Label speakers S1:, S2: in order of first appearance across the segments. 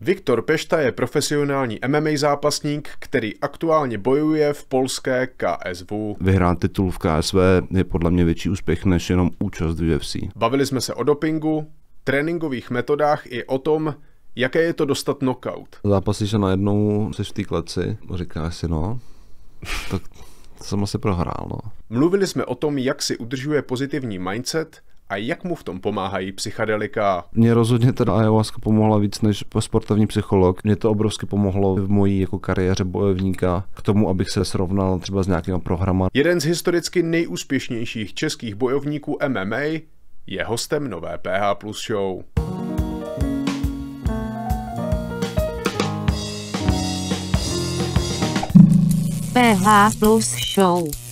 S1: Viktor Pešta je profesionální MMA zápasník, který aktuálně bojuje v polské KSV.
S2: Vyhrát titul v KSV je podle mě větší úspěch než jenom účast v UFC.
S1: Bavili jsme se o dopingu, tréninkových metodách i o tom, jaké je to dostat knockout.
S2: Zápasíš a najednou jsi v té kleci říkáš si, no, tak jsem asi prohrál, no.
S1: Mluvili jsme o tom, jak si udržuje pozitivní mindset a jak mu v tom pomáhají psychedelika?
S2: Mně rozhodně teda ayahuasca pomohla víc než sportovní psycholog. Mě to obrovsky pomohlo v mojí jako kariéře bojovníka k tomu, abych se srovnal třeba s nějakýma programa.
S1: Jeden z historicky nejúspěšnějších českých bojovníků MMA je hostem nové PH Plus Show.
S3: PH Plus Show.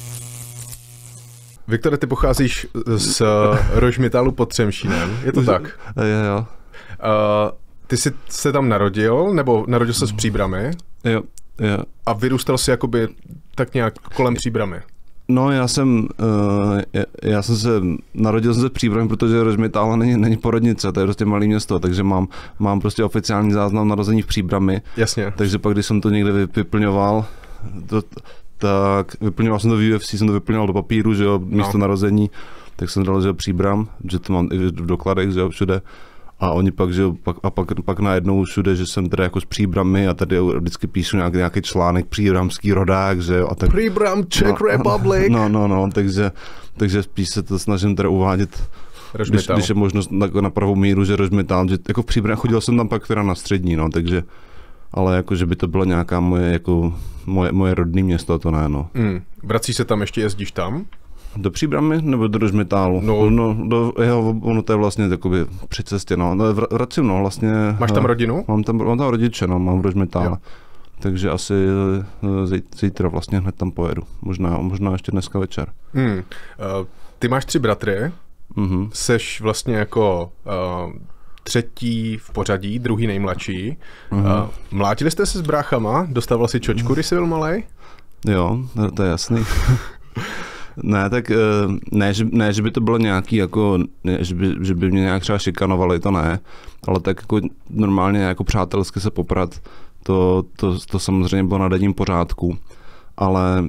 S1: Viktore, ty pocházíš z Rožmitalu pod Třemšínem, je to tak?
S2: Jo, jo.
S1: Uh, ty jsi se tam narodil, nebo narodil se v Příbrami?
S2: Jo, jo.
S1: A vyrůstal jsi jakoby tak nějak kolem Příbramy?
S2: No, já jsem, uh, já, já jsem se, narodil jsem se v Příbrami, protože Rožmitál není, není porodnice, to je prostě malé město, takže mám, mám prostě oficiální záznam narození v Příbrami.
S1: Jasně.
S2: Takže pak, když jsem to někde vyplňoval, to, tak vyplňoval jsem to v UFC, jsem to vyplňoval do papíru, že jo, místo no. narození, tak jsem dal, že příbram, že to mám i v dokladech, že jo, všude. A oni pak, že pak, a pak, pak najednou všude, že jsem teda jako s příbramy a tady vždycky píšu nějaký, nějaký článek příbramský rodák, že jo. A tak,
S1: Příbram Czech
S2: no,
S1: Republic.
S2: No, no, no, takže, takže spíš se to snažím teda uvádět když, když, je možnost na, na pravou míru, že Rožmitál, že jako v příbram, chodil jsem tam pak teda na střední, no, takže ale jako, že by to bylo nějaká moje, jako, moje, moje rodné město, to ne, no.
S1: Mm. Vrací se tam, ještě jezdíš tam?
S2: Do Příbramy nebo do Rožmitálu?
S1: No,
S2: no do, jo, ono to je vlastně takový při cestě, no. no vracím, no, vlastně.
S1: Máš tam rodinu?
S2: Mám tam, mám tam rodiče, no, mám v Rožmitále. Takže asi eh, zítra vlastně hned tam pojedu. Možná, možná ještě dneska večer.
S1: Hmm. Uh, ty máš tři bratry. Mm-hmm. Seš vlastně jako uh, třetí v pořadí, druhý nejmladší. Mm-hmm. Mlátili jste se s bráchama? Dostával si čočku, když jsi byl malý?
S2: Jo, to je jasný. Ne, tak eh, ne že, ne, že by to bylo nějaký, jako, ne, že, by, že by mě nějak třeba šikanovali, to ne, ale tak jako normálně jako přátelsky se poprat, to, to, to samozřejmě bylo na denním pořádku, ale,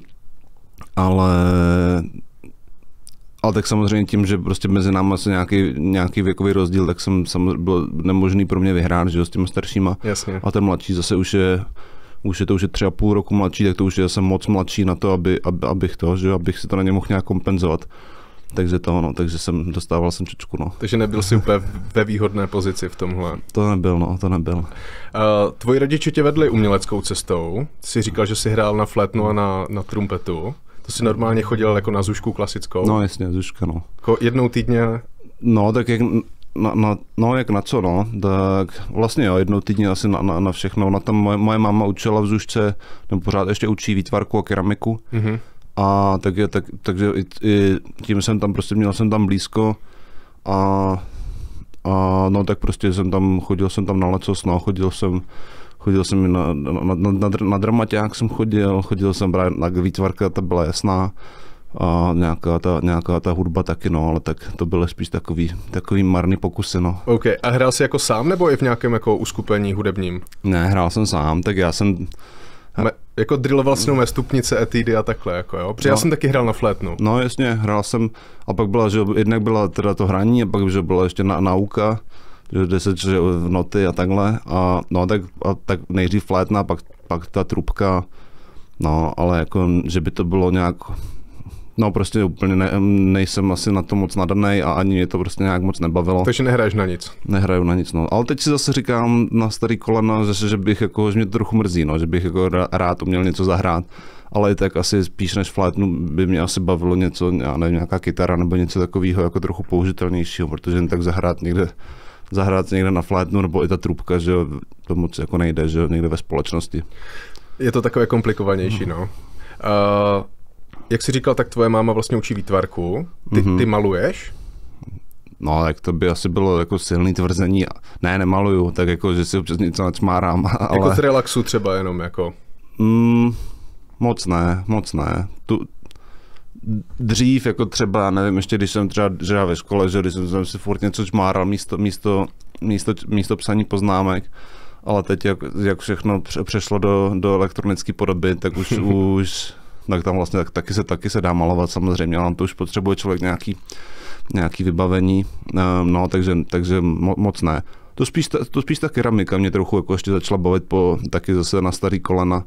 S2: ale ale tak samozřejmě tím, že prostě mezi námi asi nějaký, nějaký věkový rozdíl, tak jsem samozřejmě byl nemožný pro mě vyhrát, že s těmi staršíma.
S1: Jasně.
S2: A ten mladší zase už je, už je to už je třeba půl roku mladší, tak to už je zase moc mladší na to, aby, aby, abych to, že abych si to na ně mohl nějak kompenzovat. Takže to, no, takže jsem dostával jsem čočku, no.
S1: Takže nebyl si úplně ve výhodné pozici v tomhle.
S2: To nebyl, no, to nebyl. Uh,
S1: tvoji rodiče tě vedli uměleckou cestou. Jsi říkal, že jsi hrál na flétnu a na, na trumpetu. To si normálně chodil jako na zušku klasickou?
S2: No jasně, zuška, no.
S1: Jako jednou týdně?
S2: No, tak jak na, na, no jak na co, no, tak vlastně jo, jednou týdně asi na, na, na všechno. Na tam moje, moje máma učila v Zušce, nebo pořád ještě učí výtvarku a keramiku. Mm-hmm. A tak je, tak, takže i, i, tím jsem tam prostě měl jsem tam blízko a, a no tak prostě jsem tam, chodil jsem tam na lecos, no, chodil jsem chodil jsem na, na, na, na, na dramaťák jsem chodil, chodil jsem právě na výtvarka, ta byla jasná a nějaká ta, nějaká ta hudba taky, no, ale tak to byly spíš takový, takový marný pokusy, no.
S1: OK, a hrál jsi jako sám nebo i v nějakém jako uskupení hudebním?
S2: Ne, hrál jsem sám, tak já jsem...
S1: Me, jako drilloval jsem mé stupnice, etidy a takhle, jako jo? Protože no, já jsem taky hrál na flétnu.
S2: No jasně, hrál jsem, a pak byla, že jednak byla teda to hraní, a pak že byla ještě na, nauka, že deset že noty a takhle. A, no tak, a, tak nejdřív flétna, pak, pak ta trubka. No, ale jako, že by to bylo nějak No prostě úplně ne, nejsem asi na to moc nadaný a ani mě to prostě nějak moc nebavilo.
S1: Takže nehraješ na nic?
S2: Nehraju na nic, no. Ale teď si zase říkám na starý kolena, že, že bych jako, že mě to trochu mrzí, no, že bych jako rád uměl něco zahrát. Ale i tak asi spíš než flétnu by mě asi bavilo něco, já nevím, nějaká kytara nebo něco takového jako trochu použitelnějšího, protože jen tak zahrát někde zahrát někde na flétnu, nebo i ta trubka, že to moc jako nejde, že někde ve společnosti.
S1: Je to takové komplikovanější, no. Uh, jak jsi říkal, tak tvoje máma vlastně učí výtvarku. Ty, mm-hmm. ty maluješ?
S2: No, tak to by asi bylo jako silný tvrzení. Ne, nemaluju, tak jako, že si občas něco načmárám. Ale...
S1: Jako z relaxu třeba jenom jako?
S2: Mm, moc ne, moc ne. Tu, dřív, jako třeba, nevím, ještě když jsem třeba, třeba ve škole, že když jsem si furt něco čmáral místo, místo, místo, místo psaní poznámek, ale teď, jak, jak všechno přešlo do, do elektronické podoby, tak už, už tak tam vlastně tak, taky, se, taky se dá malovat samozřejmě, ale to už potřebuje člověk nějaký, nějaký vybavení, ehm, no, takže, takže moc ne. To spíš, ta, to spíš ta keramika mě trochu jako ještě začala bavit po, taky zase na starý kolena.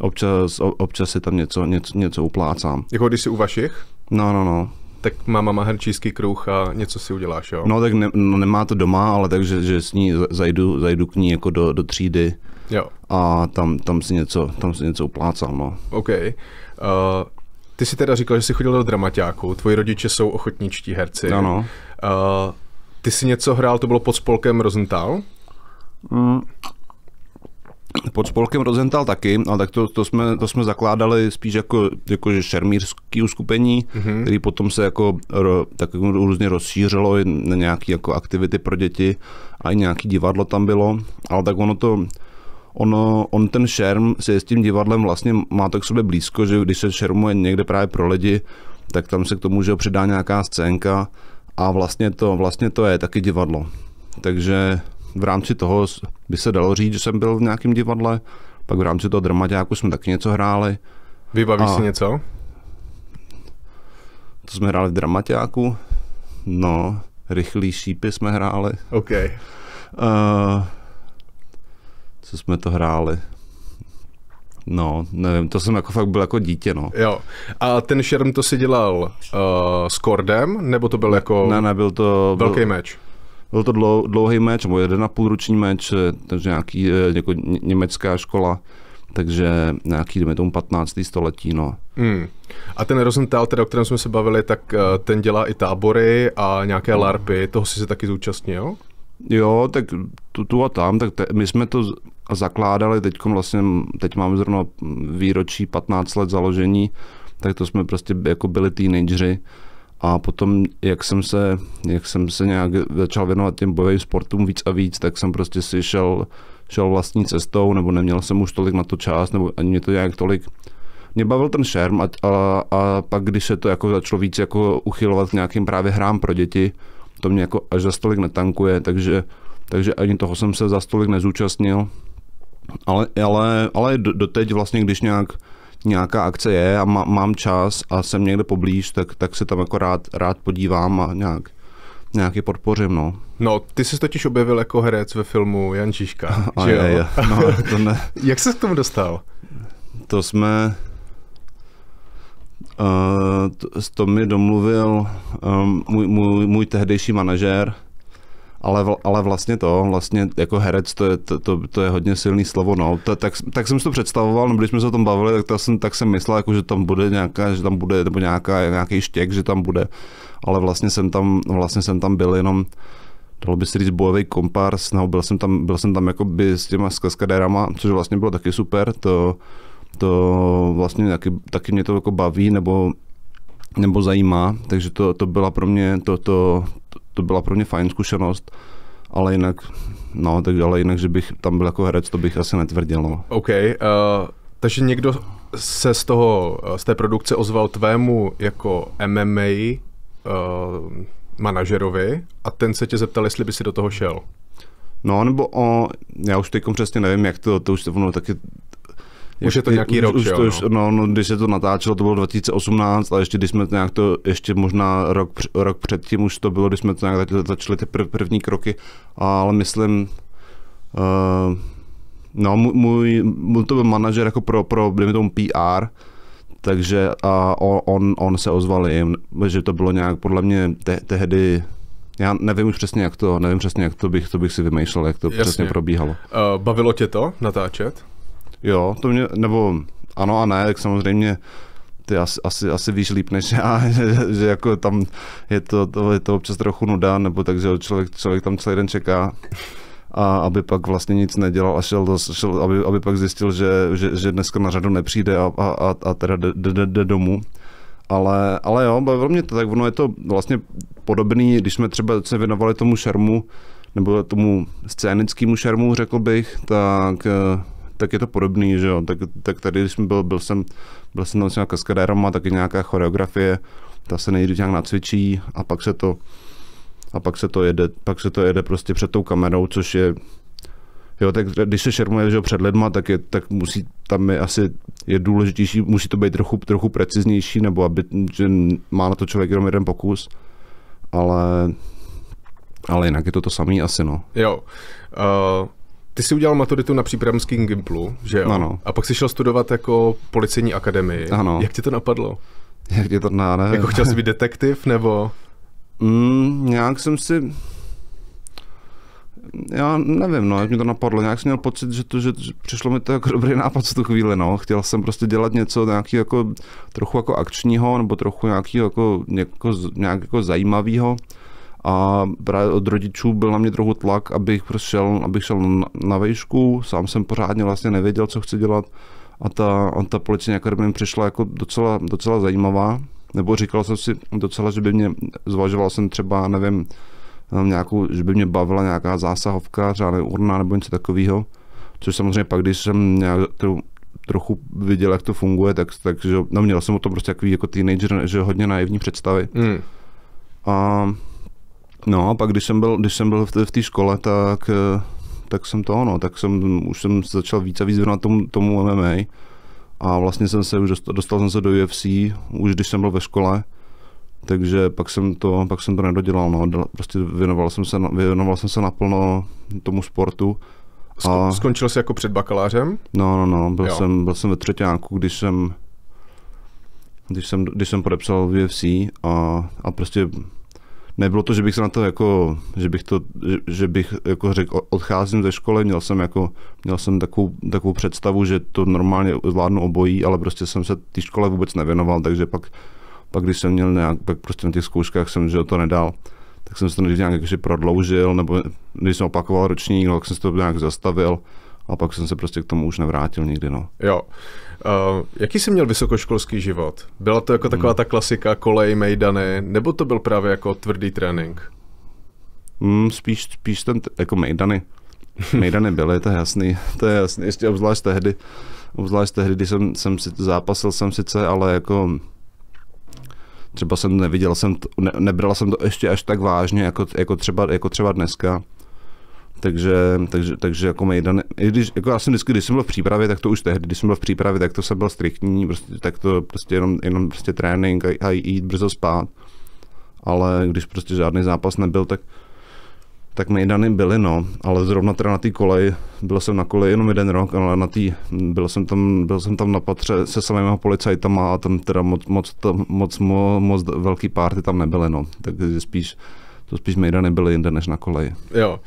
S2: Občas, občas si tam něco, něco, něco uplácám.
S1: Jako když jsi u vašich?
S2: No, no, no.
S1: Tak máma má herčíský kruh a něco si uděláš, jo?
S2: No, tak ne, no, nemá to doma, ale takže že s ní zajdu, zajdu k ní jako do, do třídy.
S1: Jo.
S2: A tam, tam, si něco, tam si něco uplácám, no.
S1: OK. Uh, ty si teda říkal, že jsi chodil do dramaťáku, tvoji rodiče jsou ochotničtí herci.
S2: Ano.
S1: Uh, ty jsi něco hrál, to bylo pod spolkem Rosenthal?
S2: Mm. Pod spolkem Rosenthal taky, ale tak to, to, jsme, to jsme zakládali spíš jako, jako že šermířský uskupení, mm-hmm. který potom se jako, ro, tak jako různě rozšířilo na nějaké jako aktivity pro děti a i nějaký divadlo tam bylo, ale tak ono to, ono, on ten šerm se s tím divadlem vlastně má tak sobě blízko, že když se šermuje někde právě pro lidi, tak tam se k tomu že přidá nějaká scénka a vlastně to, vlastně to je taky divadlo. Takže v rámci toho by se dalo říct, že jsem byl v nějakém divadle, pak v rámci toho dramaťáku jsme taky něco hráli.
S1: Vybavíš a si něco?
S2: To jsme hráli v dramaťáku. No, rychlý šípy jsme hráli.
S1: OK.
S2: Uh, co jsme to hráli? No, nevím, to jsem jako fakt byl jako dítě, no.
S1: Jo. A ten šerm to si dělal uh, s kordem, nebo to byl jako
S2: ne, ne, byl to,
S1: velký
S2: byl,
S1: meč?
S2: Byl to dlou, dlouhý meč, nebo jeden a půl ruční meč, eh, takže nějaký eh, jako německá škola, takže nějaký, jdeme tomu 15. století, no.
S1: Hmm. A ten Rosenthal, teda, o kterém jsme se bavili, tak uh, ten dělá i tábory a nějaké larpy, toho si se taky zúčastnil?
S2: Jo, tak tu, tu a tam, tak te, my jsme to zakládali, teď vlastně, teď máme zrovna výročí 15 let založení, tak to jsme prostě jako byli teenageři a potom, jak jsem se, jak jsem se nějak začal věnovat těm bojovým sportům víc a víc, tak jsem prostě si šel, šel vlastní cestou, nebo neměl jsem už tolik na to čas, nebo ani mě to nějak tolik mě bavil ten šerm a, a, a pak, když se to jako začalo víc jako uchylovat k nějakým právě hrám pro děti, to mě jako až za stolik netankuje, takže, takže ani toho jsem se za stolik nezúčastnil. Ale, ale, ale doteď vlastně, když nějak nějaká akce je a má, mám čas a jsem někde poblíž, tak, tak se tam jako rád, rád podívám a nějak, nějaký podpořím, no.
S1: No, ty jsi totiž objevil jako herec ve filmu Jan Žižka,
S2: a že je, jo? Je. No, to ne.
S1: Jak jsi k tomu dostal?
S2: To jsme, Uh, to, to mi domluvil um, můj, můj, můj tehdejší manažer, ale, ale vlastně to, vlastně jako herec, to je, to, to, to je hodně silný slovo, no. To, tak, tak jsem si to představoval, no, když jsme se o tom bavili, tak, to jsem, tak jsem myslel, jako, že tam bude nějaká, že tam bude, nebo nějaká, nějaký štěk, že tam bude, ale vlastně jsem tam, vlastně jsem tam byl jenom, dalo by se říct bojový kompars, no, byl jsem tam, byl jsem tam jako by s těma kaskadérama, což vlastně bylo taky super, to, to vlastně taky, taky mě to jako baví, nebo nebo zajímá, takže to, to byla pro mě, to, to, to byla pro mě fajn zkušenost, ale jinak, no, tak ale jinak, že bych tam byl jako herec, to bych asi netvrdil. No.
S1: OK, uh, takže někdo se z toho, z té produkce ozval tvému jako MMA uh, manažerovi a ten se tě zeptal, jestli by si do toho šel.
S2: No, nebo o, já už teď přesně nevím, jak to, to už to ono taky
S1: už je to nějaký rok,
S2: už,
S1: jo,
S2: to, už, no, no, když se to natáčelo, to bylo 2018, ale ještě když jsme to nějak to, ještě možná rok, rok předtím už to bylo, když jsme to nějak začali ty prv, první kroky, ale myslím, uh, no můj, můj to byl manažer jako pro, pro dejme tomu PR, takže a on, on se ozval jim, že to bylo nějak podle mě te, tehdy já nevím už přesně, jak to, nevím přesně, jak to bych, to bych si vymýšlel, jak to Jasně. přesně probíhalo.
S1: Uh, bavilo tě to natáčet?
S2: Jo, to mě, nebo ano a ne, tak samozřejmě ty asi, asi, asi víš líp než já, že, že jako tam je to, to, je to občas trochu nuda, nebo takže člověk, člověk tam celý den čeká a aby pak vlastně nic nedělal a šel, šel aby, aby pak zjistil, že, že, že dneska na řadu nepřijde a, a, a teda jde, jde, jde domů. Ale, ale jo, bavilo mě to, tak ono je to vlastně podobný, když jsme třeba se věnovali tomu šermu, nebo tomu scénickému šermu, řekl bych, tak tak je to podobný, že jo. Tak, tak tady, když jsem byl, byl jsem, byl jsem tam s kaskadérama, taky nějaká choreografie, ta se nejdřív nějak nacvičí a pak se to a pak se to jede, pak se to jede prostě před tou kamerou, což je Jo, tak když se šermuje že před lidma, tak, je, tak musí, tam je asi je důležitější, musí to být trochu, trochu preciznější, nebo aby, že má na to člověk jenom jeden pokus, ale, ale jinak je to to samé asi, no.
S1: Jo. Uh, ty jsi udělal maturitu na přípravském Gimplu, že jo?
S2: Ano.
S1: A pak jsi šel studovat jako policejní akademii.
S2: Ano.
S1: Jak ti to napadlo?
S2: Jak je to, nevím.
S1: Jako chtěl jsi být detektiv, nebo?
S2: Mm, nějak jsem si, já nevím, no, jak mě to napadlo, nějak jsem měl pocit, že, to, že, že přišlo mi to jako dobrý nápad v tu chvíli, no. Chtěl jsem prostě dělat něco nějaký jako, trochu jako akčního, nebo trochu nějaký jako, něko, nějak jako zajímavého. A právě od rodičů byl na mě trochu tlak, abych prostě šel, abych šel na, na vejšku, sám jsem pořádně vlastně nevěděl, co chci dělat. A ta, a ta policie akademie mi přišla jako docela, docela zajímavá, nebo říkal jsem si docela, že by mě, zvažoval jsem třeba, nevím, nějakou, že by mě bavila nějaká zásahovka, třeba urna nebo něco takového. Což samozřejmě pak, když jsem nějak trochu viděl, jak to funguje, tak, takže no, měl jsem o tom prostě takový jako teenager, že hodně naivní představy. Mm. A no a pak, když jsem byl, když jsem byl v té, v té škole, tak, tak jsem to, no, tak jsem, už jsem začal více a víc věnovat tomu, tomu MMA. A vlastně jsem se už dostal, dostal jsem se do UFC, už když jsem byl ve škole takže pak jsem to, pak jsem to nedodělal, no. prostě věnoval jsem se, věnoval jsem se naplno tomu sportu.
S1: A... Skončil jsi jako před bakalářem?
S2: No, no, no, byl, jsem, byl jsem ve třetíku, když jsem, když jsem, když jsem podepsal v UFC a, a prostě nebylo to, že bych se na to jako, že bych to, že, bych jako řekl, odcházím ze školy, měl jsem jako, měl jsem takovou, takovou představu, že to normálně zvládnu obojí, ale prostě jsem se té škole vůbec nevěnoval, takže pak pak když jsem měl nějak, pak prostě na těch zkouškách jsem že to nedal, tak jsem se to nějak jakože prodloužil, nebo když jsem opakoval ročník, no, tak jsem se to nějak zastavil a pak jsem se prostě k tomu už nevrátil nikdy. No.
S1: Jo. Uh, jaký jsi měl vysokoškolský život? Byla to jako taková hmm. ta klasika kolej, mejdany, nebo to byl právě jako tvrdý trénink?
S2: Hmm, spíš, spíš ten, jako mejdany. Mejdany byly, to je jasný, to je jasný, ještě obzvlášť tehdy, obzvlášť tehdy, kdy jsem, jsem si zápasil jsem sice, ale jako třeba jsem neviděl jsem, to, ne, nebrala jsem to ještě až tak vážně, jako, jako, třeba, jako třeba dneska. Takže, takže, takže jako Mejdan, i když, jako já jsem vždycky, když jsem byl v přípravě, tak to už tehdy, když jsem byl v přípravě, tak to jsem byl striktní, prostě, tak to prostě jenom, jenom prostě trénink a, a jít brzo spát. Ale když prostě žádný zápas nebyl, tak, tak mejdany byly, no, ale zrovna teda na té koleji, byl jsem na koleji jenom jeden rok, ale na tý, byl jsem tam, byl jsem tam na patře se samými policajtama a tam teda moc, moc, tam, moc, moc, moc velký párty tam nebyly, no, takže spíš, to spíš mejdany byly jinde než na koleji.
S1: Jo.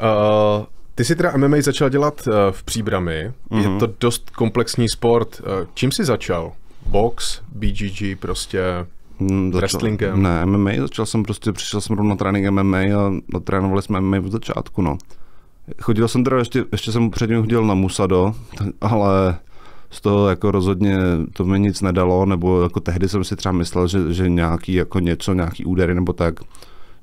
S1: Uh... Ty jsi teda MMA začal dělat uh, v Příbrami. Mm-hmm. Je mhm. to dost komplexní sport. Uh, čím jsi začal? Box, BGG, prostě Hmm, začal, wrestlingem?
S2: Ne, MMA, začal jsem prostě, přišel jsem rovnou na trénink MMA a trénovali jsme MMA od začátku, no. Chodil jsem teda, ještě, ještě jsem předtím chodil na Musado, ale z toho jako rozhodně to mi nic nedalo, nebo jako tehdy jsem si třeba myslel, že, že nějaký jako něco, nějaký údery nebo tak,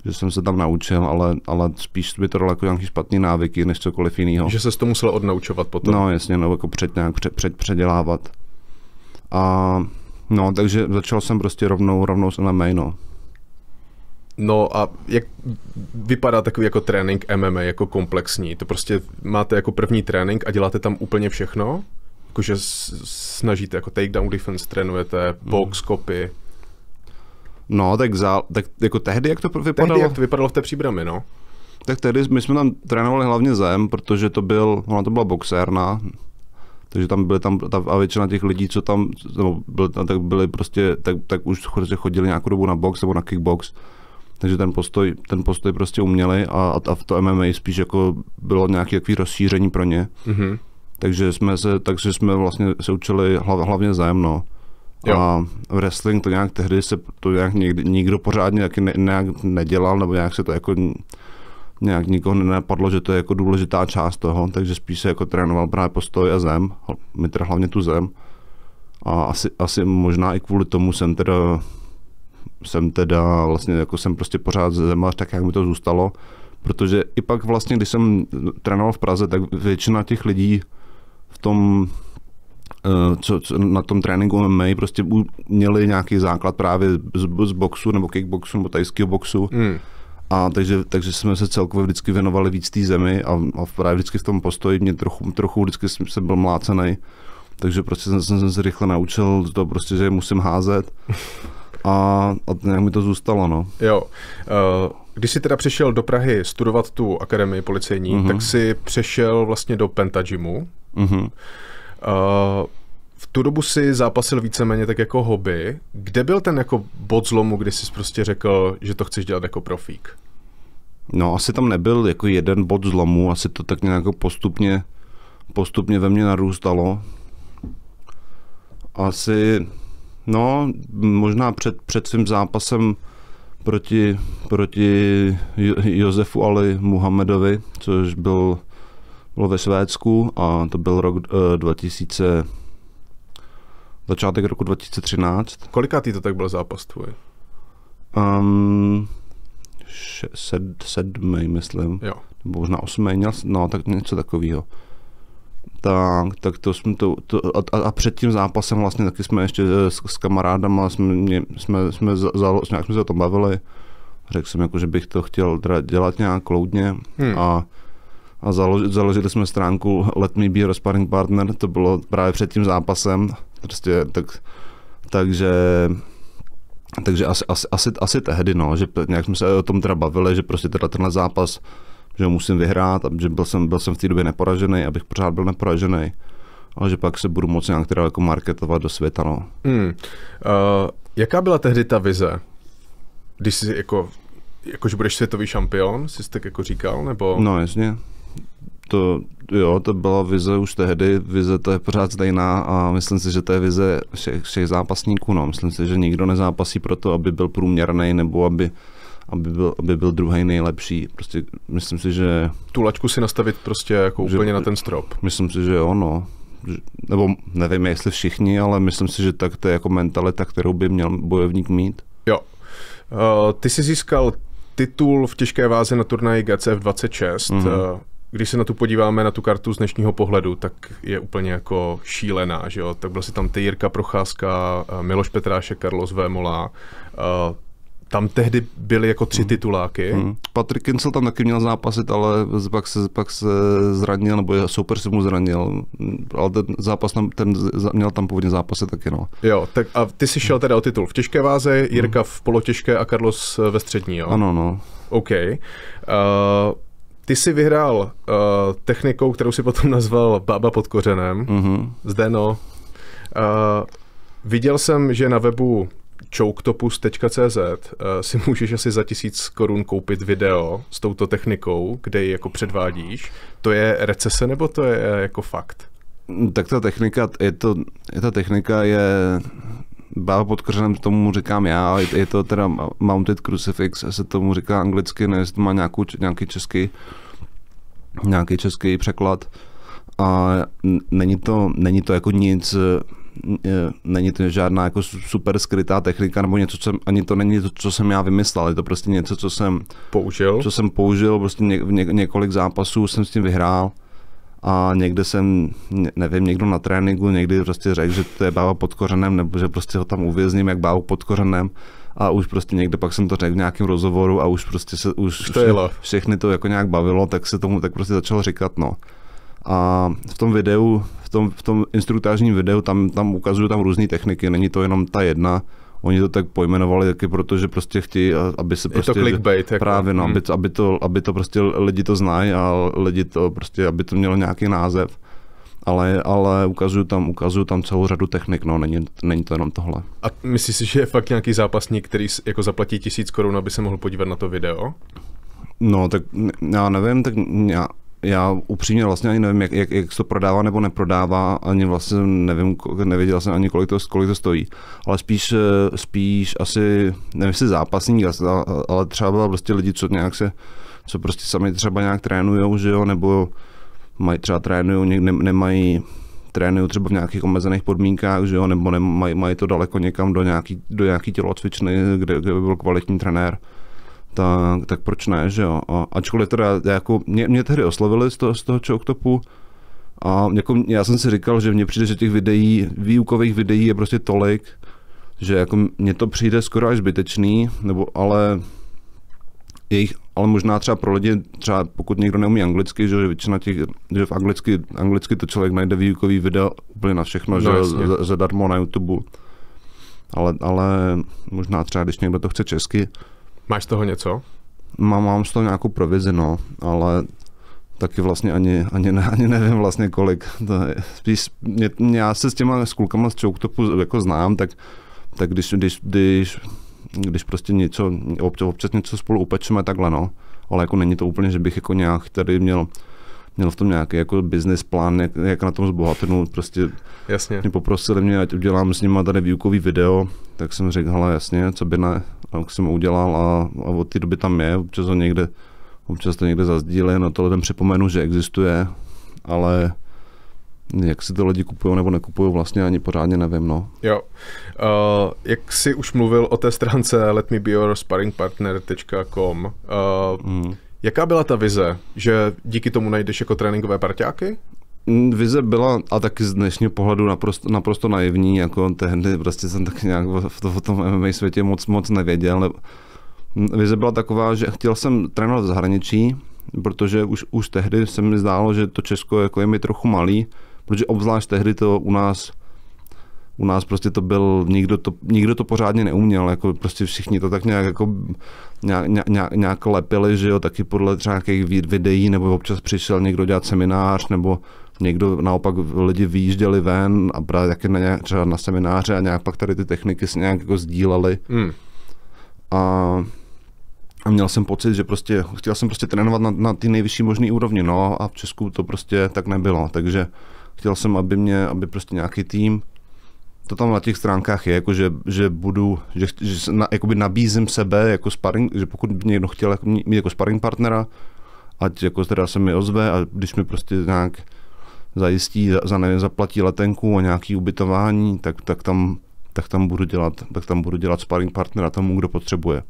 S2: že jsem se tam naučil, ale, ale spíš by to dalo jako nějaký špatný návyky, než cokoliv jiného.
S1: Že se to musel odnaučovat potom.
S2: No jasně, no jako před nějak před, před, předělávat. A No, takže začal jsem prostě rovnou, rovnou s MMA, no.
S1: No a jak vypadá takový jako trénink MMA jako komplexní? To prostě máte jako první trénink a děláte tam úplně všechno? Jakože snažíte jako takedown defense, trénujete box, hmm. kopy?
S2: No, tak, za, tak jako tehdy, jak to vypadalo?
S1: Tehdy, jak to vypadalo v té příbrami, no?
S2: Tak tehdy my jsme tam trénovali hlavně zem, protože to byl, ona to byla boxérna, takže tam byly tam, ta, a většina těch lidí, co tam, no, byly, tak byli prostě, tak, tak už chodili nějakou dobu na box nebo na kickbox, takže ten postoj, ten postoj prostě uměli a, a v to MMA spíš jako bylo nějaké takový rozšíření pro ně. Mm-hmm. Takže jsme se, takže jsme vlastně se učili hlav, hlavně zájemno. Jo. A wrestling to nějak tehdy se to nějak někdy, nikdo pořádně nějak, ne, nějak nedělal, nebo nějak se to jako nějak nikoho nenapadlo, že to je jako důležitá část toho, takže spíš se jako trénoval právě postoj a zem, teda hlavně tu zem. A asi, asi možná i kvůli tomu jsem teda jsem teda vlastně jako jsem prostě pořád zemař, tak jak mi to zůstalo, protože i pak vlastně, když jsem trénoval v Praze, tak většina těch lidí v tom co, co na tom tréninku MMA prostě měli nějaký základ právě z, z boxu nebo kickboxu nebo tajského boxu. Mm A takže, takže jsme se celkově vždycky věnovali víc té zemi a, a právě vždycky v tom postoji mě trochu, trochu vždycky jsem byl mlácený. Takže prostě jsem, jsem, jsem se rychle naučil to prostě, že musím házet. A, a nějak mi to zůstalo, no.
S1: Jo. Uh, když jsi teda přišel do Prahy studovat tu akademii policejní, uh-huh. tak si přešel vlastně do Pentagymu. Uh-huh. Uh, v tu dobu si zápasil víceméně tak jako hobby. Kde byl ten jako bod zlomu, kdy jsi prostě řekl, že to chceš dělat jako profík?
S2: No asi tam nebyl jako jeden bod zlomu, asi to tak nějak postupně, postupně ve mně narůstalo. Asi, no možná před, před svým zápasem proti, proti Josefu Ali Muhammedovi, což byl, bylo ve Švédsku a to byl rok uh, 2000, začátek roku 2013.
S1: Kolikátý to tak byl zápas tvůj?
S2: Um, sed, sedmý, myslím.
S1: Jo.
S2: Nebo možná osmý, no tak něco takového. Tak, tak to jsme to, to a, a, před tím zápasem vlastně taky jsme ještě s, s kamarádama jsme, mě, jsme, jsme, za, za, nějak jsme se o tom bavili. Řekl jsem jako, že bych to chtěl dělat nějak kloudně hmm. a a založili, založili jsme stránku Let Me Be Your Sparring Partner, to bylo právě před tím zápasem, prostě tak, takže takže asi, asi, asi, asi tehdy, no, že nějak jsme se o tom teda bavili, že prostě teda tenhle zápas, že musím vyhrát a že byl jsem, byl jsem v té době neporažený, abych pořád byl neporažený. Ale že pak se budu moci nějak teda jako marketovat do světa, no.
S1: Hmm. Uh, jaká byla tehdy ta vize? Když jsi jako, jako že budeš světový šampion, jsi tak jako říkal, nebo?
S2: No jasně to, jo, to byla vize už tehdy, vize to je pořád stejná a myslím si, že to je vize všech, všech zápasníků. No. Myslím si, že nikdo nezápasí proto, aby byl průměrný nebo aby, aby byl, aby byl druhý nejlepší. Prostě myslím si, že...
S1: Tu lačku si nastavit prostě jako že, úplně na ten strop.
S2: Myslím si, že jo, no. Nebo nevím, jestli všichni, ale myslím si, že tak to je jako mentalita, kterou by měl bojovník mít.
S1: Jo. Uh, ty jsi získal titul v těžké váze na turnaji GCF 26. Mm-hmm. Když se na tu podíváme, na tu kartu z dnešního pohledu, tak je úplně jako šílená, že jo? Tak byl si tam ty Jirka Procházka, eh, Miloš Petrášek, Carlos Vémola, uh, tam tehdy byly jako tři hmm. tituláky. Hmm.
S2: Patrick Kincel tam taky měl zápasit, ale pak se, pak se zranil, nebo super se mu zranil, ale ten zápas tam, ten měl tam původně zápasy taky, no.
S1: Jo, tak a ty si šel teda o titul v těžké váze, Jirka hmm. v polotěžké a Carlos ve střední, jo?
S2: Ano, no.
S1: OK. Uh, ty jsi vyhrál uh, technikou, kterou si potom nazval Baba pod kořenem. Mm-hmm. Zdeno. Uh, viděl jsem, že na webu choketopus.cz uh, si můžeš asi za tisíc korun koupit video s touto technikou, kde ji jako předvádíš. To je recese nebo to je jako fakt?
S2: Tak ta technika, je to, je ta technika je bába pod kořenem, tomu říkám já, ale je to teda mounted crucifix, se tomu říká anglicky, ne, jestli to má nějakou, nějaký český, nějaký český překlad. A není to, není to jako nic, není to žádná jako super skrytá technika nebo něco, co, ani to není to, co jsem já vymyslel, je to prostě něco, co jsem
S1: použil,
S2: co jsem použil, prostě ně, ně, několik zápasů jsem s tím vyhrál a někde jsem, nevím, někdo na tréninku někdy prostě řekl, že to je bába pod kořenem, nebo že prostě ho tam uvězním jak bábu pod kořenem. A už prostě někde pak jsem to řekl v nějakém rozhovoru a už prostě se už vše, všechny to jako nějak bavilo, tak se tomu tak prostě začalo říkat, no. A v tom videu, v tom, v tom instruktážním videu, tam, tam ukazuju tam různé techniky, není to jenom ta jedna, Oni to tak pojmenovali taky, protože prostě chtějí, aby se prostě...
S1: Je to clickbait. Jako.
S2: Právě, no, hmm. aby, to, aby, to, aby to prostě lidi to znají a lidi to prostě, aby to mělo nějaký název. Ale, ale ukazuju tam, ukazuju tam celou řadu technik, no, není, není to jenom tohle.
S1: A myslíš si, že je fakt nějaký zápasník, který jako zaplatí tisíc korun, aby se mohl podívat na to video?
S2: No, tak já nevím, tak já, já upřímně vlastně ani nevím, jak, jak, jak se to prodává nebo neprodává, ani vlastně nevím, nevěděl jsem ani kolik to, kolik to stojí, ale spíš, eh, spíš asi, nevím jestli zápasník, ale třeba prostě lidi, co nějak se, co prostě sami třeba nějak trénujou, že jo, nebo mají třeba trénují, ne, nemají trénují třeba v nějakých omezených podmínkách, že jo, nebo nemají, mají to daleko někam do nějaký, do nějaký tělocvičny, kde, kde by byl kvalitní trenér tak, tak proč ne, že jo. A, ačkoliv teda jako, mě, mě tehdy oslovili z toho, z toho Choktopu, a jako, já jsem si říkal, že mně přijde, že těch videí, výukových videí je prostě tolik, že jako mně to přijde skoro až zbytečný, nebo ale jejich, ale možná třeba pro lidi, třeba pokud někdo neumí anglicky, že většina těch, že v anglicky, anglicky to člověk najde výukový video úplně na všechno,
S1: No,
S2: že zadarmo na YouTube. Ale, ale možná třeba, když někdo to chce česky,
S1: Máš z toho něco?
S2: mám, mám z toho nějakou provizi, no, ale taky vlastně ani, ani, ne, ani nevím vlastně kolik. To je, spíš, mě, mě, já se s těma s klukama z Choketopu jako znám, tak, tak když, když, když, když prostě něco, občas, občas něco spolu upečeme takhle, no. Ale jako není to úplně, že bych jako nějak tady měl, měl v tom nějaký jako business plán, jak, jak na tom zbohatnout, prostě
S1: Jasně.
S2: mě poprosili mě, ať udělám s nima tady výukový video, tak jsem řekl, hele jasně, co by ne, tak jsem ho udělal a, a od té doby tam je, občas ho někde, občas to někde zazdílí, no to lidem připomenu, že existuje, ale jak si to lidi kupují nebo nekupují, vlastně ani pořádně nevím, no.
S1: Jo. Uh, jak jsi už mluvil o té stránce letmebeyour.sparringpartner.com, uh,
S2: Mm.
S1: jaká byla ta vize, že díky tomu najdeš jako tréninkové parťáky?
S2: Vize byla, a taky z dnešního pohledu naprosto, naprosto naivní, jako tehdy prostě jsem tak nějak v, v tom MMA světě moc, moc nevěděl. Ne, vize byla taková, že chtěl jsem trénovat v zahraničí, protože už, už tehdy se mi zdálo, že to Česko jako je mi trochu malý, protože obzvlášť tehdy to u nás u nás prostě to byl, nikdo to, nikdo to pořádně neuměl, jako prostě všichni to tak nějak jako nějak, nějak, nějak lepili, že jo, taky podle třeba nějakých vid- videí, nebo občas přišel někdo dělat seminář, nebo někdo naopak lidi vyjížděli ven a právě taky na nějak, třeba na semináře a nějak pak tady ty techniky si nějak jako sdíleli
S1: Hmm.
S2: a, a měl jsem pocit, že prostě chtěl jsem prostě trénovat na, na ty nejvyšší možný úrovni, no a v Česku to prostě tak nebylo, takže chtěl jsem, aby mě, aby prostě nějaký tým, to tam na těch stránkách je, jako že, že budu, že, že se na, jakoby nabízím sebe jako sparring, že pokud by někdo chtěl jako, mít jako sparring partnera, ať jako teda se mi ozve a když mi prostě nějak zajistí, za, nevím, zaplatí letenku a nějaký ubytování, tak, tak tam tak tam budu dělat, tak tam budu dělat sparring partnera tomu, kdo potřebuje.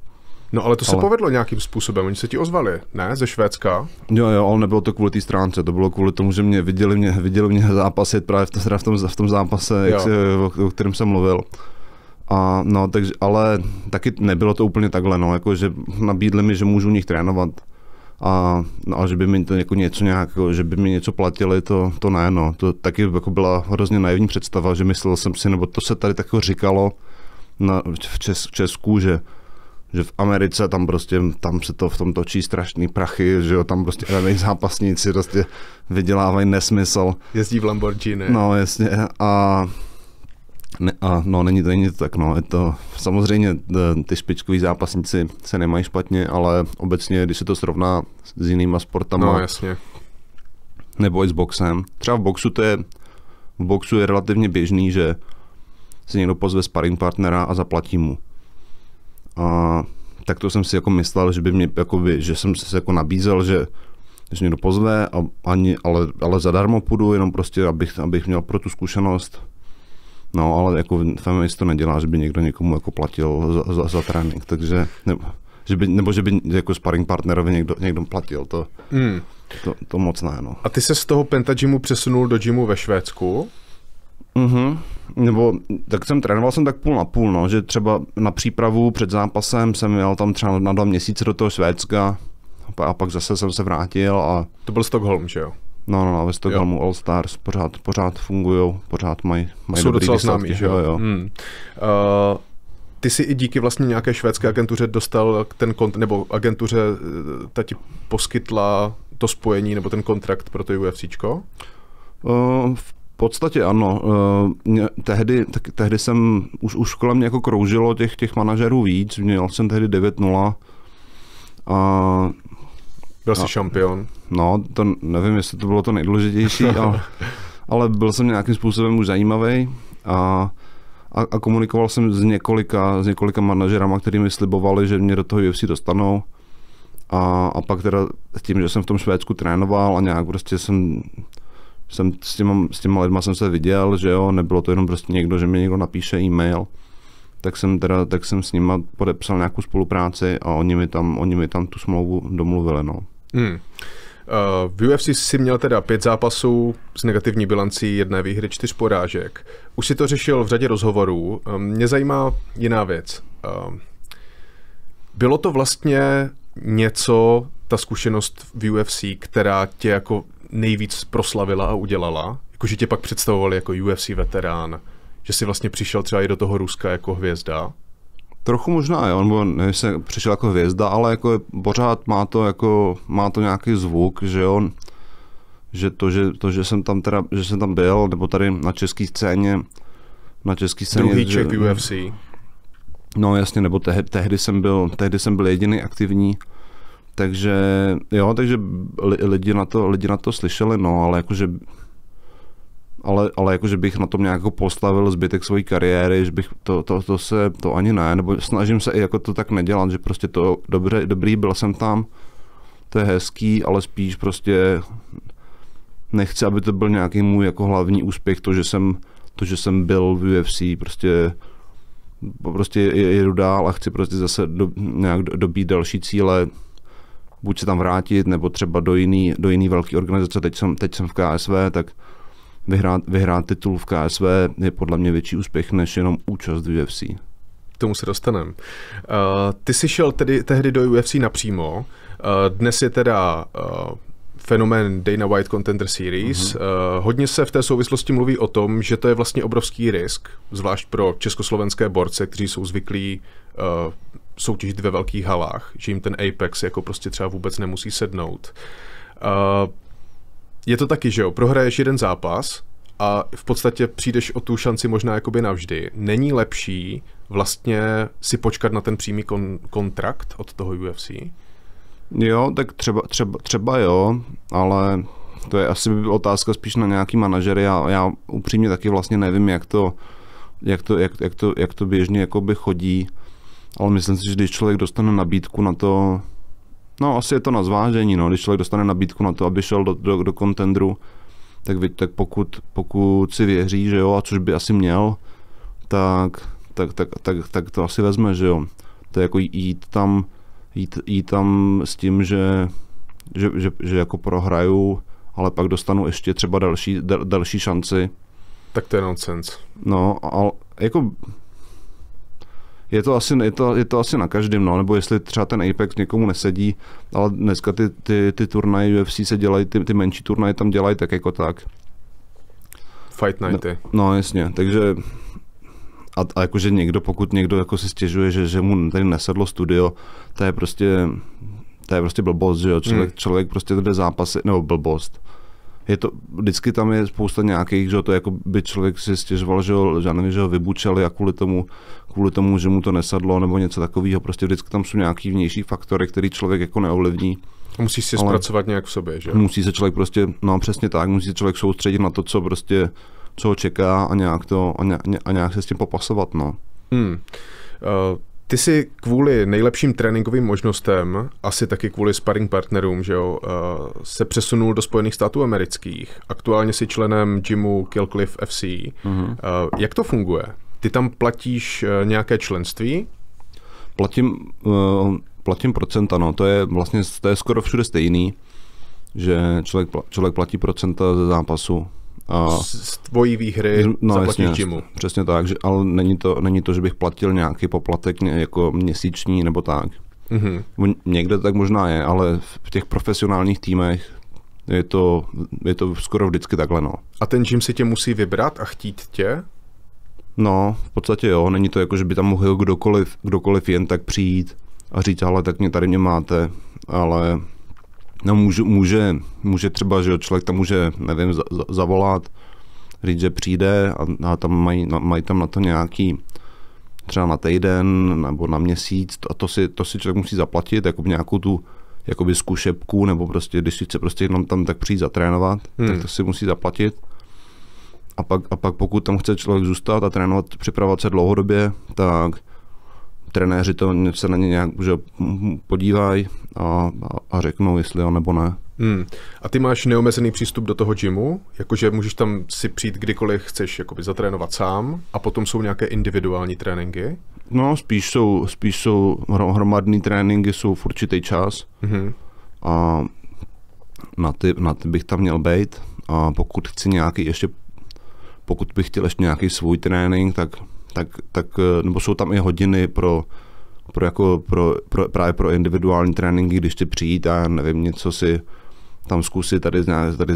S1: No ale to se
S2: Ale-
S1: povedlo nějakým způsobem, oni se ti ozvali, ne? Ze Švédska?
S2: Jo, jo, ale nebylo to kvůli té stránce, to bylo kvůli tomu, že mě viděli mě, viděli mě zápasit právě v, to, v, tom, v tom zápase, jak si, o, o, kterém jsem mluvil. A no, takže, ale taky nebylo to úplně takhle, no, jako, že nabídli mi, že můžu u nich trénovat. A, no, a že by mi to jako něco nějak, jako, že by mi něco platili, to, to ne, no. To taky jako byla hrozně naivní představa, že myslel jsem si, nebo to se tady tak jako říkalo na, v, Čes, v Česku, že že v Americe tam prostě, tam se to v tom točí strašný prachy, že jo, tam prostě MMA zápasníci prostě vydělávají nesmysl.
S1: Jezdí v Lamborghini.
S2: No, jasně, a ne, a no, není to, není to tak, no, je to, samozřejmě eh, ty špičkoví zápasníci se nemají špatně, ale obecně, když se to srovná s jinýma sportama,
S1: no jasně.
S2: nebo i s boxem. Třeba v boxu to je, v boxu je relativně běžný, že si někdo pozve sparring partnera a zaplatí mu. A tak to jsem si jako myslel, že by mě, jakoby, že jsem se jako nabízel, že že někdo pozve, a ani, ale, ale zadarmo půjdu, jenom prostě, abych, abych měl pro tu zkušenost. No, ale jako se to nedělá, že by někdo někomu jako platil za, za, za trénink, takže, nebo, že by, nebo že by jako sparring partnerovi někdo, někdo platil, to,
S1: Hmm.
S2: to, to moc ne, no.
S1: A ty se z toho pentagymu přesunul do gymu ve Švédsku?
S2: Mhm. Nebo tak jsem trénoval jsem tak půl na půl, no, že třeba na přípravu před zápasem jsem jel tam třeba na dva měsíce do toho Švédska a pak zase jsem se vrátil a
S1: To byl Stockholm, že jo?
S2: No, no, no ve Stockholmu All Stars pořád, pořád fungují, pořád mají, mají
S1: Jsou
S2: dobrý
S1: docela známí, že jo?
S2: jo.
S1: Hmm. Uh, ty si i díky vlastně nějaké švédské agentuře dostal ten kont, nebo agentuře eh, ta ti poskytla to spojení nebo ten kontrakt pro to UFCčko?
S2: Uh, v podstatě ano. Mě, tehdy, tak, tehdy jsem, už, už kolem mě jako kroužilo těch, těch manažerů víc, měl jsem tehdy 9-0 a
S1: Byl jsi šampion.
S2: No, to nevím, jestli to bylo to nejdůležitější, ale, ale byl jsem nějakým způsobem už zajímavý a, a, a komunikoval jsem s několika, s několika manažerama, kteří mi slibovali, že mě do toho UFC dostanou. A, a pak teda s tím, že jsem v tom Švédsku trénoval a nějak prostě jsem, jsem s, těma, s těma lidma jsem se viděl, že jo, nebylo to jenom prostě někdo, že mi někdo napíše e-mail, tak jsem teda, tak jsem s nima podepsal nějakou spolupráci a oni mi tam, oni mi tam tu smlouvu domluvili, no.
S1: Hmm. Uh, v UFC si měl teda pět zápasů s negativní bilancí jedné výhry, čtyř porážek. Už si to řešil v řadě rozhovorů. Um, Mě zajímá jiná věc. Um, Bylo to vlastně něco, ta zkušenost v UFC, která tě jako nejvíc proslavila a udělala? Jakože tě pak představovali jako UFC veterán, že jsi vlastně přišel třeba i do toho Ruska jako hvězda?
S2: Trochu možná, jo, nebo nevím, jestli přišel jako hvězda, ale jako pořád má to, jako, má to nějaký zvuk, že jo, že to, že, to, že jsem tam teda, že jsem tam byl, nebo tady na české scéně, na české scéně.
S1: Druhý
S2: že,
S1: UFC.
S2: No jasně, nebo tehdy, tehdy, jsem byl, tehdy jsem byl jediný aktivní, takže jo, takže lidi na to, lidi na to slyšeli, no, ale jakože ale, ale jakože bych na tom nějak jako poslavil zbytek své kariéry, že bych to, to, to, se, to ani ne, nebo snažím se i jako to tak nedělat, že prostě to dobře, dobrý, byl jsem tam, to je hezký, ale spíš prostě nechci, aby to byl nějaký můj jako hlavní úspěch, to, že jsem, to, že jsem byl v UFC, prostě prostě jedu dál a chci prostě zase do, nějak dobít další cíle, buď se tam vrátit, nebo třeba do jiný, do jiný velké organizace, teď jsem, teď jsem v KSV, tak vyhrát, vyhrát titul v KSV je podle mě větší úspěch, než jenom účast v UFC.
S1: K tomu se dostaneme. Uh, ty jsi šel tedy, tehdy do UFC napřímo, uh, dnes je teda uh, fenomén Dana White Contender Series. Mm-hmm. Uh, hodně se v té souvislosti mluví o tom, že to je vlastně obrovský risk, zvlášť pro československé borce, kteří jsou zvyklí uh, soutěžit ve velkých halách, že jim ten Apex jako prostě třeba vůbec nemusí sednout. Uh, je to taky, že jo, prohraješ jeden zápas a v podstatě přijdeš o tu šanci možná jakoby navždy. Není lepší vlastně si počkat na ten přímý kon- kontrakt od toho UFC?
S2: Jo, tak třeba, třeba, třeba jo, ale to je asi otázka spíš na nějaký manažery. Já, já upřímně taky vlastně nevím, jak to, jak to, jak, jak to, jak to běžně jakoby chodí, ale myslím si, že když člověk dostane nabídku na to, no asi je to na zvážení, no, když člověk dostane nabídku na to, aby šel do, do, do kontendru, tak, tak pokud, pokud si věří, že jo, a což by asi měl, tak, tak, tak, tak, tak to asi vezme, že jo. To je jako jít tam, jít, jít tam s tím, že, že, že, že jako prohraju, ale pak dostanu ještě třeba další, dal, další šanci.
S1: Tak to je nonsense.
S2: No, ale jako je to asi, je to, je to asi na každém, no, nebo jestli třeba ten Apex někomu nesedí, ale dneska ty, ty, ty turnaje UFC se dělají, ty, ty menší turnaje tam dělají tak jako tak.
S1: Fight nighty.
S2: No, no jasně, takže a, a jakože někdo, pokud někdo jako si stěžuje, že, že mu tady nesedlo studio, to je prostě, to je prostě blbost, že jo, člověk, hmm. člověk prostě jde zápasy, nebo blbost. Je to, vždycky tam je spousta nějakých, že to jako by člověk si stěžoval, že ho, že, nevím, že ho vybučeli a kvůli tomu, kvůli tomu, že mu to nesadlo nebo něco takového, prostě vždycky tam jsou nějaký vnější faktory, který člověk jako neovlivní.
S1: Musí si zpracovat nějak v sobě, že?
S2: Musí se člověk prostě, no přesně tak, musí se člověk soustředit na to, co prostě co ho čeká a nějak, to, a nějak, a nějak se s tím popasovat. No.
S1: Hmm. Uh, ty si kvůli nejlepším tréninkovým možnostem, asi taky kvůli sparring partnerům, že jo, uh, se přesunul do Spojených států amerických. Aktuálně si členem gymu Killcliff FC. Uh-huh. Uh, jak to funguje? Ty tam platíš uh, nějaké členství?
S2: Platím, platím procenta, no. To je vlastně to je skoro všude stejný, že člověk, člověk platí procenta ze zápasu
S1: a z tvojí výhry no, zaplatíš jasně, gymu.
S2: Přesně tak, že, ale není to, není to, že bych platil nějaký poplatek jako měsíční nebo tak. Mm-hmm. Někde tak možná je, ale v těch profesionálních týmech je to, je to skoro vždycky takhle. No.
S1: A ten gym si tě musí vybrat a chtít tě?
S2: No, v podstatě jo. Není to jako, že by tam mohl kdokoliv, kdokoliv jen tak přijít a říct, ale tak mě tady mě máte, ale No může, může, může třeba, že člověk tam může, nevím, za, za, zavolat, říct, že přijde a, a tam mají, na, mají tam na to nějaký třeba na týden nebo na měsíc a to si, to si člověk musí zaplatit, jako nějakou tu jakoby zkušebku, nebo prostě, když si chce prostě jenom tam tak přijít zatrénovat, hmm. tak to si musí zaplatit. A pak, a pak pokud tam chce člověk zůstat a trénovat, připravovat se dlouhodobě, tak trenéři to se na ně nějak že podívají a, a, řeknou, jestli jo nebo ne.
S1: Hmm. A ty máš neomezený přístup do toho gymu, jakože můžeš tam si přijít kdykoliv chceš jakoby zatrénovat sám a potom jsou nějaké individuální tréninky?
S2: No, spíš jsou, spíš jsou hromadné tréninky, jsou v určitý čas hmm. a na ty, na ty bych tam měl být a pokud chci nějaký ještě, pokud bych chtěl ještě nějaký svůj trénink, tak tak, tak, eh, nebo jsou tam i hodiny pro, pro, jako pro, pro, právě pro individuální tréninky, když ty přijít a nevím, něco si tam zkusit tady, tady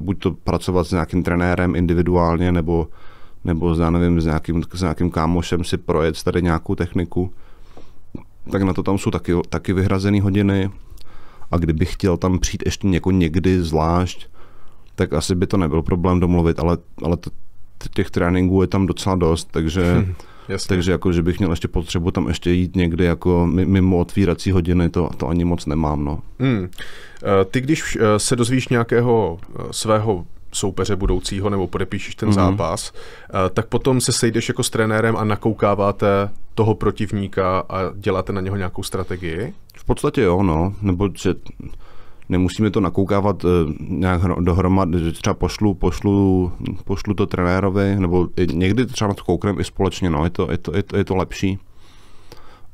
S2: buď to pracovat s nějakým trenérem individuálně, nebo, nebo s, nevím, s nějakým, s nějakým kámošem si projet tady nějakou techniku, tak na to tam jsou taky, taky vyhrazené hodiny. A kdybych chtěl tam přijít ještě někdy zvlášť, tak asi by to nebyl problém domluvit, ale, ale to, těch tréninků je tam docela dost, takže, hmm, takže jako, že bych měl ještě potřebu tam ještě jít někdy jako mimo otvírací hodiny, to, to ani moc nemám. No. Hmm.
S1: Ty, když eh, se dozvíš nějakého eh, svého soupeře budoucího nebo podepíšeš ten mm-hmm. zápas, tak potom se sejdeš jako s trenérem a nakoukáváte toho protivníka a děláte na něho nějakou strategii?
S2: V podstatě jo, no. Nebo že nemusíme to nakoukávat uh, nějak dohromady, že třeba pošlu, pošlu, pošlu to trenérovi, nebo někdy třeba na to koukneme i společně, no, je to, je to, je to, je to lepší.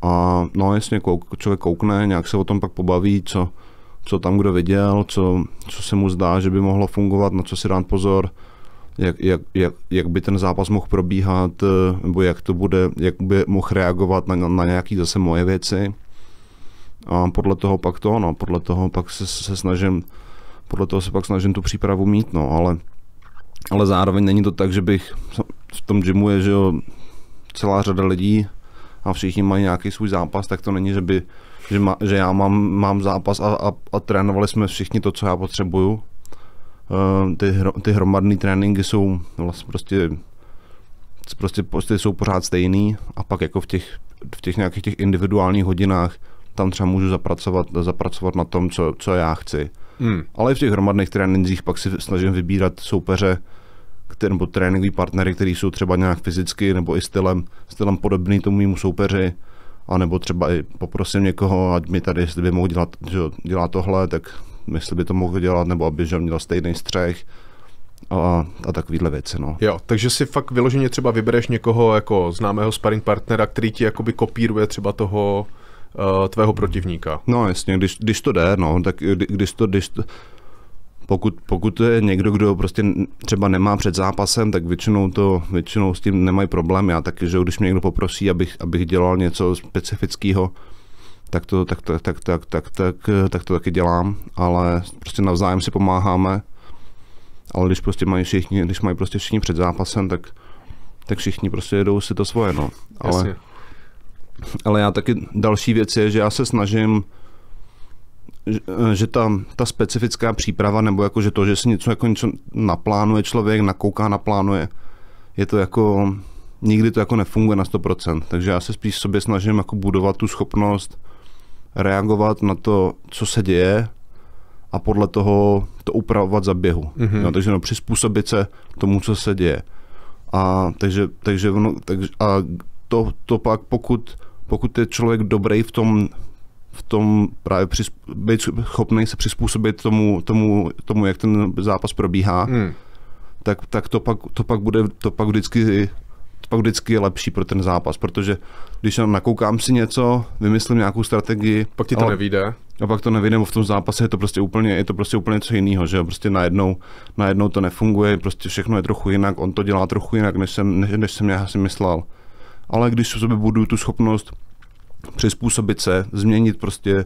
S2: A no jasně, kouk, člověk koukne, nějak se o tom pak pobaví, co, co tam kdo viděl, co, co se mu zdá, že by mohlo fungovat, na co si dát pozor, jak, jak, jak, jak by ten zápas mohl probíhat, eh, nebo jak to bude, jak by mohl reagovat na, na nějaké zase moje věci. A podle toho pak to, no, podle toho pak se, se snažím, podle toho se pak snažím tu přípravu mít, no, ale, ale zároveň není to tak, že bych, v tom gymu je, že jo, celá řada lidí a všichni mají nějaký svůj zápas, tak to není, že by že, má, že já mám, mám zápas a, a, a trénovali jsme všichni to, co já potřebuju. Uh, ty, ty hromadné tréninky jsou vlastně prostě, prostě, prostě jsou pořád stejný a pak jako v těch, v těch nějakých těch individuálních hodinách tam třeba můžu zapracovat, zapracovat na tom, co, co já chci. Hmm. Ale v těch hromadných trénincích pak si snažím vybírat soupeře, který, nebo tréninkový partnery, kteří jsou třeba nějak fyzicky nebo i stylem, stylem podobný tomu mému soupeři, a nebo třeba i poprosím někoho, ať mi tady, jestli by mohl dělat, že dělá tohle, tak jestli by to mohl dělat, nebo aby že měl stejný střech a, a takovýhle věci. No.
S1: Jo, takže si fakt vyloženě třeba vybereš někoho jako známého sparring partnera, který ti jakoby kopíruje třeba toho tvého protivníka.
S2: No jasně, když, když to jde, no, tak když to, když to, pokud, pokud to je někdo, kdo prostě třeba nemá před zápasem, tak většinou, to, většinou s tím nemají problém. Já taky, že když mě někdo poprosí, abych, abych dělal něco specifického, tak to, tak, tak, tak, tak, tak, tak, tak to taky dělám, ale prostě navzájem si pomáháme. Ale když prostě mají všichni, když mají prostě všichni před zápasem, tak, tak všichni prostě jedou si to svoje, no. Ale, ale já taky další věc je, že já se snažím že ta, ta specifická příprava, nebo jako, že to, že si něco, jako něco naplánuje člověk, nakouká, naplánuje, je to jako, nikdy to jako nefunguje na 100%. Takže já se spíš sobě snažím jako budovat tu schopnost reagovat na to, co se děje a podle toho to upravovat za běhu. Mm-hmm. Jo, takže no, přizpůsobit se tomu, co se děje. A takže, takže, no, takže a to, to pak, pokud, pokud je člověk dobrý v tom v tom právě při, být schopný se přizpůsobit tomu, tomu, tomu jak ten zápas probíhá, hmm. tak, tak to, pak, to, pak bude, to pak vždycky to pak vždycky je lepší pro ten zápas, protože když nakoukám si něco, vymyslím nějakou strategii.
S1: Pak ti to nevíde.
S2: A pak to nevíde, v tom zápase je to prostě úplně, je to prostě úplně něco jiného, že jo? Prostě najednou, najednou to nefunguje, prostě všechno je trochu jinak, on to dělá trochu jinak, než jsem, než, než jsem já si myslel. Ale když v sobě budu tu schopnost přizpůsobit se, změnit prostě,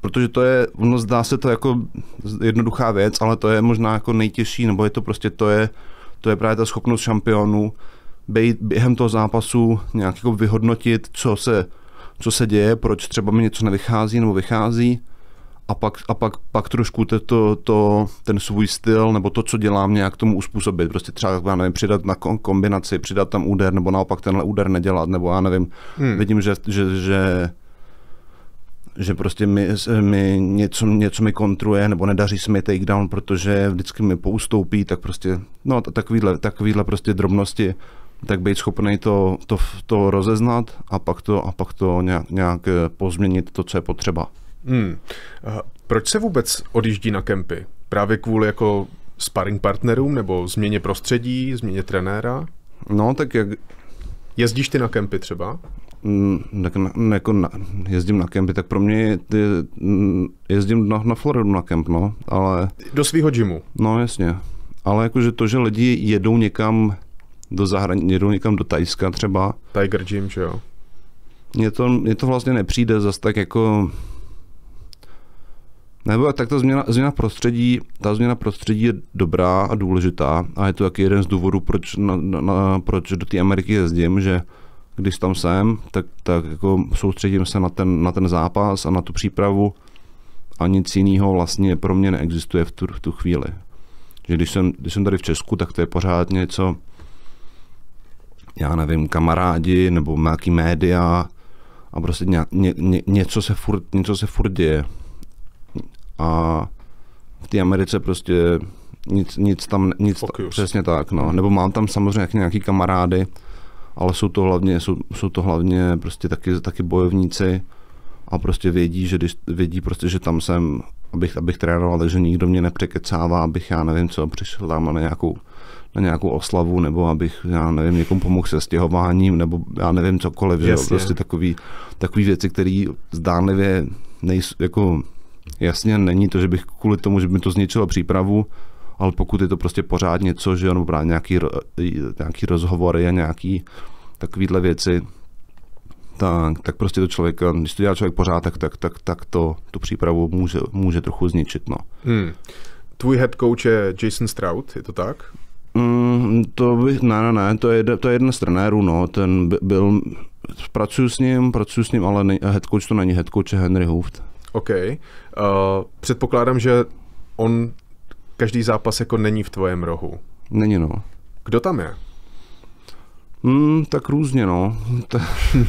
S2: protože to je, ono zdá se to jako jednoduchá věc, ale to je možná jako nejtěžší, nebo je to prostě, to je, to je právě ta schopnost šampionů být během toho zápasu nějak jako vyhodnotit, co se, co se děje, proč třeba mi něco nevychází nebo vychází a pak, a pak, pak trošku to, to, to, ten svůj styl nebo to, co dělám, nějak tomu uspůsobit. Prostě třeba, já nevím, přidat na kombinaci, přidat tam úder, nebo naopak tenhle úder nedělat, nebo já nevím, hmm. vidím, že, že, že že prostě mi, mi něco, něco mi kontruje, nebo nedaří se mi takedown, protože vždycky mi poustoupí, tak prostě, no takovýhle, takovýhle prostě drobnosti, tak být schopný to, to, to rozeznat a pak to, a pak to nějak, nějak pozměnit to, co je potřeba. Hmm.
S1: Proč se vůbec odjíždí na kempy? Právě kvůli jako sparring partnerům nebo změně prostředí, změně trenéra?
S2: No, tak jak...
S1: Jezdíš ty na kempy třeba?
S2: Mm, tak na, jako na, jezdím na kempy, tak pro mě ty, jezdím na, na Floridu na kemp, no, ale...
S1: Do svého gymu?
S2: No, jasně. Ale jakože to, že lidi jedou někam do zahraničí, jedou někam do Tajska třeba.
S1: Tiger Gym, že jo?
S2: mně to, mně to vlastně nepřijde zas tak jako nebo tak ta změna, změna prostředí, ta změna prostředí je dobrá a důležitá a je to taky jeden z důvodů, proč, na, na, proč do té Ameriky jezdím, že když tam jsem, tak, tak jako soustředím se na ten, na ten zápas a na tu přípravu a nic jiného vlastně pro mě neexistuje v tu, v tu chvíli. Že když jsem, když jsem tady v Česku, tak to je pořád něco, já nevím, kamarádi nebo nějaký média a prostě ně, ně, ně, něco, se furt, něco se furt děje. A v té Americe prostě nic, nic tam, nic,
S1: Focus.
S2: přesně tak, no. Nebo mám tam samozřejmě nějaký kamarády, ale jsou to hlavně, jsou, jsou to hlavně prostě taky, taky bojovníci a prostě vědí, že když, vědí prostě, že tam jsem, abych, abych trénoval, takže nikdo mě nepřekecává, abych já nevím co, přišel tam na nějakou, na nějakou oslavu, nebo abych, já nevím, někomu pomohl se stěhováním, nebo já nevím cokoliv, že jo,
S1: Jasně.
S2: prostě takový, takový věci, které zdánlivě nejsou, jako jasně není to, že bych kvůli tomu, že by mi to zničilo přípravu, ale pokud je to prostě pořád něco, že jo, nebo právě nějaký, nějaký rozhovory a nějaký takovýhle věci, tak, tak prostě to člověk, když to dělá člověk pořád, tak, tak, tak, tak to tu přípravu může, může trochu zničit. No.
S1: Hmm. Tvůj head coach je Jason Stroud, je to tak?
S2: Mm, to bych, ne, ne, ne, to je, to je jeden z trenérů, no, ten by- byl, pracuji s ním, pracuji s ním, ale ne, head coach to není, head coach je Henry Hooft.
S1: OK. Uh, předpokládám, že on každý zápas jako není v tvojem rohu.
S2: Není, no.
S1: Kdo tam je?
S2: Hmm, tak různě, no.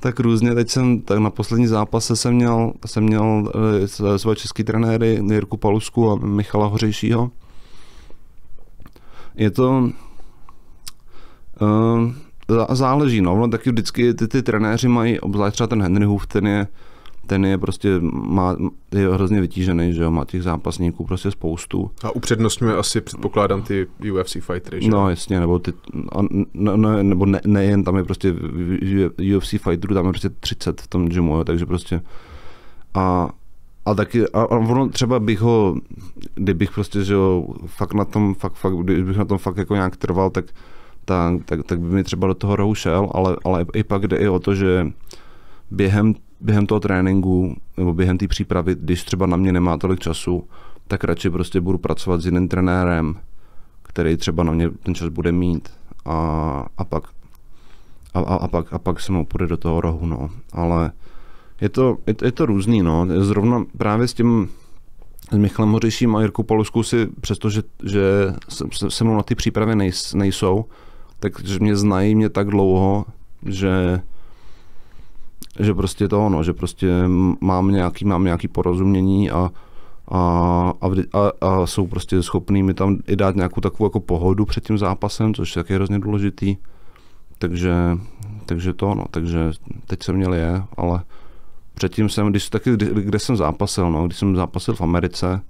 S2: Tak, různě. Teď jsem, tak na poslední zápase jsem měl, jsem měl eh, svoje český trenéry Jirku Palusku a Michala Hořejšího. Je to... Uh, záleží, no. Ono taky vždycky ty, ty trenéři mají, obzvlášť třeba ten Henry Hoof, ten je, ten je prostě, má, je hrozně vytížený, že jo, má těch zápasníků prostě spoustu.
S1: A upřednostňuje asi, předpokládám, ty UFC fightery, že?
S2: No jasně, nebo, ty, ne, ne, nebo ne, nejen, tam je prostě UFC fighterů, tam je prostě 30 v tom gymu, jo, takže prostě a, a taky, a, a ono třeba bych ho, kdybych prostě, že jo, fakt na tom, fakt, fakt, kdybych na tom fakt jako nějak trval, tak, tak, tak, tak by mi třeba do toho rohu šel, ale, ale i pak jde i o to, že během, během toho tréninku nebo během té přípravy, když třeba na mě nemá tolik času, tak radši prostě budu pracovat s jiným trenérem, který třeba na mě ten čas bude mít a, a pak a, a, a, pak, a pak se mnou půjde do toho rohu, no. Ale je to, je, je to různý, no. Zrovna právě s tím s Michalem Hořejším a Jirkou Paluskou si, přestože že se, se, se mnou na ty přípravy nejs, nejsou, takže mě znají mě tak dlouho, že že prostě to ono, že prostě mám nějaký, mám nějaký porozumění a, a, a, a, jsou prostě schopní mi tam i dát nějakou takovou jako pohodu před tím zápasem, což je taky hrozně důležitý. Takže, takže to no, takže teď jsem měl je, ale předtím jsem, když taky, kdy, kde jsem zápasil, no, když jsem zápasil v Americe,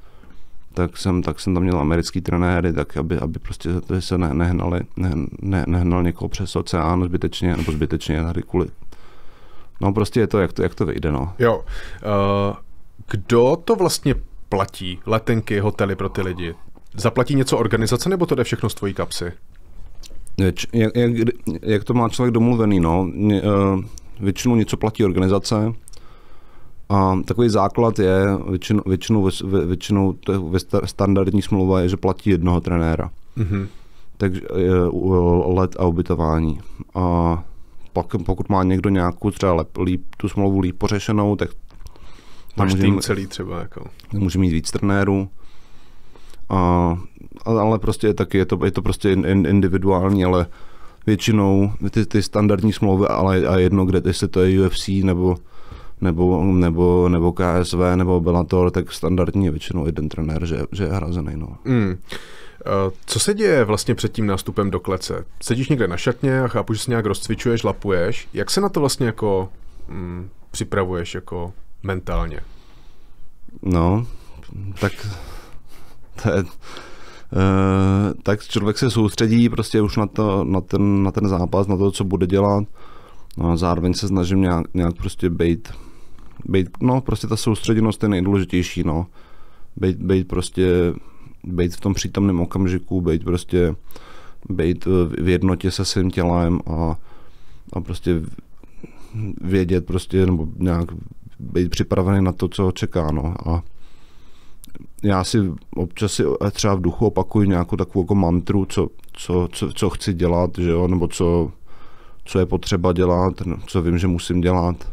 S2: tak jsem, tak jsem tam měl americký trenéry, tak aby, aby prostě se ne, nehnali, ne, ne, nehnal někoho přes oceán zbytečně, nebo zbytečně kvůli. No prostě je to, jak to, jak to vyjde, no.
S1: Jo. Uh, kdo to vlastně platí? Letenky, hotely pro ty lidi? Zaplatí něco organizace, nebo to jde všechno z tvojí kapsy?
S2: Jak, jak, jak to má člověk domluvený, no. Uh, většinou něco platí organizace a takový základ je, většinou, většinou, většinou to ve sta- standardní smlouva je, že platí jednoho trenéra.
S1: Mhm.
S2: Takže je uh, let a ubytování. A pak, pokud má někdo nějakou třeba lep, líp, tu smlouvu líp pořešenou, tak tam
S1: Máš
S2: může,
S1: tým
S2: mít-
S1: celý třeba, jako.
S2: může mít víc trenérů. A, ale prostě je taky, je to, je to prostě in, in, individuální, ale většinou ty, ty standardní smlouvy, ale a jedno, kde jestli to je UFC nebo, nebo, nebo, nebo KSV nebo Bellator, tak standardní je většinou jeden trenér, že, že je hrazený. No.
S1: Mm. Uh, co se děje vlastně před tím nástupem do klece? Sedíš někde na šatně a chápu, že se nějak rozcvičuješ, lapuješ. Jak se na to vlastně jako mm, připravuješ jako mentálně?
S2: No, tak to je, uh, tak člověk se soustředí prostě už na, to, na, ten, na ten zápas, na to, co bude dělat. No a zároveň se snažím nějak, nějak prostě být, být, no prostě ta soustředěnost je nejdůležitější, no. Být, být prostě, být v tom přítomném okamžiku, být prostě, být eh, v jednotě se svým tělem a, a prostě vědět prostě, nebo nějak být připravený na to, co čeká, no. A já si občas si třeba v duchu opakuju nějakou takovou jako mantru, co, co, co, co chci dělat, že jo, nebo co, co je potřeba dělat, co vím, že musím dělat.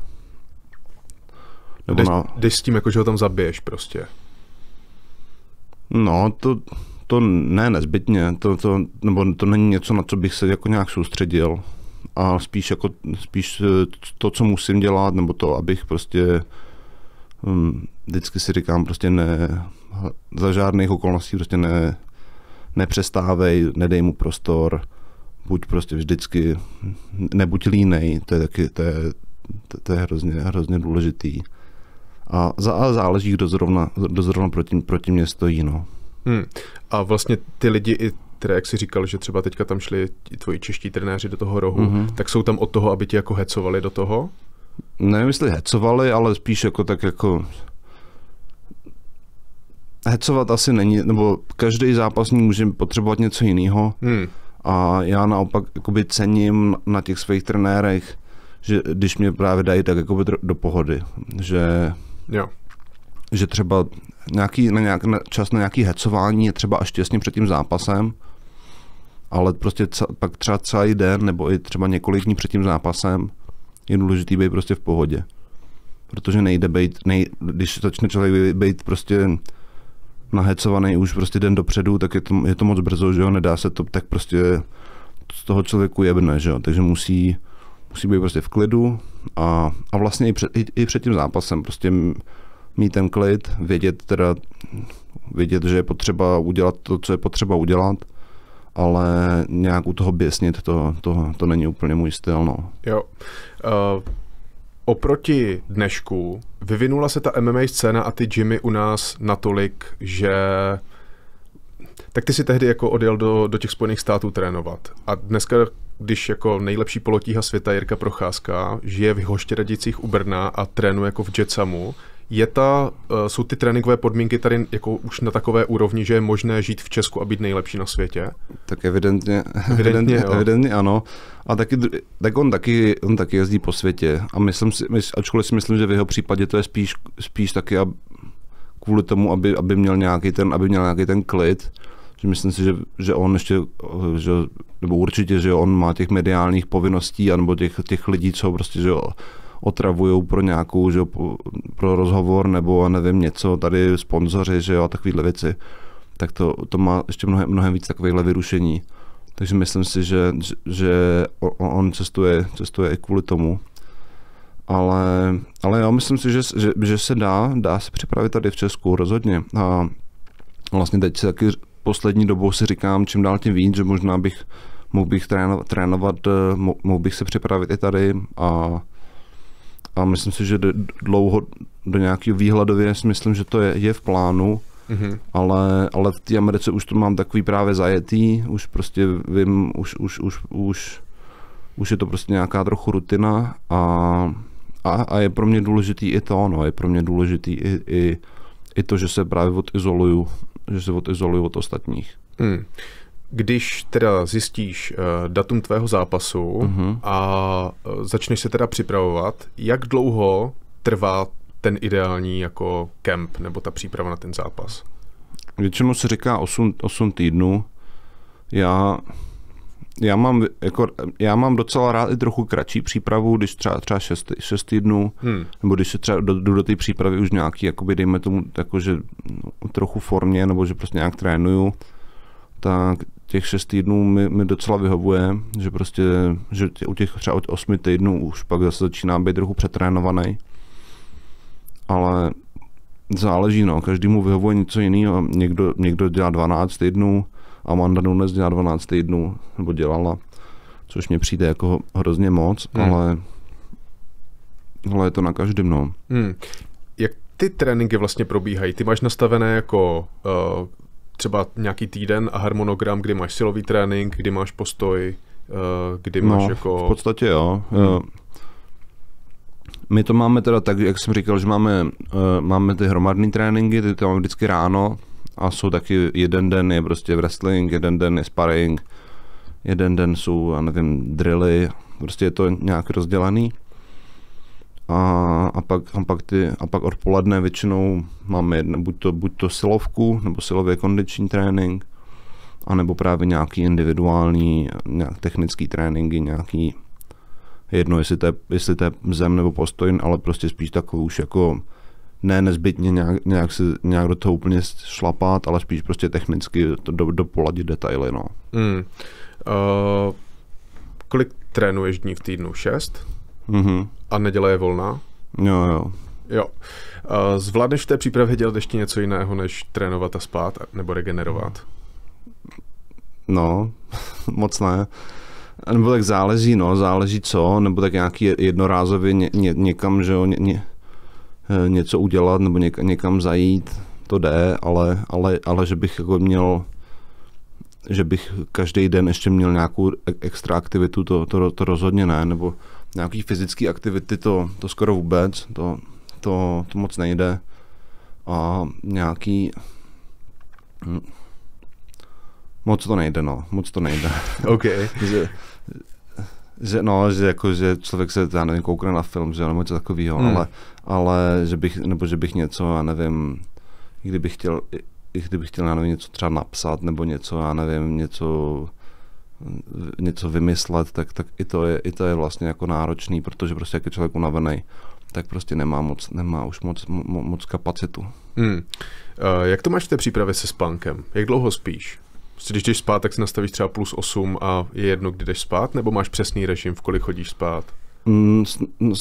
S1: Nebo jdeš, na... jdeš s tím, jako, že ho tam zabiješ prostě.
S2: No, to, to ne nezbytně, to, to, nebo to není něco, na co bych se jako nějak soustředil. A spíš jako, spíš to, co musím dělat, nebo to, abych prostě um, vždycky si říkám prostě ne, za žádných okolností prostě ne, nepřestávej, nedej mu prostor, buď prostě vždycky, nebuď línej, to je taky, to je, to, to je hrozně, hrozně důležitý. A, za, a záleží, kdo zrovna, kdo zrovna proti, proti mě stojí, no.
S1: Hmm. A vlastně ty lidi i které, jak jsi říkal, že třeba teďka tam šli tvoji čeští trenéři do toho rohu, mm-hmm. tak jsou tam od toho, aby ti jako hecovali do toho?
S2: Nevím, jestli hecovali, ale spíš jako tak jako hecovat asi není, nebo každý zápasník může potřebovat něco jiného. Hmm. A já naopak jakoby cením na těch svých trenérech, že když mě právě dají tak jakoby do pohody, že,
S1: jo.
S2: že třeba nějaký, na nějak, na, čas na nějaký hecování je třeba až těsně před tím zápasem, ale prostě ca, pak třeba celý den nebo i třeba několik dní před tím zápasem je důležitý být prostě v pohodě. Protože nejde být, nej, když začne člověk být prostě nahecovaný už prostě den dopředu, tak je to, je to moc brzo, že jo, nedá se to, tak prostě z toho člověku jebne, že jo, takže musí, musí být prostě v klidu a, a vlastně i před, i, i před tím zápasem prostě mít ten klid, vědět teda, vědět, že je potřeba udělat to, co je potřeba udělat, ale nějak u toho běsnit, to, to, to není úplně můj styl, no.
S1: Jo. Uh, oproti dnešku vyvinula se ta MMA scéna a ty gymy u nás natolik, že tak ty si tehdy jako odjel do, do těch Spojených států trénovat. A dneska, když jako nejlepší polotíha světa Jirka Procházka žije v Hoštěradicích u Brna a trénuje jako v Jetsamu, je ta, eh, jsou ty tréninkové podmínky tady jako už na takové úrovni, že je možné žít v Česku a být nejlepší na světě?
S2: Tak evidentně, evidentně, evidentně, evidentně ano. A taky, tak on taky, on taky jezdí po světě. A myslím si, ačkoliv si myslím, že v jeho případě to je spíš, spíš taky a kvůli tomu, aby, aby, měl nějaký ten, aby měl nějaký ten klid, že myslím si, že, že on ještě, že, nebo určitě, že on má těch mediálních povinností, anebo těch, těch lidí, co prostě, že otravují pro nějakou, že pro rozhovor nebo nevím něco, tady sponzoři, že jo, a takovéhle věci, tak to, to má ještě mnohem, mnohem víc takovýchhle vyrušení. Takže myslím si, že, že on cestuje, cestuje i kvůli tomu. Ale, ale já myslím si, že, že, že se dá, dá se připravit tady v Česku rozhodně. A vlastně teď se taky poslední dobou si říkám čím dál tím víc, že možná bych mohl bych trénovat, trénovat mohl bych se připravit i tady a a myslím si, že dlouho do nějakého výhledově si myslím, že to je, je v plánu, mm-hmm. ale, ale v té Americe už to mám takový právě zajetý, už prostě vím, už, už, už, už, už je to prostě nějaká trochu rutina a, a, a je pro mě důležitý i to, no, je pro mě důležitý i, i, i to, že se právě odizoluju, že se odizoluju od ostatních. Mm.
S1: Když teda zjistíš uh, datum tvého zápasu uh-huh. a uh, začneš se teda připravovat, jak dlouho trvá ten ideální jako kemp nebo ta příprava na ten zápas?
S2: Většinou se říká 8, 8 týdnů. Já, já, mám, jako, já mám docela rád i trochu kratší přípravu, když třeba, třeba 6, 6 týdnů, hmm. nebo když se třeba jdu do, do té přípravy už nějaký, jakoby dejme tomu, jako, že no, trochu formě, nebo že prostě nějak trénuju, tak těch šest týdnů mi, mi docela vyhovuje, že prostě, že u těch třeba od osmi týdnů už pak zase začíná být trochu přetrénovaný. Ale záleží, no, každému vyhovuje něco jiného. Někdo, někdo dělá 12 týdnů, Amanda Nunes dělá 12 týdnů, nebo dělala, což mě přijde jako hrozně moc, hmm. ale, ale je to na každém, no. Hmm.
S1: Jak ty tréninky vlastně probíhají? Ty máš nastavené jako uh, třeba nějaký týden a harmonogram, kdy máš silový trénink, kdy máš postoj, eh, kdy máš no, jako...
S2: v podstatě jo. Hmm. My to máme teda tak, jak jsem říkal, že máme, eh, máme ty hromadné tréninky, ty to máme vždycky ráno a jsou taky jeden den je prostě wrestling, jeden den je sparring, jeden den jsou, já nevím, drilly, prostě je to nějak rozdělaný. A, a, pak, a, pak ty, a pak odpoledne většinou máme jedno, buď, to, buď to silovku, nebo silově kondiční trénink, anebo právě nějaký individuální, nějak technický tréninky, nějaký jedno, jestli to, je, jestli to je zem nebo postoj, ale prostě spíš takový už jako ne nezbytně nějak, nějak, se, nějak do toho úplně šlapat, ale spíš prostě technicky to do, dopoladit detaily. No.
S1: Mm. Uh, kolik trénuješ dní v týdnu? Šest?
S2: Mm-hmm.
S1: A neděle je volná?
S2: Jo, jo.
S1: Jo. Uh, zvládneš v té přípravě dělat ještě něco jiného, než trénovat a spát, nebo regenerovat?
S2: No, moc ne. Nebo tak záleží, no, záleží co, nebo tak nějaký jednorázově ně, ně, někam, že jo, ně, ně, něco udělat, nebo něk, někam zajít, to jde, ale, ale, ale že bych jako měl že bych každý den ještě měl nějakou extra aktivitu, to, to, to rozhodně ne, nebo nějaký fyzické aktivity, to, to skoro vůbec, to, to, to moc nejde. A nějaký... Hm, moc to nejde, no, moc to nejde.
S1: OK.
S2: že, no, že, jako, že člověk se, já nevím, koukne na film, že nebo něco takového, hmm. ale, ale že bych, nebo že bych něco, já nevím, kdybych chtěl, i kdybych chtěl, já nevím, něco třeba napsat, nebo něco, já nevím, něco, něco vymyslet, tak, tak i, to je, i to je vlastně jako náročný, protože prostě jak je člověk unavený, tak prostě nemá, moc, nemá už moc, mo, moc kapacitu.
S1: Hmm. Uh, jak to máš v té přípravě se spánkem? Jak dlouho spíš? Prostě když jdeš spát, tak si nastavíš třeba plus 8 a je jedno, kdy jdeš spát, nebo máš přesný režim, v kolik chodíš spát?
S2: Mm,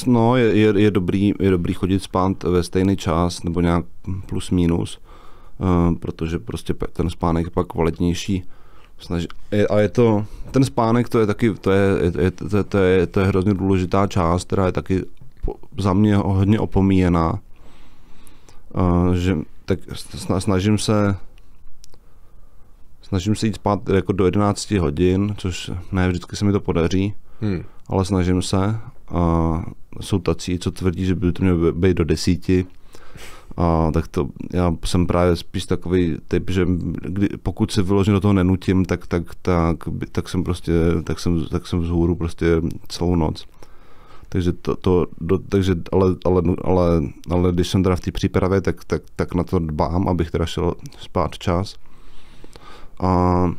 S2: no, je, je, je, dobrý, je dobrý chodit spát ve stejný čas, nebo nějak plus minus, uh, protože prostě ten spánek je pak kvalitnější. Snaží, a je to, ten spánek, to je taky, to je, je, to, je, to, je, to je hrozně důležitá část, která je taky za mě hodně opomíjená. Uh, že, tak snažím se snažím se jít spát jako do 11 hodin, což ne vždycky se mi to podaří, hmm. ale snažím se. A jsou tací, co tvrdí, že by to mělo být do desíti. A tak to, já jsem právě spíš takový typ, že kdy, pokud se vyloženě do toho nenutím, tak, tak, tak, tak jsem prostě, tak jsem, tak jsem vzhůru prostě celou noc. Takže to, to do, takže, ale, ale, ale, ale, když jsem teda v té přípravě, tak, tak, tak na to dbám, abych teda šel spát čas. A,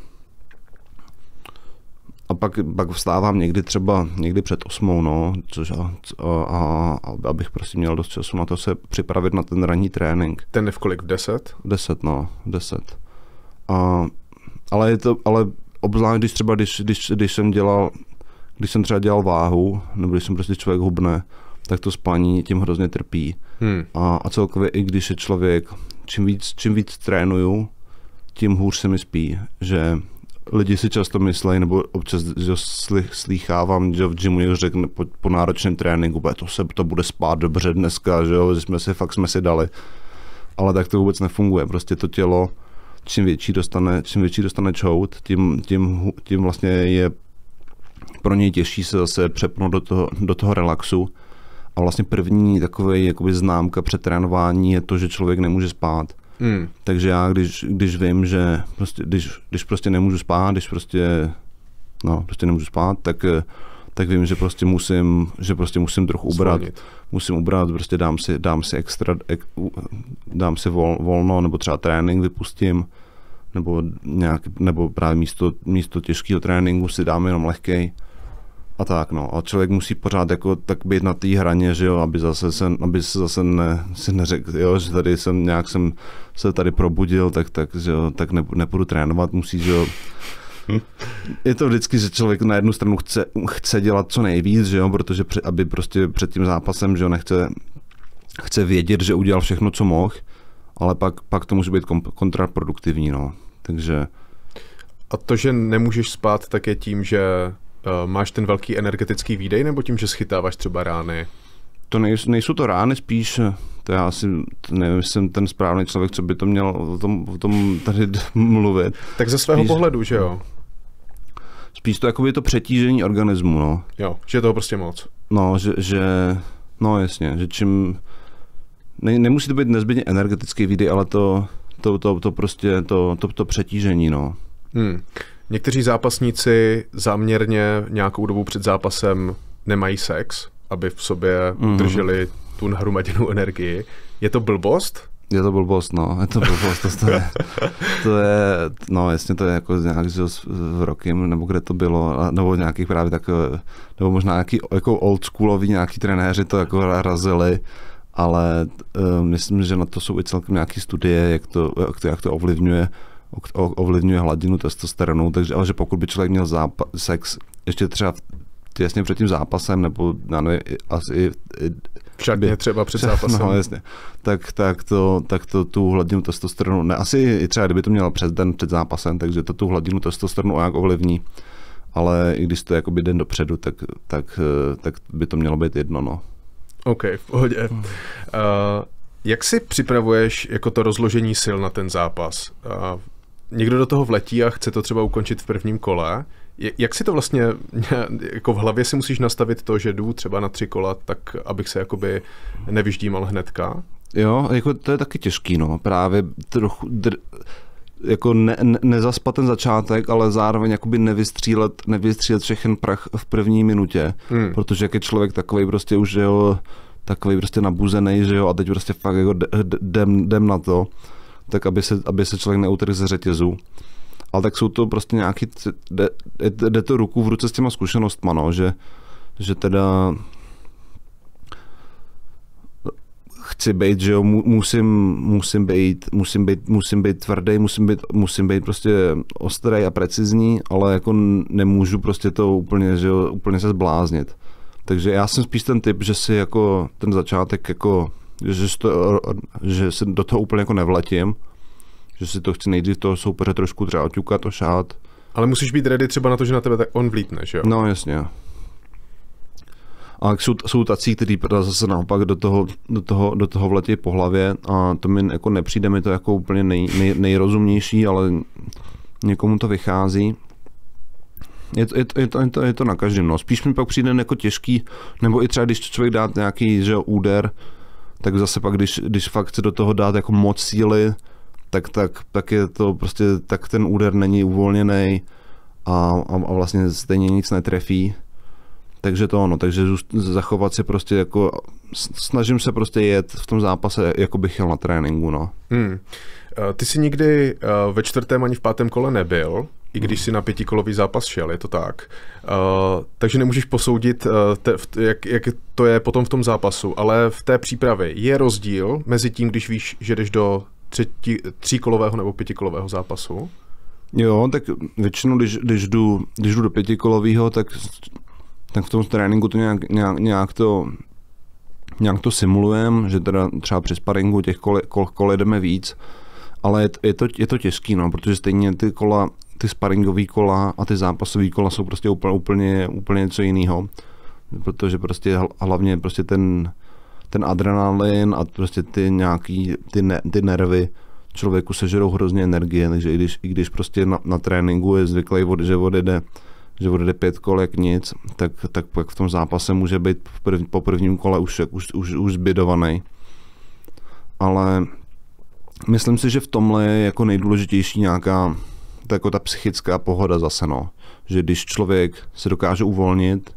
S2: a pak, pak vstávám někdy třeba někdy před osmou, no, což a, a, a, abych prostě měl dost času na to se připravit na ten ranní trénink.
S1: Ten je v kolik? V deset?
S2: V deset, no, v deset. A, ale je to, ale obzvlášť, když třeba, když, když, když jsem dělal, když jsem třeba dělal váhu, nebo když jsem prostě člověk hubne, tak to spaní tím hrozně trpí. Hmm. A, a celkově i když je člověk, čím víc, čím víc trénuju, tím hůř se mi spí, že lidi si často myslí, nebo občas že sly, slýchávám, že v gymu někdo řekne po, po náročném tréninku, to se to bude spát dobře dneska, že jo, že jsme si, fakt jsme si dali. Ale tak to vůbec nefunguje, prostě to tělo, čím větší dostane, čím větší dostane čout, tím, tím, tím vlastně je pro něj těžší se zase přepnout do toho, do toho relaxu. A vlastně první takový jakoby známka přetrénování je to, že člověk nemůže spát. Hmm. Takže já, když, když vím, že prostě, když, když prostě nemůžu spát, když prostě, no, prostě nemůžu spát, tak, tak vím, že prostě musím, že prostě musím trochu ubrat. Svolnit. Musím ubrat, prostě dám si, dám si extra, ek, dám si vol, volno, nebo třeba trénink vypustím, nebo, nějak, nebo právě místo, místo těžkého tréninku si dám jenom lehkej a tak, no. A člověk musí pořád jako tak být na té hraně, že jo, aby zase se, aby se zase ne, si neřekl, jo, že tady jsem nějak jsem se tady probudil, tak, tak, že jo, tak ne, nepůjdu trénovat, musí, že jo, je to vždycky, že člověk na jednu stranu chce, chce dělat co nejvíc, že jo, protože při, aby prostě před tím zápasem, že jo, nechce, chce vědět, že udělal všechno, co mohl, ale pak, pak to může být kontraproduktivní, no. Takže...
S1: A to, že nemůžeš spát, tak je tím, že máš ten velký energetický výdej nebo tím, že schytáváš třeba rány?
S2: To nejsou, nejsou to rány, spíš to já asi nevím, jsem ten správný člověk, co by to měl o tom, o tom tady mluvit.
S1: Tak ze svého spíš, pohledu, že jo?
S2: Spíš to jako by to přetížení organismu, no.
S1: Jo, že je toho prostě moc.
S2: No, že, že no jasně, že čím, ne, nemusí to být nezbytně energetický výdej, ale to, to, to, to prostě, to, to, to přetížení, no.
S1: Hmm. Někteří zápasníci záměrně nějakou dobu před zápasem nemají sex, aby v sobě mm. drželi tu nahromaděnou energii. Je to blbost?
S2: Je to blbost, no, je to blbost, to, to, je, to je, no jasně to je jako nějak že v Rokem, nebo kde to bylo, nebo nějakých právě tak, nebo možná nějaký jako old schoolový nějaký trenéři to jako razili, ale uh, myslím, že na to jsou i celkem nějaké studie, jak to, jak to, jak to ovlivňuje, ovlivňuje hladinu testosteronu, takže ale že pokud by člověk měl zápa- sex ještě třeba těsně před tím zápasem, nebo já nevím, asi
S1: v šatně třeba před zápasem.
S2: No, jasně. Tak, tak, to, tak to tu hladinu testosteronu, ne, asi i třeba kdyby to měl přes den před zápasem, takže to tu hladinu testosteronu jak ovlivní. Ale i když to je jakoby den dopředu, tak, tak, tak by to mělo být jedno, no.
S1: OK, v pohodě. Hmm. Uh, jak si připravuješ jako to rozložení sil na ten zápas? Uh, někdo do toho vletí a chce to třeba ukončit v prvním kole. Jak si to vlastně, jako v hlavě si musíš nastavit to, že jdu třeba na tři kola, tak abych se jakoby nevyždímal hnedka?
S2: Jo, jako to je taky těžký, no. Právě trochu, dr, jako ne, ne, nezaspat ten začátek, ale zároveň jakoby nevystřílet, nevystřílet všechen prach v první minutě, hmm. protože jak je člověk takový prostě už, že jo, takový prostě nabuzený, že jo, a teď prostě fakt jako jdem, jdem na to, tak aby se, aby se člověk neutrhl ze řetězu. Ale tak jsou to prostě nějaký, jde, jde to ruku v ruce s těma zkušenostma, no, že, že teda chci být, že jo, musím, musím být, musím být, musím být tvrdý, musím být, musím být prostě ostrý a precizní, ale jako nemůžu prostě to úplně, že jo, úplně se zbláznit. Takže já jsem spíš ten typ, že si jako ten začátek jako, že, to, že se do toho úplně jako nevletím, že si to chci nejdřív toho soupeře trošku třeba oťukat, ošát.
S1: Ale musíš být ready třeba na to, že na tebe tak on vlítne, že jo?
S2: No jasně. A jsou, jsou tací, kteří zase naopak do toho, do toho, do toho vletí po hlavě a to mi jako nepřijde mi to jako úplně nej, nej, nejrozumnější, ale někomu to vychází. Je to, je, to, je, to, je, to, je to na každém. No. Spíš mi pak přijde jako těžký, nebo i třeba když člověk dá nějaký že, úder, tak zase pak, když, když fakt chce do toho dát jako moc síly, tak, tak, tak je to prostě, tak ten úder není uvolněný a, a, a vlastně stejně nic netrefí. Takže to ono, takže zachovat si prostě jako, snažím se prostě jet v tom zápase, jako bych jel na tréninku, no. Hmm.
S1: Eh, ty jsi nikdy eh, ve čtvrtém ani v pátém kole nebyl, i když si na pětikolový zápas šel, je to tak. Uh, takže nemůžeš posoudit, uh, te, jak, jak to je potom v tom zápasu, ale v té přípravě je rozdíl mezi tím, když víš, že jdeš do třetí, tříkolového nebo pětikolového zápasu?
S2: Jo, tak většinou, když, když, jdu, když jdu do pětikolového, tak, tak v tom tréninku to nějak, nějak, nějak to nějak to simulujeme, že teda třeba při sparingu těch kole, kol, kole jdeme víc, ale je, je, to, je to těžký, no, protože stejně ty kola, ty sparingové kola a ty zápasové kola jsou prostě úplně, úplně, úplně něco jiného. Protože prostě hlavně prostě ten, ten adrenalin a prostě ty nějaký, ty, ne, ty nervy člověku sežerou hrozně energie, takže i když, i když prostě na, na tréninku je zvyklý, že odjede, že odjede pět kolek nic, tak, tak pak v tom zápase může být prv, po prvním kole už, už, už, už zbydovaný. Ale myslím si, že v tomhle je jako nejdůležitější nějaká to jako ta psychická pohoda zase, no. Že když člověk se dokáže uvolnit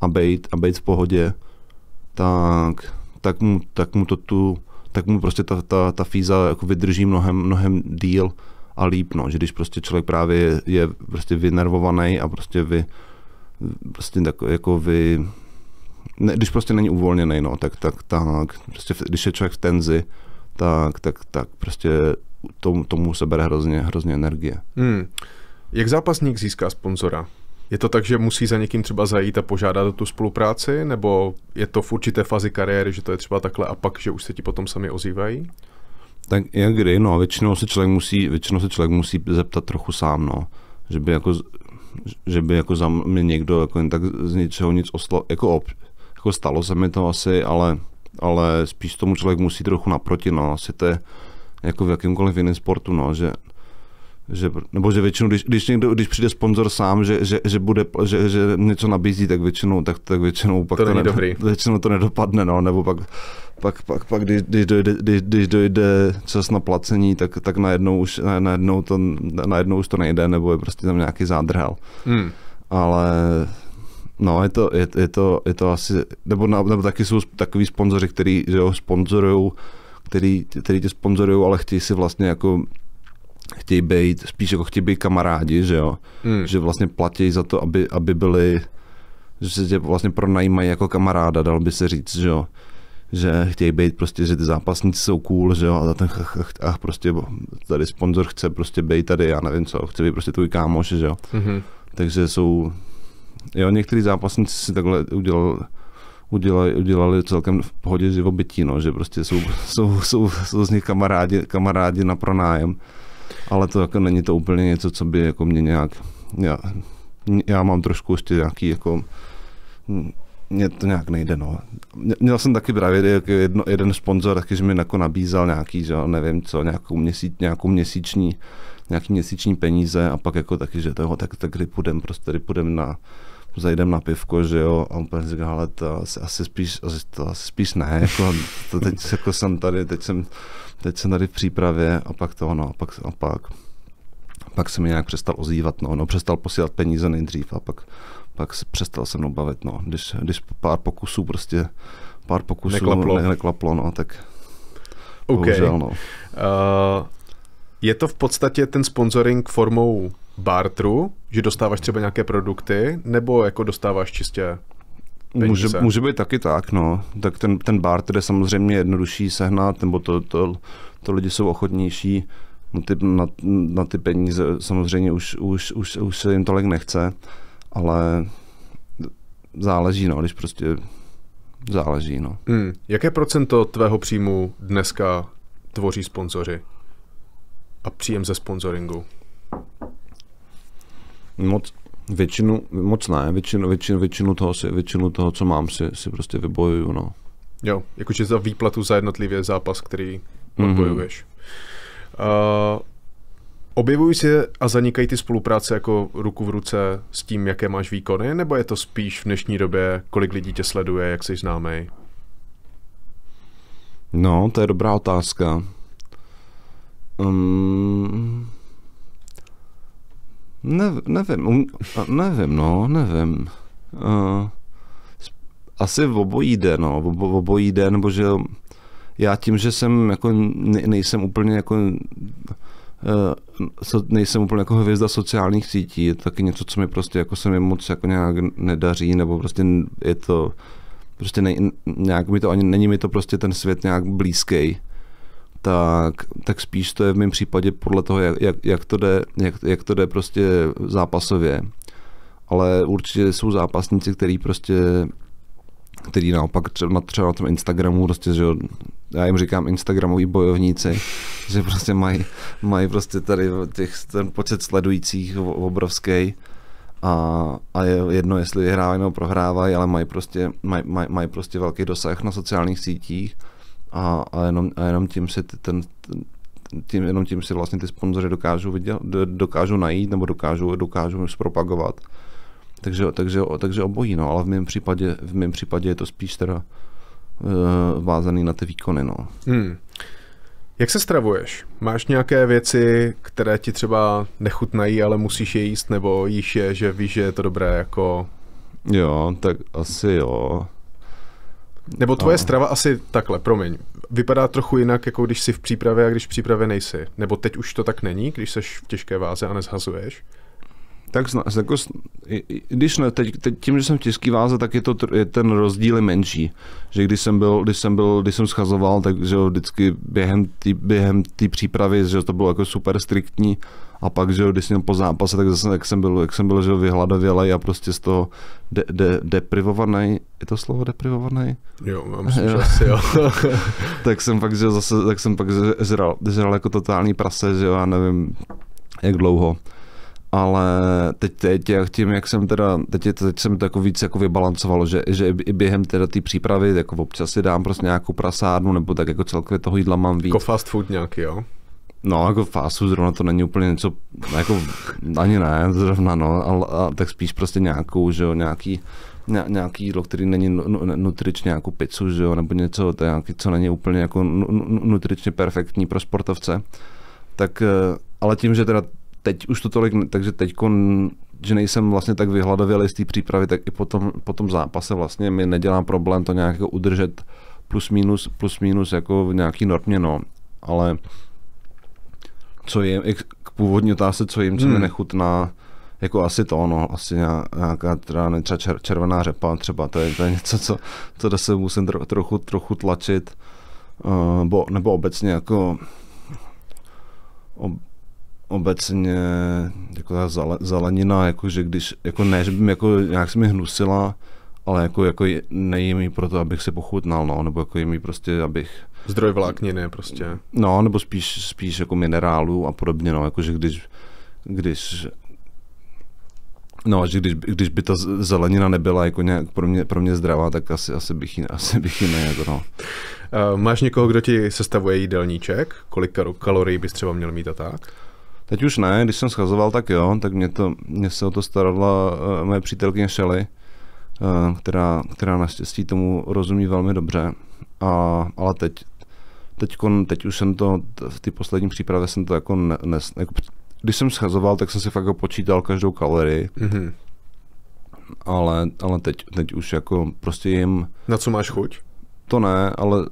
S2: a být, a být v pohodě, tak, tak, mu, tak mu to tu, tak mu prostě ta, ta, ta fíza jako vydrží mnohem, mnohem díl a líp, no. Že když prostě člověk právě je, je prostě vynervovaný a prostě vy, prostě tak, jako vy, ne, když prostě není uvolněný, no, tak, tak, tak prostě když je člověk v tenzi, tak, tak, tak prostě tomu, tomu se bere hrozně, hrozně energie. Hmm.
S1: Jak zápasník získá sponzora? Je to tak, že musí za někým třeba zajít a požádat o tu spolupráci, nebo je to v určité fázi kariéry, že to je třeba takhle a pak, že už se ti potom sami ozývají?
S2: Tak jak kdy, no, většinou se člověk musí, většinou se člověk musí zeptat trochu sám, no. Že by jako, že by jako za mě někdo jako jen tak z ničeho nic oslo, jako, ob, jako stalo se mi to asi, ale, ale spíš tomu člověk musí trochu naproti, no. Asi to je, jako v jakýmkoliv jiném sportu, no, že že, nebo že většinou, když, když, někdo, když přijde sponzor sám, že, že, že, bude, že, že něco nabízí, tak většinou, tak, tak většinou pak
S1: to, to, ne, dobrý.
S2: většinou to nedopadne, no, nebo pak, pak, pak, pak když, když, dojde, když, když dojde čas na placení, tak, tak najednou, už, najednou, to, najednou už to nejde, nebo je prostě tam nějaký zádrhel. Hmm. Ale No, je to, je, je, to, je to asi, nebo, nebo taky jsou takový sponzoři, jo, sponzorují, který, který tě sponzorují, ale chtějí si vlastně jako chtějí být, spíš jako chtějí být kamarádi, že jo, hmm. že vlastně platí za to, aby, aby byli, že se tě vlastně pronajímají jako kamaráda, dal by se říct, že jo, že chtějí být prostě, že ty zápasníci jsou cool, že jo, a ten a prostě tady sponzor chce prostě být tady, já nevím co, chce být prostě tvůj kámoš, že jo. Mm-hmm. Takže jsou, jo, některý zápasníci si takhle udělali, udělali, udělali celkem v pohodě živobytí, no, že prostě jsou, jsou, jsou, jsou z nich kamarádi, kamarádi na pronájem, ale to jako není to úplně něco, co by jako mě nějak, já, já mám trošku ještě nějaký jako mně to nějak nejde, no. Měl jsem taky právě jako jedno, jeden sponzor, taky, že mi jako nabízel nějaký, že nevím co, nějakou, měsíc, nějakou měsíční, nějaký měsíční peníze a pak jako taky, že toho, tak, tak kdy půjdem, prostě kdy půjdem na, zajdem na pivko, že jo, a on říká, ale to asi, asi spíš, asi, to asi spíš ne, jako, to teď jako jsem tady, teď jsem, teď jsem tady v přípravě a pak to, no, a pak, a pak, pak se mi nějak přestal ozývat, no, no, přestal posílat peníze nejdřív a pak, pak se přestal se mnou bavit, no. Když, když pár pokusů prostě, pár pokusů
S1: neklaplo,
S2: ne, neklaplo no, tak
S1: okay. bohužel, no. Uh, je to v podstatě ten sponsoring formou barteru, že dostáváš třeba nějaké produkty, nebo jako dostáváš čistě
S2: Může, může být taky tak, no. Tak ten, ten barter je samozřejmě jednodušší sehnat, nebo to, to, to lidi jsou ochotnější na ty, na, na ty peníze samozřejmě už, už, už, už se jim tolik nechce ale záleží, no, když prostě záleží, no.
S1: Hmm. Jaké procento tvého příjmu dneska tvoří sponzoři a příjem ze sponsoringu?
S2: Moc, většinu, moc ne, většinu, většinu, většinu, toho, si, většinu toho, co mám, si, si prostě vybojuju, no.
S1: Jo, jakože za výplatu za jednotlivě zápas, který mhm. odbojuješ. Mm-hmm. Uh, Objevují se a zanikají ty spolupráce jako ruku v ruce s tím, jaké máš výkony, nebo je to spíš v dnešní době, kolik lidí tě sleduje, jak jsi známý?
S2: No, to je dobrá otázka. Um, ne, nevím, um, nevím, no, nevím. Uh, asi v obojí jde, no, v obojí jde, nebo že já tím, že jsem jako ne, nejsem úplně jako uh, nejsem úplně jako hvězda sociálních sítí, je to taky něco, co mi prostě jako se mi moc jako nějak nedaří, nebo prostě je to, prostě ne, nějak mi to ani, není mi to prostě ten svět nějak blízký, tak, tak spíš to je v mém případě podle toho, jak, jak, jak, to jde, jak, jak to jde prostě zápasově. Ale určitě jsou zápasníci, kteří prostě který naopak třeba, třeba na tom Instagramu, prostě, že já jim říkám Instagramoví bojovníci, že prostě mají, mají prostě tady těch, ten počet sledujících obrovský a, a je jedno, jestli vyhrávají nebo prohrávají, ale mají prostě, mají, mají, mají prostě velký dosah na sociálních sítích a, a, jenom, a jenom tím si ten, tím, jenom tím si vlastně ty sponzory dokážou, vidět, dokážou najít nebo dokážou, dokážou zpropagovat. Takže, takže, takže obojí, no, ale v mém případě, v mém případě je to spíš teda uh, vázaný na ty výkony, no. Hmm.
S1: Jak se stravuješ? Máš nějaké věci, které ti třeba nechutnají, ale musíš je jíst, nebo jíš je, že víš, že je to dobré jako...
S2: Jo, tak asi jo.
S1: Nebo tvoje a... strava asi takhle, promiň, vypadá trochu jinak, jako když jsi v přípravě a když v přípravě nejsi. Nebo teď už to tak není, když jsi v těžké váze a nezhazuješ?
S2: tak jako, když ne, teď, teď, tím, že jsem v těžký váze, tak je to je ten rozdíl menší. Že když jsem byl, když jsem byl, když jsem schazoval, tak že vždycky během té během přípravy, že to bylo jako super striktní a pak, že když jsem po zápase, tak zase, jak jsem byl, jak jsem byl, že vyhladovělej a prostě z toho de, de, deprivovaný, je to slovo deprivovaný?
S1: Jo, myslím, že asi jo.
S2: tak jsem pak, že zase, tak jsem pak žral, žral jako totální prase, že jo, já nevím, jak dlouho ale teď, teď jak tím, jak jsem teda, teď, teď jsem to jako víc jako vybalancoval, že, že i během teda té přípravy, jako občas si dám prostě nějakou prasárnu, nebo tak jako celkově toho jídla mám víc.
S1: Jako fast food nějaký, jo?
S2: No, jako fast food zrovna to není úplně něco, jako ani ne, zrovna no, ale a, tak spíš prostě nějakou, že jo, nějaký, ně, nějaký jídlo, který není nutričně nějakou pizzu, že jo, nebo něco, to nějaký, co není úplně jako nutričně perfektní pro sportovce. Tak, eh, ale tím, že teda teď už to tolik, takže teď že nejsem vlastně tak vyhladovělý z té přípravy, tak i po tom, po tom zápase vlastně mi nedělá problém to nějak jako udržet plus minus, plus minus jako v nějaký normě, no. Ale co jim, k původní otázce, co jim, co mi
S1: Hmm.
S2: nechutná, jako asi to, no, asi nějaká teda, ne, třeba čer, červená řepa třeba, to je, to je něco, co, co do sebe musím tro, trochu, trochu tlačit, uh, bo, nebo obecně jako ob, obecně jako ta zale, zelenina, jako že když, jako ne, že by mi jako nějak se mi hnusila, ale jako, jako nejím jí proto, abych se pochutnal, no, nebo jako jim prostě, abych,
S1: Zdroj vlákniny prostě.
S2: no, nebo spíš, spíš jako minerálů a podobně, no, jakože když, když No, že když, když by ta zelenina nebyla jako nějak pro mě, pro mě zdravá, tak asi, asi bych ji, asi bych ji nejedl, no.
S1: Uh, máš někoho, kdo ti sestavuje jídelníček? Kolik kal- kalorií bys třeba měl mít a tak?
S2: Teď už ne, když jsem schazoval, tak jo, tak mě, to, mě se o to starala uh, moje přítelkyně Shelly, uh, která, která naštěstí tomu rozumí velmi dobře. A, ale teď, teď, teď už jsem to, v té poslední přípravě jsem to jako, ne, ne, jako když jsem schazoval, tak jsem si fakt počítal každou kalorii,
S1: Mhm.
S2: ale, ale teď, teď už jako prostě jim,
S1: Na co máš chuť?
S2: to ne, ale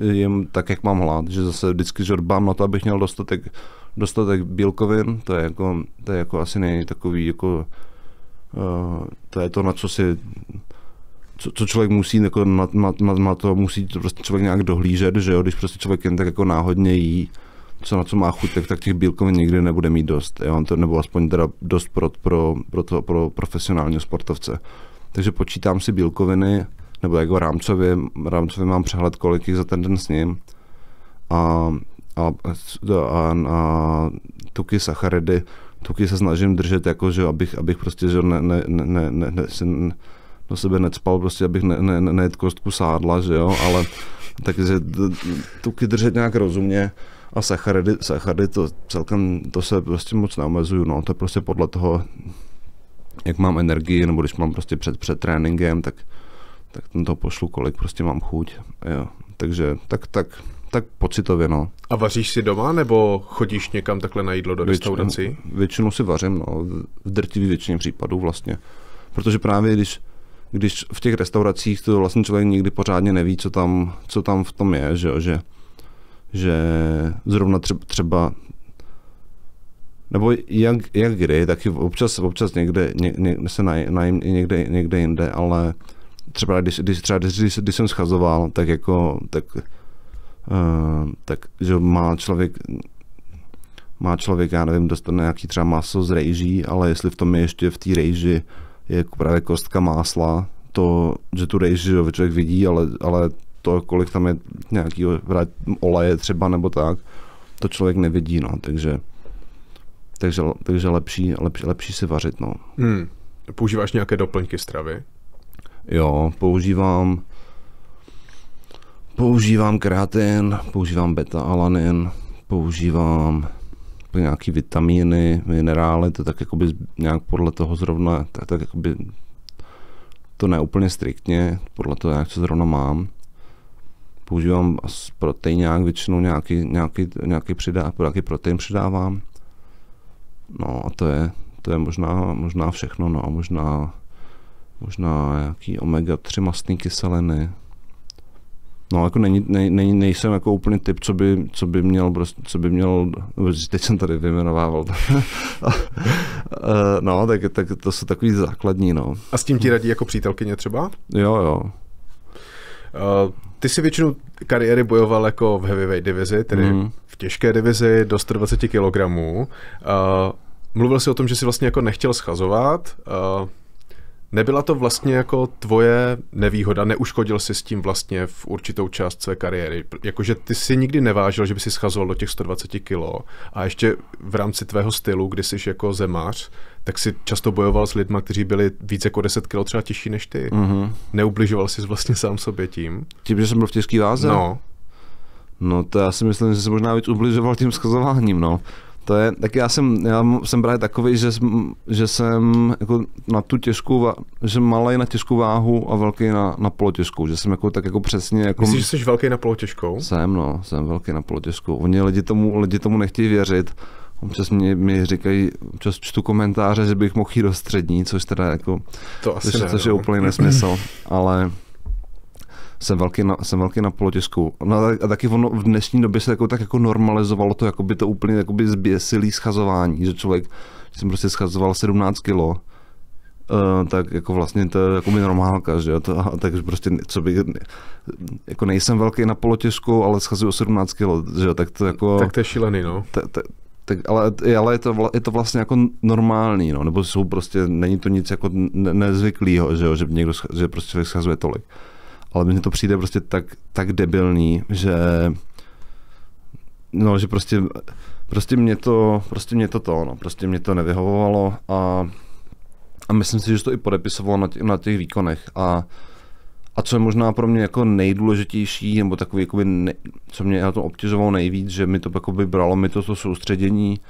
S2: jim tak, jak mám hlad, že zase vždycky žorbám na to, abych měl dostatek, dostatek bílkovin, to je jako, to je jako asi nej takový jako, uh, to je to, na co si, co, co člověk musí, jako na, na, na, na, to musí to prostě člověk nějak dohlížet, že jo, když prostě člověk jen tak jako náhodně jí, co na co má chuť, tak, těch bílkovin nikdy nebude mít dost, jo, to, nebo aspoň teda dost pro, pro, pro, to, pro profesionálního sportovce. Takže počítám si bílkoviny, nebo jako rámcově, rámcově mám přehled, kolik jich za ten den sním. A, a, a, a tuky, sacharidy, tuky se snažím držet, jako, že abych, abych prostě že ne, ne, ne, ne, ne, ne, do sebe necpal, prostě abych ne, ne, ne, nejet kostku sádla, že jo, ale takže tuky držet nějak rozumně a sacharidy, sacharidy to celkem, to se prostě moc neomezuju, no, to je prostě podle toho, jak mám energii, nebo když mám prostě před, před tréninkem, tak, tak ten to pošlu, kolik prostě mám chuť, jo. Takže tak, tak, tak pocitově, no.
S1: A vaříš si doma, nebo chodíš někam takhle na jídlo do restaurací?
S2: Většinou, většinou si vařím, no, v drtivé většině případů vlastně. Protože právě když, když v těch restauracích to vlastně člověk nikdy pořádně neví, co tam, co tam v tom je, že, že, že zrovna třeba, nebo jak, jak kdy, taky občas, občas někde, ně, ně, se naj, najím i někde, někde jinde, ale třeba když, když, třeba když, když, když jsem schazoval, tak jako, tak, uh, tak že má člověk má člověk, já nevím, dostane nějaký třeba maso z rejží, ale jestli v tom je ještě v té rejži je jako právě kostka másla, to, že tu rejži jo, člověk vidí, ale, ale to, kolik tam je nějakého oleje třeba nebo tak, to člověk nevidí, no, takže takže, takže lepší, lepší, lepší si vařit, no.
S1: Hmm. Používáš nějaké doplňky stravy?
S2: Jo, používám používám kreatin, používám beta-alanin, používám nějaký vitamíny, minerály, to tak jakoby nějak podle toho zrovna, tak, tak jakoby to ne úplně striktně, podle toho, jak co zrovna mám. Používám protein nějak, většinou nějaký, nějaký, nějaký, přidá, nějaký protein přidávám. No a to je, to je možná, možná všechno, no možná, možná nějaký omega-3 mastné kyseliny. No, jako není, nej, nej, nejsem jako úplně typ, co by, co by měl, prostě, co by měl, teď jsem tady vyjmenovával. no, tak, tak to jsou takový základní, no.
S1: A s tím ti radí jako přítelkyně třeba?
S2: Jo, jo.
S1: Uh, ty si většinu kariéry bojoval jako v heavyweight divizi, tedy mm. v těžké divizi do 120 kg. Uh, mluvil jsi o tom, že jsi vlastně jako nechtěl schazovat. Uh, Nebyla to vlastně jako tvoje nevýhoda, neuškodil si s tím vlastně v určitou část své kariéry? Jakože ty si nikdy nevážil, že by si schazoval do těch 120 kg a ještě v rámci tvého stylu, kdy jsi jako zemář, tak si často bojoval s lidmi, kteří byli více jako 10 kg třeba těžší než ty. Mm-hmm. Neubližoval jsi vlastně sám sobě tím?
S2: Tím, že jsem byl v těžký váze?
S1: No.
S2: No to já si myslím, že jsem možná víc ubližoval tím schazováním, no. To je, tak já jsem, já jsem právě takový, že, že jsem jako na tu těžkou, že malý na těžkou váhu a velký na, na polotěžkou, že jsem jako tak jako přesně jako...
S1: Myslíš, že jsi velký na polotěžkou?
S2: Jsem, no, jsem velký na polotěžkou. Oni lidi tomu, lidi tomu nechtějí věřit, Občas mi, mi říkají, občas čtu komentáře, že bych mohl jít do střední, což teda jako,
S1: To asi
S2: což,
S1: ne,
S2: což je
S1: no.
S2: úplný nesmysl, ale jsem velký na, jsem velký na polotěžku. No a a taky ono v dnešní době se jako, tak jako normalizovalo to jako by to úplně jakoby zběsilý schazování, že člověk, když jsem prostě schazoval 17 kilo, Uh, tak jako vlastně to je jako by normálka, že jo, to, a takže prostě co by, jako nejsem velký na polotěžku, ale schazuju 17 kilo, že jo, tak to jako...
S1: Tak to je šílený, no.
S2: Tak, tak, tak, ale, ale je, to, je to vlastně jako normální, no, nebo jsou prostě, není to nic jako ne, nezvyklého, že, jo, že někdo, že prostě člověk schazuje tolik. Ale mně to přijde prostě tak, tak debilní, že no, že prostě, prostě mě to, prostě mě to to, no, prostě mě to nevyhovovalo a, a myslím si, že to i podepisovalo na těch, na těch výkonech. A a co je možná pro mě jako nejdůležitější, nebo takový, jakoby ne, co mě na tom obtěžovalo nejvíc, že mi to jakoby bralo mi to, to soustředění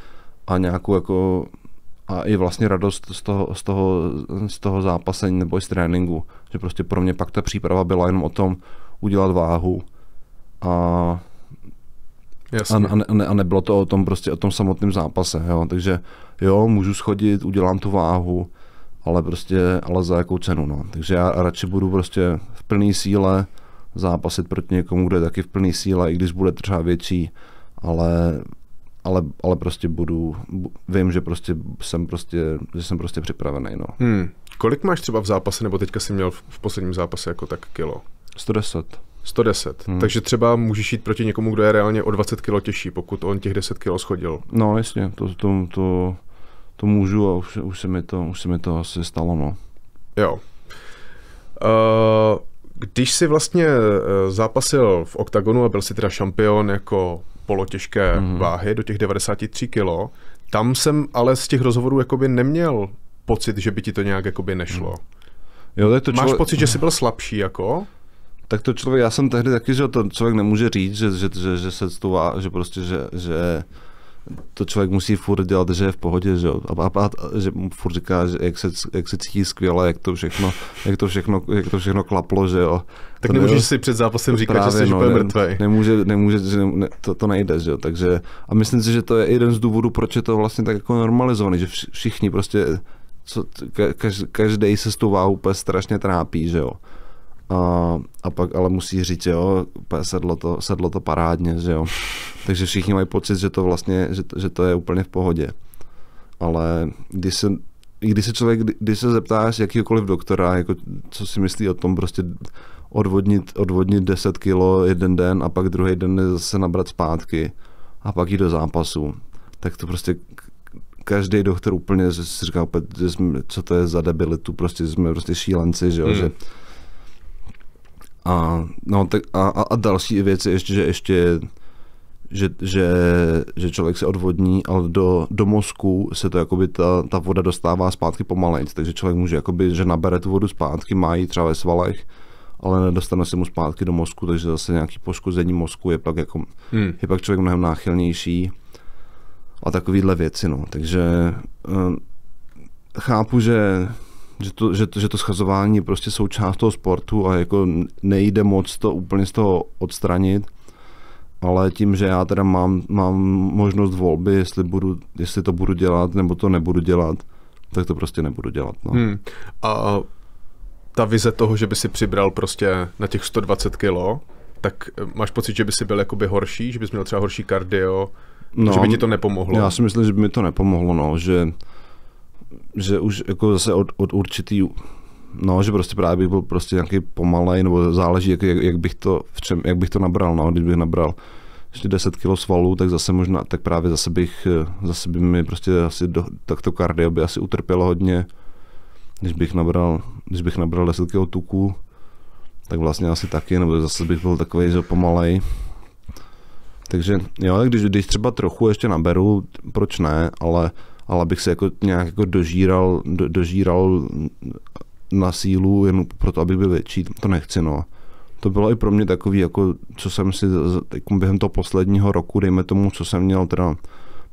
S2: a nějakou jako a i vlastně radost z toho, z toho, z toho zápasení nebo i z tréninku. Že prostě pro mě pak ta příprava byla jenom o tom udělat váhu a,
S1: Jasně.
S2: a, a, ne, a ne- a nebylo to o tom prostě o tom samotném zápase. Jo? Takže jo, můžu schodit, udělám tu váhu, ale prostě, ale za jakou cenu. No. Takže já radši budu prostě v plné síle zápasit proti někomu, kdo je taky v plné síle, i když bude třeba větší, ale, ale, ale prostě budu, bu, vím, že prostě jsem prostě, že jsem prostě připravený. No.
S1: Hmm. Kolik máš třeba v zápase, nebo teďka jsi měl v v posledním zápase jako tak kilo?
S2: 110.
S1: 110. Hmm. Takže třeba můžeš jít proti někomu, kdo je reálně o 20 kg těžší, pokud on těch 10 kg schodil.
S2: No jasně, to, to, to, to můžu a už, už, se mi to, už se mi to asi stalo. No.
S1: Jo. Uh, když jsi vlastně eh, zápasil v OKTAGONu a byl si teda šampion jako polotěžké
S2: Mhm.
S1: mm. váhy do těch 93 kg, tam jsem ale z těch rozhovorů jakoby neměl pocit, že by ti to nějak jakoby nešlo.
S2: Jo, tak to
S1: Máš
S2: člověk-
S1: pocit, že jsi byl slabší jako?
S2: Tak to člověk, já jsem tehdy taky, že to člověk nemůže říct, že, že, že, že se stuvá, že prostě, že, že to člověk musí furt dělat, že je v pohodě, že jo. A, a, a že mu furt říká, že jak se, jak se cítí skvěle, jak to všechno, jak to všechno, jak to všechno klaplo, že jo.
S1: Tak
S2: To
S1: nemůžeš
S2: ne-
S1: si před zápasem říkat, že
S2: Právě,
S1: jsi
S2: no,
S1: úplně
S2: ne-
S1: mrtvej.
S2: Nemůže, nemůže že ne, to, to nejde, že jo. Takže, a myslím si, že to je jeden z důvodů, proč je to vlastně tak jako normalizovaný, že vš- všichni prostě, co, ka, kaž, každý se s tou váhou úplně strašně trápí, že jo. A, a pak ale musí říct, že jo, sedlo to, sedlo to parádně, že jo. Takže všichni mají pocit, že to vlastně, že, to- že to je úplně v pohodě. Ale když se, když se člověk, kdy- když se zeptáš jakýkoliv doktora, jako co si myslí o tom prostě odvodnit, odvodnit 10 kilo jeden den a pak druhý den zase nabrat zpátky a pak jít do zápasu, tak to prostě každý doktor úplně si říká, že jsme, co to je za debilitu, prostě jsme prostě šílenci, že jo,
S1: Hmm.
S2: že a, no, tak a, a, další věc je ještě, že ještě že, že, že člověk se odvodní, ale do, do mozku se to jakoby ta, ta voda dostává zpátky pomalejc, takže člověk může jakoby, že nabere tu vodu zpátky, má ji třeba ve svalech, ale nedostane se mu zpátky do mozku, takže zase nějaký poškození mozku je pak jako,
S1: Hmm.
S2: je pak člověk mnohem náchylnější a takovýhle věci, no. Takže eh, chápu, že že to, že, to, že to schazování je prostě součást toho sportu a jako nejde moc to úplně z toho odstranit, ale tím, že já teda mám, mám možnost volby, jestli, budu, jestli to budu dělat nebo to nebudu dělat, tak to prostě nebudu dělat. No.
S1: Hmm. A ta vize toho, že by si přibral prostě na těch 120 kg, tak eh, máš pocit, že by si byl jakoby horší, že bys měl třeba horší kardio, no, že by ti to nepomohlo?
S2: Já si myslím, že by mi to nepomohlo, no, že, že už jako zase od, od určitý, no, že prostě právě bych byl prostě nějaký pomalej, nebo záleží, jak, jak, jak, bych to, v čem, jak bych to nabral, no, když bych nabral ještě 10 kg svalů, tak zase možná, tak právě zase bych, zase by mi prostě asi, do, tak to kardio by asi utrpělo hodně, když bych nabral, když bych nabral 10 kg tuku, tak vlastně asi taky, nebo zase bych byl takový, že pomalej. Takže jo, když, když třeba trochu ještě naberu, proč ne, ale, ale bych se jako nějak jako dožíral, do, dožíral na sílu jen proto, abych byl větší, to nechci, no. To bylo i pro mě takový, jako, co jsem si jako během toho posledního roku, dejme tomu, co jsem měl teda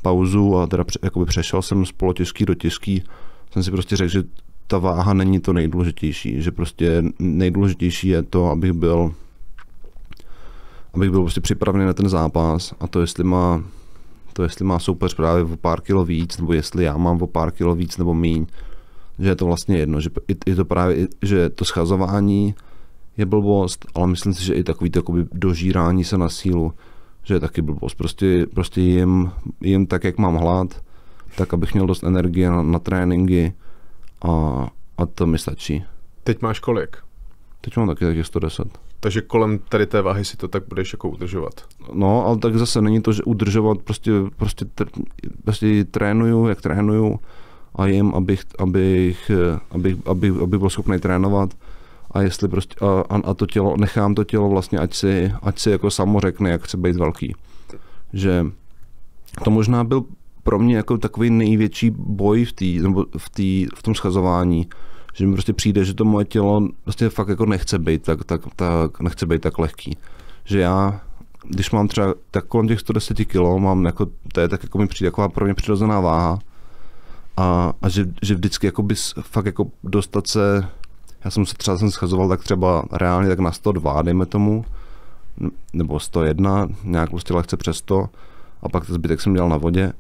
S2: pauzu a teda jakoby přešel jsem z polotěžký do těžký, jsem si prostě řekl, že ta váha není to nejdůležitější, že prostě nejdůležitější je to, abych byl abych byl prostě připravený na ten zápas a to, jestli má to jestli má soupeř právě o pár kilo víc, nebo jestli já mám o pár kilo víc nebo míň, že je to vlastně jedno, že je to právě, že to schazování je blbost, ale myslím si, že i takový to jakoby dožírání se na sílu, že je taky blbost. Prostě, prostě jim, jim tak, jak mám hlad, tak abych měl dost energie na, na tréninky a, a to mi stačí.
S1: Teď máš kolik?
S2: Teď mám taky taky 110.
S1: Takže kolem tady té váhy si to tak budeš jako udržovat.
S2: No, ale tak zase není to, že udržovat, prostě, prostě, prostě trénuju, jak trénuju a jim, abych, abych, abych, abych, abych byl schopný trénovat a jestli prostě, a, a, to tělo, nechám to tělo vlastně, ať si, ať si jako samo řekne, jak chce být velký. Že to možná byl pro mě jako takový největší boj v, tý, nebo v, tý, v tom schazování, že mi prostě přijde, že to moje tělo prostě fakt jako nechce být tak, tak, tak, nechce být tak lehký. Že já, když mám třeba tak kolem těch 110 kg, mám jako, to je tak jako mi přijde taková pro mě přirozená váha a, a že, že vždycky jako bys fakt jako dostat se, já jsem se třeba jsem schazoval tak třeba reálně tak na 102, dejme tomu, nebo 101, nějak prostě lehce přes 100 a pak ten zbytek jsem dělal na vodě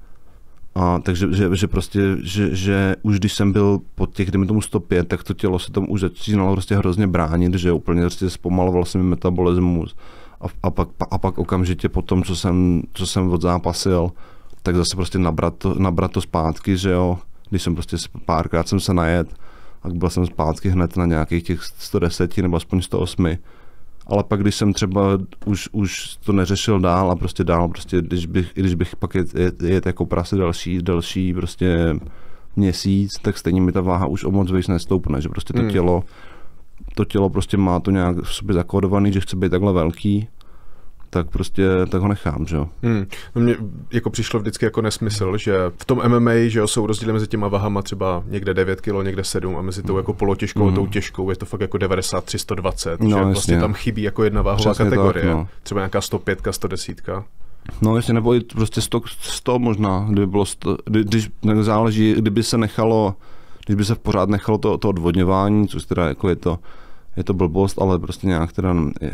S2: a takže že, že prostě, že, že, už když jsem byl pod těch, dejme tomu 105, tak to tělo se tomu už začínalo prostě hrozně bránit, že úplně prostě zpomaloval se mi metabolismus. A, a, pak, a pak okamžitě po tom, co jsem, co jsem odzápasil, tak zase prostě nabrat to, nabrat to zpátky, že jo, když jsem prostě párkrát jsem se najet, tak byl jsem zpátky hned na nějakých těch 110 nebo aspoň 108 ale pak když jsem třeba už, už to neřešil dál a prostě dál, prostě když bych, když bych pak jet, jet, jet jako prase další, další prostě měsíc, tak stejně mi ta váha už o moc víc nestoupne, že prostě to hmm. tělo to tělo prostě má to nějak v sobě zakódovaný, že chce být takhle velký tak prostě tak ho nechám, že jo.
S1: Hmm. No mně jako přišlo vždycky jako nesmysl, že v tom MMA, že jo, jsou rozdíly mezi těma vahama třeba někde 9 kg, někde 7 a mezi tou jako polotěžkou hmm. a tou těžkou je to fakt jako 93, 120, no, že jasně. vlastně tam chybí jako jedna váhová Přesně kategorie, tak, no. třeba nějaká 105, 110.
S2: No jestli nebo i prostě 100, 100 možná, kdyby bylo 100, kdy, když záleží, kdyby se nechalo, když by se pořád nechalo to, to odvodňování, což teda jako je to je to blbost, ale prostě nějak teda je,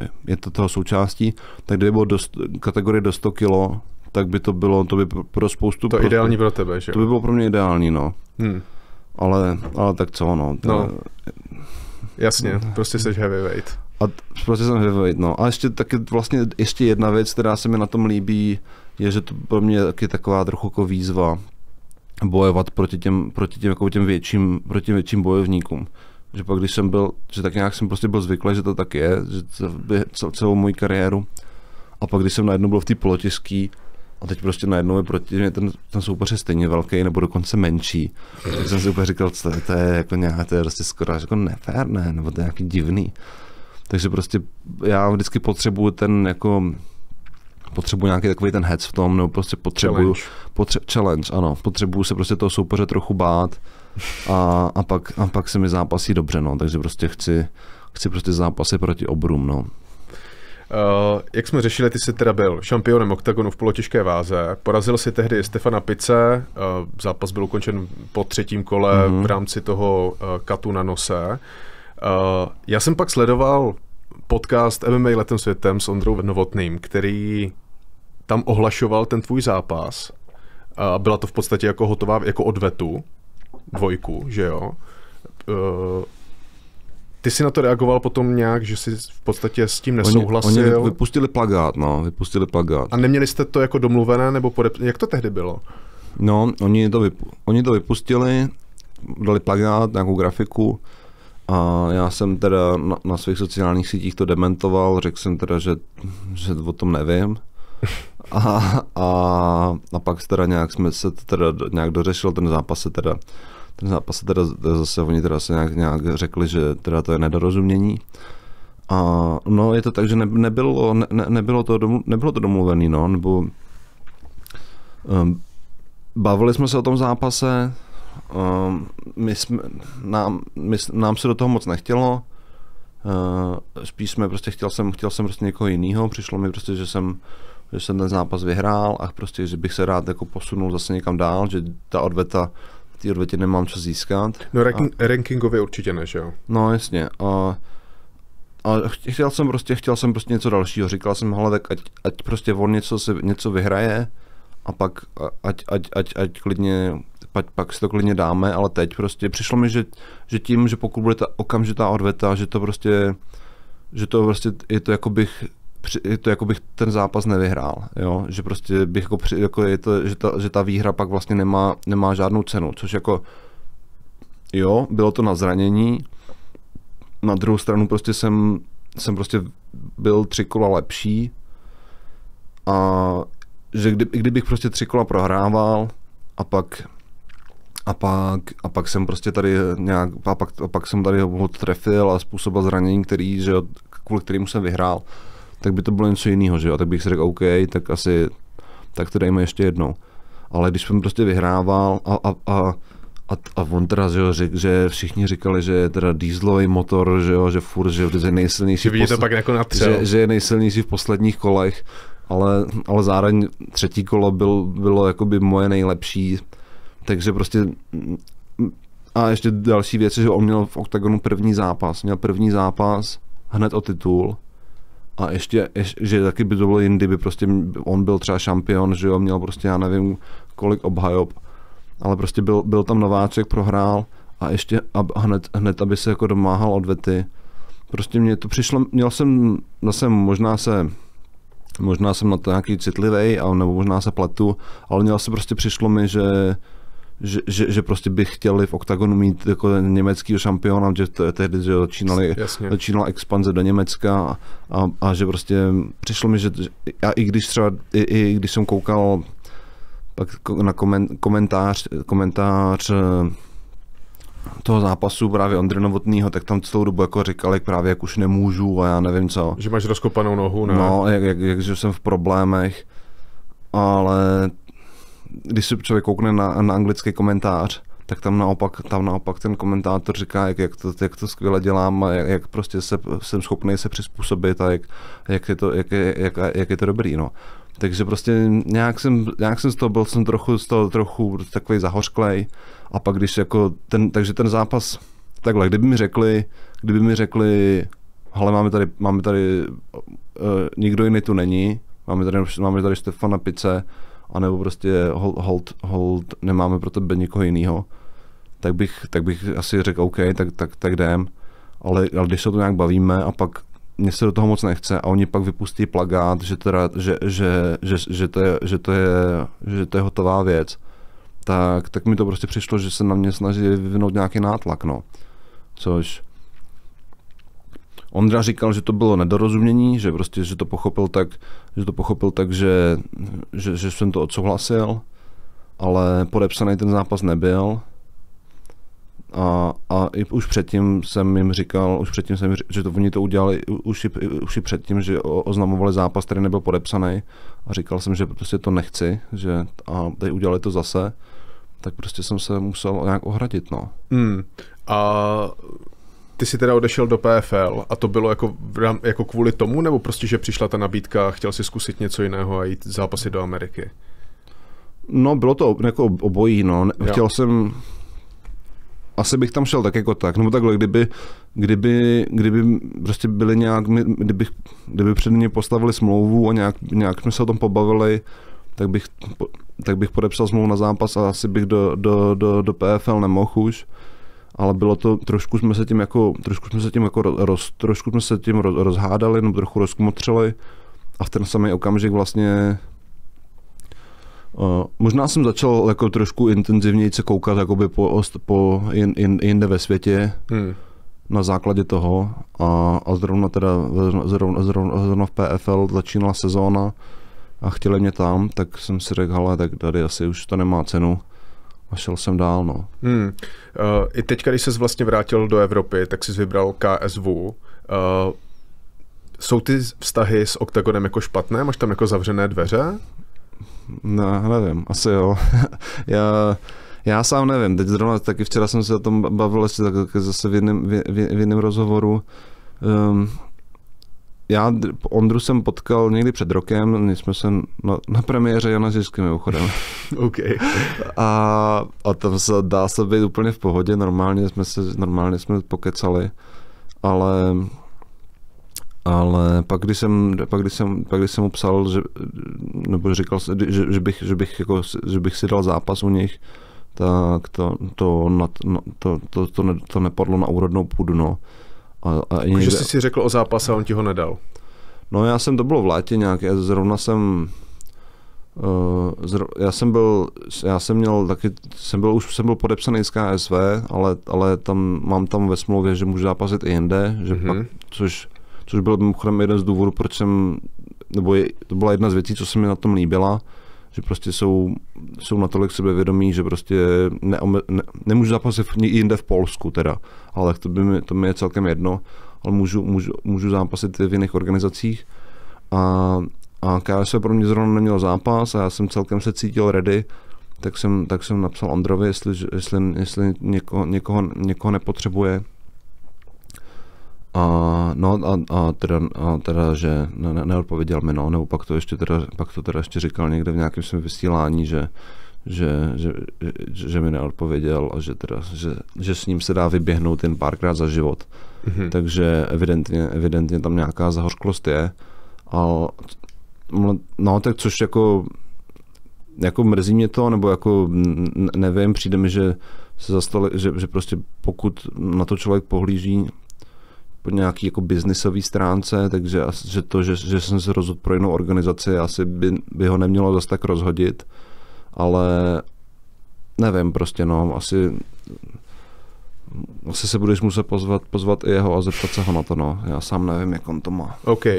S2: eh, je to toho součástí, tak kdyby bylo do, kategorie do 100 kilo, tak by to bylo, to by pro spoustu...
S1: To
S2: pro,
S1: ideální pro tebe, že
S2: To by bylo pro mě ideální, no. Hmm. Ale, ale tak co, no. To, no.
S1: Jasně, prostě jsi heavyweight.
S2: A prostě jsem heavyweight, no. A ještě taky vlastně ještě jedna věc, která se mi na tom líbí, je, že to pro mě taky taková trochu jako výzva bojovat proti těm, proti těm, jako těm větším, proti těm větším bojovníkům že pak když jsem byl, že tak nějak jsem prostě byl zvyklý, že to tak je, že to, celou moji kariéru. A pak když jsem najednou byl v té polotiský, a teď prostě najednou je proti mě ten, ten soupeř je stejně velký nebo dokonce menší. Tak jsem si úplně říkal, co to je, to je jako nějak, to je prostě skoro jako nefér, ne, nebo to je nějaký divný. Takže prostě já vždycky potřebuju ten jako potřebuji nějaký takový ten head v tom, nebo prostě potřebuju challenge. Potře- challenge, ano, potřebuju se prostě toho soupeře trochu bát, a, a, pak, a pak se mi zápasí dobře, no, takže prostě chci, chci prostě zápasy proti obrům, no.
S1: Uh, jak jsme řešili, ty jsi teda byl šampionem oktagonu v polotěžké váze, porazil si tehdy Stefana Pice, uh, zápas byl ukončen po třetím kole mm-hmm. v rámci toho uh, katu na nose. Uh, já jsem pak sledoval podcast MMA letem světem s Ondrou Novotným, který tam ohlašoval ten tvůj zápas. A byla to v podstatě jako hotová jako odvetu dvojku, že jo. Uh, ty si na to reagoval potom nějak, že jsi v podstatě s tím nesouhlasil?
S2: Oni, oni vypustili plagát, no, vypustili plagát.
S1: A neměli jste to jako domluvené, nebo podep... jak to tehdy bylo?
S2: No, oni to, vypu... oni to vypustili, dali plagát, nějakou grafiku a já jsem teda na, na svých sociálních sítích to dementoval, řekl jsem teda, že, že o tom nevím. A, a, a pak teda nějak jsme se teda nějak dořešil, ten zápas se teda ten zápas se teda zase oni teda se nějak, nějak řekli, že teda to je nedorozumění. A no je to tak, že ne, nebylo, ne, nebylo, to domlu, nebylo to domluvený, no, nebo um, bavili jsme se o tom zápase, um, my jsme, nám, my, nám se do toho moc nechtělo, uh, spíš jsme prostě chtěl jsem, chtěl jsem prostě někoho jiného, přišlo mi prostě, že jsem že jsem ten zápas vyhrál a prostě, že bych se rád jako posunul zase někam dál, že ta odveta té odvětě nemám co získat.
S1: No ranking, a, rankingově určitě ne, že jo?
S2: No jasně. A, a chtěl jsem prostě, chtěl jsem prostě něco dalšího. Říkal jsem, hele, tak ať, ať prostě on něco, se, něco vyhraje a pak ať, ať, ať, ať klidně, pak, pak si to klidně dáme, ale teď prostě přišlo mi, že, že tím, že pokud bude ta okamžitá odveta, že to prostě, že to prostě je to jako bych to jako bych ten zápas nevyhrál, jo? že prostě bych jako, při, jako je to, že ta, že ta výhra pak vlastně nemá, nemá žádnou cenu, což jako jo, bylo to na zranění, na druhou stranu prostě jsem, jsem prostě byl tři kola lepší. A že kdy, kdybych prostě tři kola prohrával a pak a pak, a pak jsem prostě tady nějak, a pak, a pak jsem tady ho trefil a způsobil zranění, který, že, kvůli kterému jsem vyhrál, tak by to bylo něco jiného, že jo, tak bych si řekl, OK, tak asi, tak to dejme ještě jednou. Ale když jsem prostě vyhrával a, a, a a, a on teda, že, jo, řek, že všichni říkali, že je teda dieselový motor, že jo, že furt, že je nejsilnější.
S1: Že to pak jako
S2: že, že, je nejsilnější v posledních kolech, ale, ale zároveň třetí kolo byl, bylo jakoby moje nejlepší, takže prostě a ještě další věc, že on měl v OKTAGONu první zápas, měl první zápas hned o titul a ještě, ještě, že taky by to bylo jindy, by prostě on byl třeba šampion, že jo, měl prostě já nevím kolik obhajob ale prostě byl, byl tam nováček, prohrál a ještě a hned, hned, aby se jako domáhal odvety. Prostě mě to přišlo, měl jsem, zase možná se možná jsem na to nějaký citlivý, nebo možná se pletu, ale měl se prostě přišlo mi, že, že, že, že prostě bych chtěli v OKTAGONu mít jako německý šampiona, že tehdy že začínali, začínala expanze do Německa a, a, že prostě přišlo mi, že a i když třeba, i, i když jsem koukal pak na komentář, komentář eh, toho zápasu právě Ondry Novotnýho, tak tam celou dobu jako říkali právě, jak už nemůžu a já nevím co.
S1: Že máš rozkopanou nohu, ne?
S2: No, jak, jak, jak že jsem v problémech, ale když se člověk koukne na, na anglický komentář, tak tam naopak, tam naopak ten komentátor říká, jak, jak, to, jak to skvěle dělám a jak, jak prostě se, jsem schopný se přizpůsobit a jak, jak, je, to, jak, je, jak, jak je to dobrý. No. Takže prostě nějak jsem, nějak jsem z toho byl jsem trochu, z toho trochu takový zahořklej a pak když jako ten, takže ten zápas, takhle, kdyby mi řekli, kdyby mi řekli, ale máme tady, máme tady, uh, nikdo jiný tu není, máme tady, máme tady Stefana Pice, anebo prostě hold, hold, hold nemáme pro tebe nikoho jiného, tak bych, tak bych asi řekl OK, tak, tak, tak jdem. Ale, ale když se to nějak bavíme a pak mně se do toho moc nechce a oni pak vypustí plagát, že, teda, že, že, že, že, to je, že, to je, že to je hotová věc, tak, tak mi to prostě přišlo, že se na mě snaží vyvinout nějaký nátlak, no. Což Ondra říkal, že to bylo nedorozumění, že prostě, že to pochopil tak, že to pochopil tak, že, že, že jsem to odsouhlasil, ale podepsaný ten zápas nebyl a, a i už předtím jsem jim říkal, už předtím jsem, že to oni to udělali už i, už i předtím, že oznamovali zápas, který nebyl podepsaný a říkal jsem, že prostě to nechci, že a teď udělali to zase, tak prostě jsem se musel nějak ohradit, no.
S1: Hmm. A ty jsi teda odešel do PFL a to bylo jako, jako kvůli tomu, nebo prostě, že přišla ta nabídka a chtěl si zkusit něco jiného a jít zápasy do Ameriky?
S2: No, bylo to jako obojí, no. Chtěl jo. jsem, asi bych tam šel tak jako tak, nebo takhle, kdyby, kdyby, kdyby prostě byli nějak, kdybych, kdyby před mě postavili smlouvu a nějak, nějak jsme se o tom pobavili, tak bych, tak bych podepsal smlouvu na zápas a asi bych do, do, do, do PFL nemohl už. Ale bylo to, trošku jsme se tím jako, trošku jsme se tím jako roz, trošku jsme se tím rozhádali, nebo trochu rozkmotřili. A v ten samý okamžik vlastně Uh, možná jsem začal jako trošku intenzivněji se koukat jakoby po, po jin, jin, jinde ve světě hmm. na základě toho. A, a zrovna teda zrovna, zrovna, zrovna v PFL začínala sezóna a chtěli mě tam, tak jsem si řekl, hele, tak tady asi už to nemá cenu a šel jsem dál, no.
S1: Hmm. Uh, I teď, když jsi vlastně vrátil do Evropy, tak jsi vybral KSV. Uh, jsou ty vztahy s OKTAGONem jako špatné? Máš tam jako zavřené dveře?
S2: No, nevím, asi jo. já, já sám nevím, teď zrovna taky včera jsem se o tom bavil ještě tak, zase v jiném, v, v jiném rozhovoru. Um, já Ondru jsem potkal někdy před rokem, jsme se na, na premiéře Jana Žižky mimochodem.
S1: okay.
S2: a, a tam se dá se být úplně v pohodě, normálně jsme se, normálně jsme pokecali, ale ale pak když jsem, pak když jsem, pak když jsem mu psal, že, nebo říkal, že, že, bych, že, bych jako, že bych si dal zápas u nich, tak to, to, to, to, to, to, ne, to nepadlo na úrodnou půdu. No.
S1: A, a jako, někde... Že jsi si řekl o zápase a on ti ho nedal?
S2: No já jsem, to bylo v létě nějak, já zrovna jsem, uh, já jsem byl, já jsem měl taky, jsem byl, už jsem byl podepsaný z KSV, ale, ale tam, mám tam ve smlouvě, že můžu zápasit i jinde, že mm-hmm. pak, což, což byl mimochodem jeden z důvodů, proč jsem, nebo je, to byla jedna z věcí, co se mi na tom líbila, že prostě jsou, jsou natolik sebevědomí, že prostě ne, ne, nemůžu zápasit jinde v Polsku teda, ale to, by mi, to mi je celkem jedno, ale můžu, můžu, můžu zápasit v jiných organizacích. A, a KSV pro mě zrovna neměl zápas a já jsem celkem se cítil ready, tak jsem, tak jsem napsal Androvi, jestli, jestli, jestli někoho, někoho, někoho nepotřebuje, a, no a, a, teda, a teda, že ne, ne, neodpověděl mi, no, nebo pak to ještě teda, pak to teda ještě říkal někde v nějakém svém vysílání, že, že, že, že, že mi neodpověděl a že, teda, že, že s ním se dá vyběhnout jen párkrát za život. Mm-hmm. Takže evidentně, evidentně tam nějaká zahořklost je. A, no tak což jako jako mrzí mě to, nebo jako nevím, přijde mi, že se zastali, že, že prostě pokud na to člověk pohlíží po nějaký jako biznisový stránce, takže že to, že, že jsem se rozhodl pro jinou organizaci, asi by, by ho nemělo zase tak rozhodit, ale nevím prostě no, asi asi se budeš muset pozvat, pozvat i jeho a zeptat se ho na to, no. Já sám nevím, jak on to má.
S1: OK. Uh,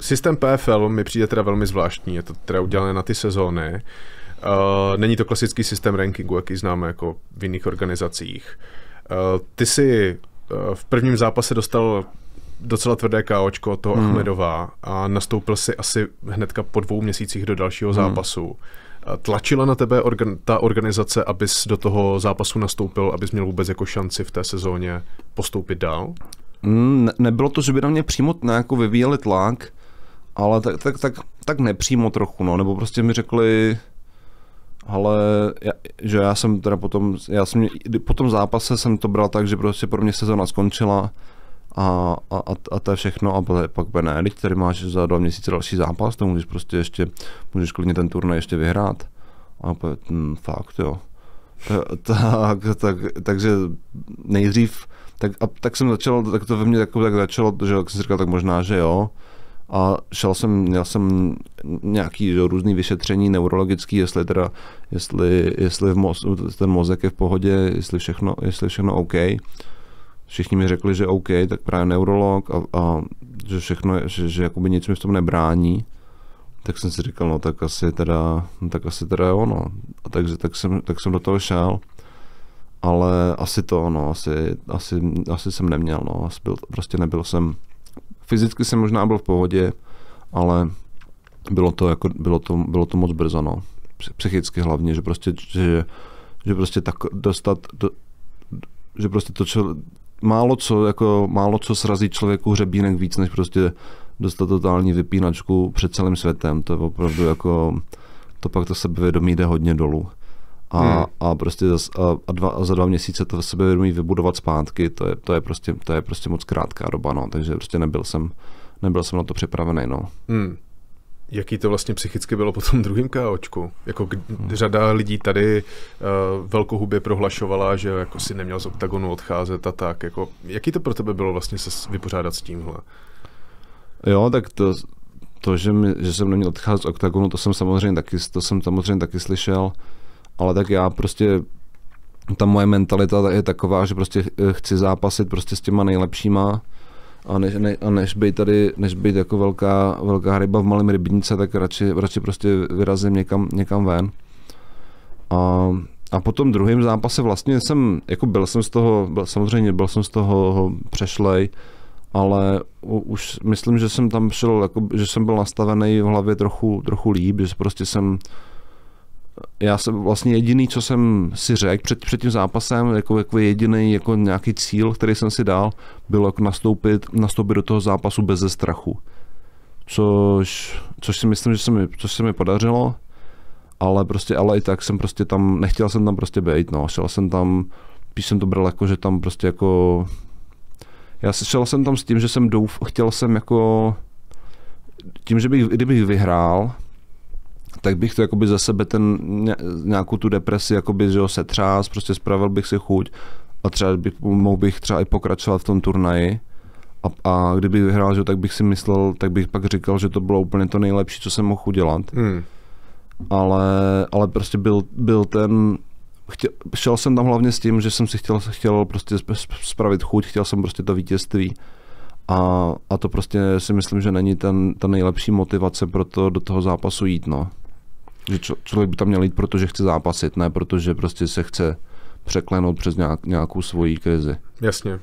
S1: systém PFL mi přijde teda velmi zvláštní, je to teda udělané na ty sezóny. Uh, není to klasický systém rankingu, jaký známe jako v jiných organizacích. Uh, ty si v prvním zápase dostal docela tvrdé KOčko toho hmm. Achmedova a nastoupil si asi hnedka po dvou měsících do dalšího hmm. zápasu. Tlačila na tebe organ, ta organizace, abys do toho zápasu nastoupil, abys měl vůbec jako šanci v té sezóně postoupit dál?
S2: Mm, ne, nebylo to, že by na mě přímo jako vyvíjeli tlak, ale tak, tak, tak, tak nepřímo trochu, no, nebo prostě mi řekli, ale já, že já jsem teda potom, já jsem, po tom zápase jsem to bral tak, že prostě pro mě sezóna skončila a, a, a to je všechno a pak ne, teď tady máš za dva měsíce další zápas, to můžeš prostě ještě, můžeš klidně ten turnaj ještě vyhrát. A opět, hm, fakt jo. Tak, tak, takže nejdřív, tak, a, tak jsem začal, tak to ve mně jako tak začalo, že jak jsem si říkal, tak možná, že jo, a šel jsem, měl jsem nějaký různý vyšetření neurologický, jestli teda, jestli, jestli v moz, ten mozek je v pohodě, jestli všechno, jestli všechno OK. Všichni mi řekli, že OK, tak právě neurolog a, a že všechno, že, že jakoby nic mi v tom nebrání. Tak jsem si říkal, no tak asi teda, no, tak asi teda jo, no. A takže tak jsem, tak jsem do toho šel ale asi to, no, asi, asi, asi jsem neměl, no, asi byl, prostě nebyl jsem, Fyzicky jsem možná byl v pohodě, ale bylo to, jako, bylo to, bylo to moc brzo, no. Psychicky hlavně, že prostě, že, že prostě tak dostat, do, že prostě to, čo, málo co, jako, málo co srazí člověku hřebínek víc, než prostě dostat totální vypínačku před celým světem. To je opravdu jako, to pak to sebevědomí jde hodně dolů. A, hmm. a prostě zas, a, a, dva, a za dva měsíce to sebevědomí vybudovat zpátky, to je, to je, prostě, to je prostě moc krátká doba, no. takže prostě nebyl jsem, nebyl jsem na to připravený. No. Hmm.
S1: Jaký to vlastně psychicky bylo po tom druhém KOčku? Jako hmm. řada lidí tady uh, velkohubě prohlašovala, že jako si neměl z oktagonu odcházet a tak. Jako, jaký to pro tebe bylo vlastně se vypořádat s tímhle?
S2: Jo, tak to, to že, mi, že jsem neměl odcházet z oktagonu, to jsem samozřejmě taky, to jsem samozřejmě taky slyšel ale tak já prostě ta moje mentalita je taková, že prostě eh, chci zápasit prostě s těma nejlepšíma a než, ne, a než být tady, než být jako velká, velká ryba v malém rybníce, tak radši, radši prostě vyrazím někam, někam ven. A, a po tom druhém zápase vlastně jsem, jako byl jsem z toho, byl, samozřejmě byl jsem z toho přešlej, ale už myslím, že jsem tam šel, jako, že jsem byl nastavený v hlavě trochu, trochu líp, že prostě jsem já jsem vlastně jediný, co jsem si řekl před, před tím zápasem, jako, jako jediný jako nějaký cíl, který jsem si dal, bylo jako nastoupit, nastoupit do toho zápasu bez strachu. Což, což si myslím, že se mi, což se mi podařilo, ale prostě, ale i tak jsem prostě tam, nechtěl jsem tam prostě být, no, šel jsem tam, spíš jsem to bral jako, že tam prostě jako já šel jsem tam s tím, že jsem douf, chtěl jsem jako, tím, že bych, kdybych vyhrál, tak bych to jakoby za sebe ten, nějakou tu depresi jakoby, že ho setřás, prostě spravil bych si chuť a třeba bych, mohl bych třeba i pokračovat v tom turnaji. A, a kdybych vyhrál, že, tak bych si myslel, tak bych pak říkal, že to bylo úplně to nejlepší, co jsem mohl udělat. Hmm. Ale, ale prostě byl, byl ten, chtěl, šel jsem tam hlavně s tím, že jsem si chtěl, chtěl prostě spravit chuť, chtěl jsem prostě to vítězství. A, a to prostě si myslím, že není ten, ta nejlepší motivace pro to do toho zápasu jít, no. Že člověk by tam měl jít, protože chce zápasit, ne protože prostě se chce překlenout přes nějak, nějakou svoji krizi.
S1: Jasně. Uh,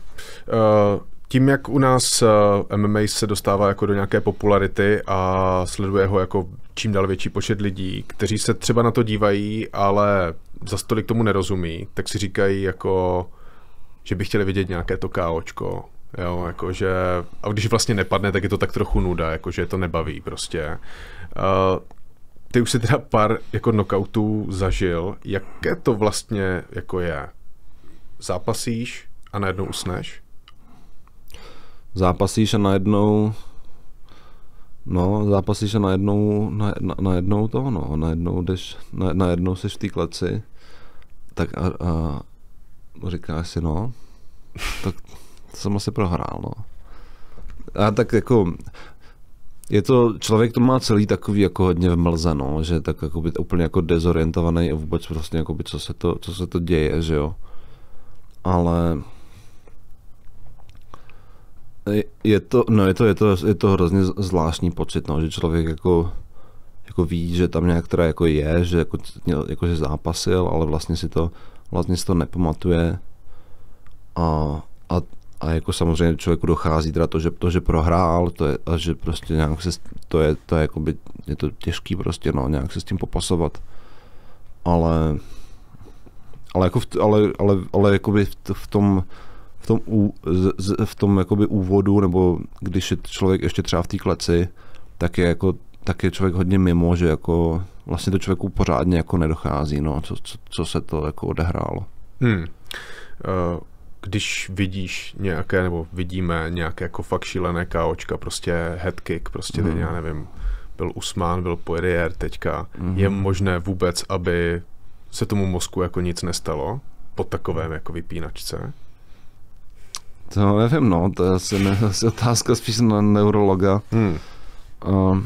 S1: tím, jak u nás eh, MMA se dostává jako do nějaké popularity a sleduje ho jako čím dál větší počet lidí, kteří se třeba na to dívají, ale za tolik tomu nerozumí, tak si říkají jako, že by chtěli vidět nějaké to KOčko, jo, jakože, a když vlastně nepadne, tak je to tak trochu nuda, jakože to nebaví prostě. Uh, ty už si teda pár jako knockoutů zažil, jaké to vlastně jako je? Zápasíš a najednou usneš?
S2: Zápasíš a najednou No, zápasíš a najednou, na, na, najednou to, no, najednou jdeš, na, najednou jsi v té kleci, tak a, a říkáš si, no, tak jsem asi prohrál, no. A tak jako, je to, člověk to má celý takový jako hodně vmlze, no, že tak jako by úplně jako dezorientovaný a vůbec vlastně jako by co se to, co se to děje, že jo. Ale je to, no je to, je to, je to hrozně zvláštní pocit, no, že člověk jako, jako ví, že tam nějak teda jako je, že jako, jako že zápasil, ale vlastně si to, vlastně si to nepamatuje a, a, jako samozřejmě člověku dochází teda to, že, to, že prohrál, to je, a že prostě nějak se, to je, to je, jako by, je to těžký prostě, no, nějak se s tím popasovat. Ale, ale jako, v, ale, ale, ale jako by v, v tom, v tom, ú, z, v tom jakoby úvodu, nebo když je člověk ještě třeba v té kleci, tak je jako tak je člověk hodně mimo, že jako vlastně to člověku pořádně jako nedochází, no, co, co, co se to jako odehrálo. Hmm. Uh,
S1: když vidíš nějaké, nebo vidíme nějaké jako fakt šílené KOčka, prostě headkick, prostě hmm. já nevím, byl Usman, byl Poirier teďka, hmm. je možné vůbec, aby se tomu mozku jako nic nestalo po takovém jako vypínačce?
S2: To nevím, no, to je asi, ne, asi otázka spíš na neurologa. Hmm. Uh,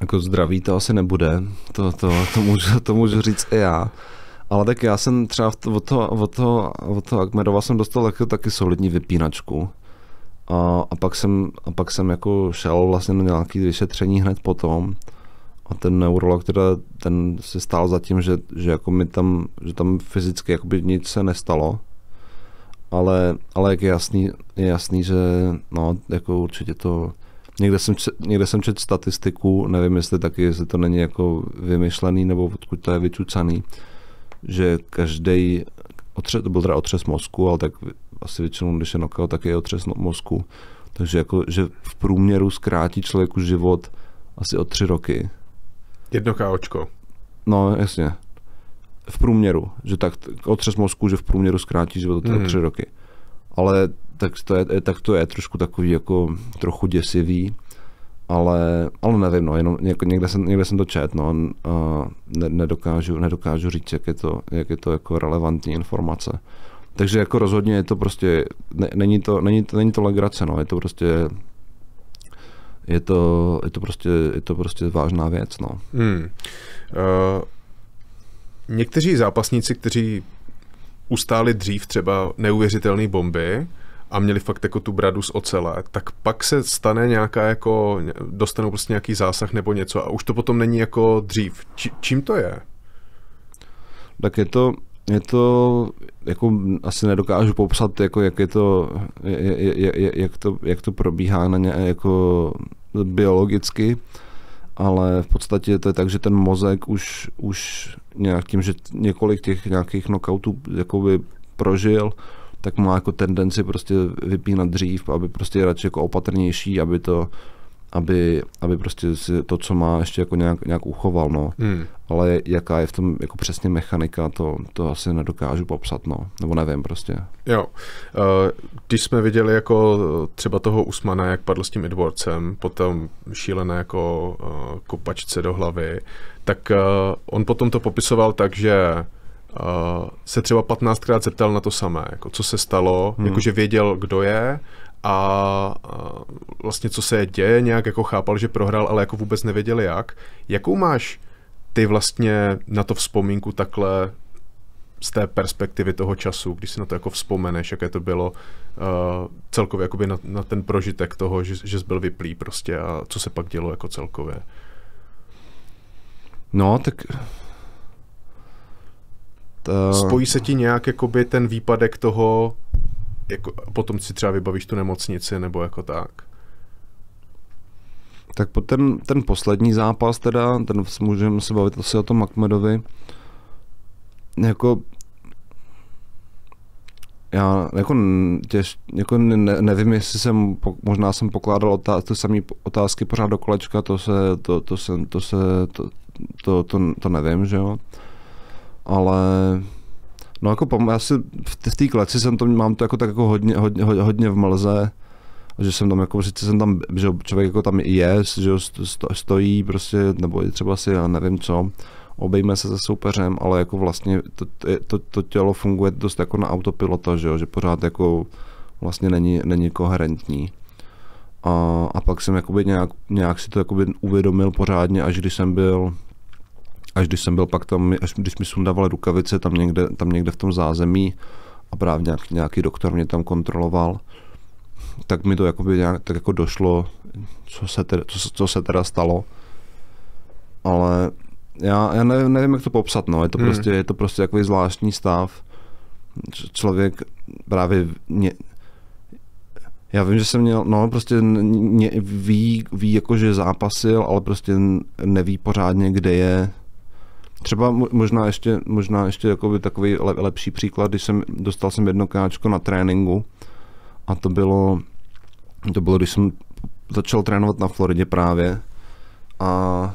S2: jako zdraví to asi nebude, to, to, to, můžu, to můžu říct i já. Ale tak já jsem třeba od toho, od toho, od toho Akmedova jsem dostal taky, taky solidní vypínačku. A, a, pak jsem, a pak jsem jako šel vlastně na nějaké vyšetření hned potom. A ten neurolog teda, ten si stál za tím, že, že jako mi tam, že tam fyzicky jakoby nic se nestalo ale, ale jak je jasný, je jasný, že no, jako určitě to, někde jsem, někde jsem četl statistiku, nevím jestli taky, jestli to není jako vymyšlený, nebo odkud to je vyčucaný, že každý otře, to byl teda otřes mozku, ale tak asi většinou, když je knockout, tak je otřes mozku. Takže jako, že v průměru zkrátí člověku život asi o tři roky.
S1: Jedno káočko.
S2: No, jasně v průměru, že tak otřes mozku, že v průměru zkrátí život o tři mm. roky. Ale tak to, je, tak to je trošku takový jako trochu děsivý, ale, ale nevím, no, jenom jako někde, jsem, někde jsem to čet, no, a ne, nedokážu, nedokážu říct, jak je to, jak je to jako relevantní informace. Takže jako rozhodně je to prostě, ne, není, to, není, to, není to legrace, no, je to prostě je to, je to prostě, je to prostě vážná věc, no. Hmm. Uh,
S1: Někteří zápasníci, kteří ustáli dřív třeba neuvěřitelné bomby a měli fakt jako tu bradu z ocele, tak pak se stane nějaká jako, dostanou prostě nějaký zásah nebo něco a už to potom není jako dřív. Či, čím to je?
S2: Tak je to, je to, jako asi nedokážu popsat, jako jak je to, jak to, jak to probíhá na ně, jako biologicky, ale v podstatě to je tak, že ten mozek už, už nějak tím, že několik těch nějakých knockoutů jakoby prožil, tak má jako tendenci prostě vypínat dřív, aby prostě radši jako opatrnější, aby to, aby, aby prostě si to, co má, ještě jako nějak, nějak uchoval, no.
S1: Hmm.
S2: Ale jaká je v tom jako přesně mechanika, to, to asi nedokážu popsat, no. Nebo nevím prostě.
S1: Jo. Eh, Když jsme viděli jako třeba toho Usmana, jak padl s tím Edwardsem, potom šílené jako eh, kopačce do hlavy, tak eh, on potom to popisoval tak, že se třeba 15krát zeptal na to samé, jako co se stalo, hmm. jakože věděl, kdo je a, a vlastně co se děje, nějak jako chápal, že prohrál, ale jako vůbec nevěděl jak. Jakou máš ty vlastně na to vzpomínku takhle z té perspektivy toho času, když si na to jako vzpomeneš, jaké to bylo uh, celkově jakoby na, na ten prožitek toho, že, že jsi byl vyplý prostě a co se pak dělo jako celkově.
S2: No, tak...
S1: To... Spojí se ti nějak jakoby ten výpadek toho, jako, potom si třeba vybavíš tu nemocnici nebo jako tak?
S2: Tak po ten, ten poslední zápas teda, ten můžeme se bavit asi o tom Makmedovi, jako já jako, těž, jako ne, nevím, jestli jsem, možná jsem pokládal otáz, ty samé otázky pořád do kolečka, to se, to, to se, to se, to, to, to, to nevím, že jo. Ale no jako já si v té kleci jsem to, mám to jako tak jako hodně, hodně, hodně v mlze, že jsem tam jako, sice jsem tam, že člověk jako tam je, že stojí prostě, nebo třeba si, já nevím co, obejme se se soupeřem, ale jako vlastně to, to, to tělo funguje dost jako na autopilota, že, jo? že pořád jako vlastně není, není koherentní. A, a pak jsem jakoby nějak, nějak si to jakoby uvědomil pořádně, až když jsem byl až když jsem byl pak tam, až když mi sundávali rukavice tam někde, tam někde v tom zázemí a právě nějak, nějaký doktor mě tam kontroloval, tak mi to jakoby nějak tak jako došlo, co se, teda, co, co se teda stalo. Ale já, já nevím, nevím, jak to popsat, no. Je to, hmm. prostě, je to prostě takový zvláštní stav. Člověk právě mě, já vím, že jsem měl, no prostě ví, ví jako, že zápasil, ale prostě neví pořádně, kde je. Třeba možná ještě, možná ještě jakoby takový lepší příklad, když jsem, dostal jsem jedno káčko na tréninku a to bylo, to bylo, když jsem začal trénovat na Floridě právě a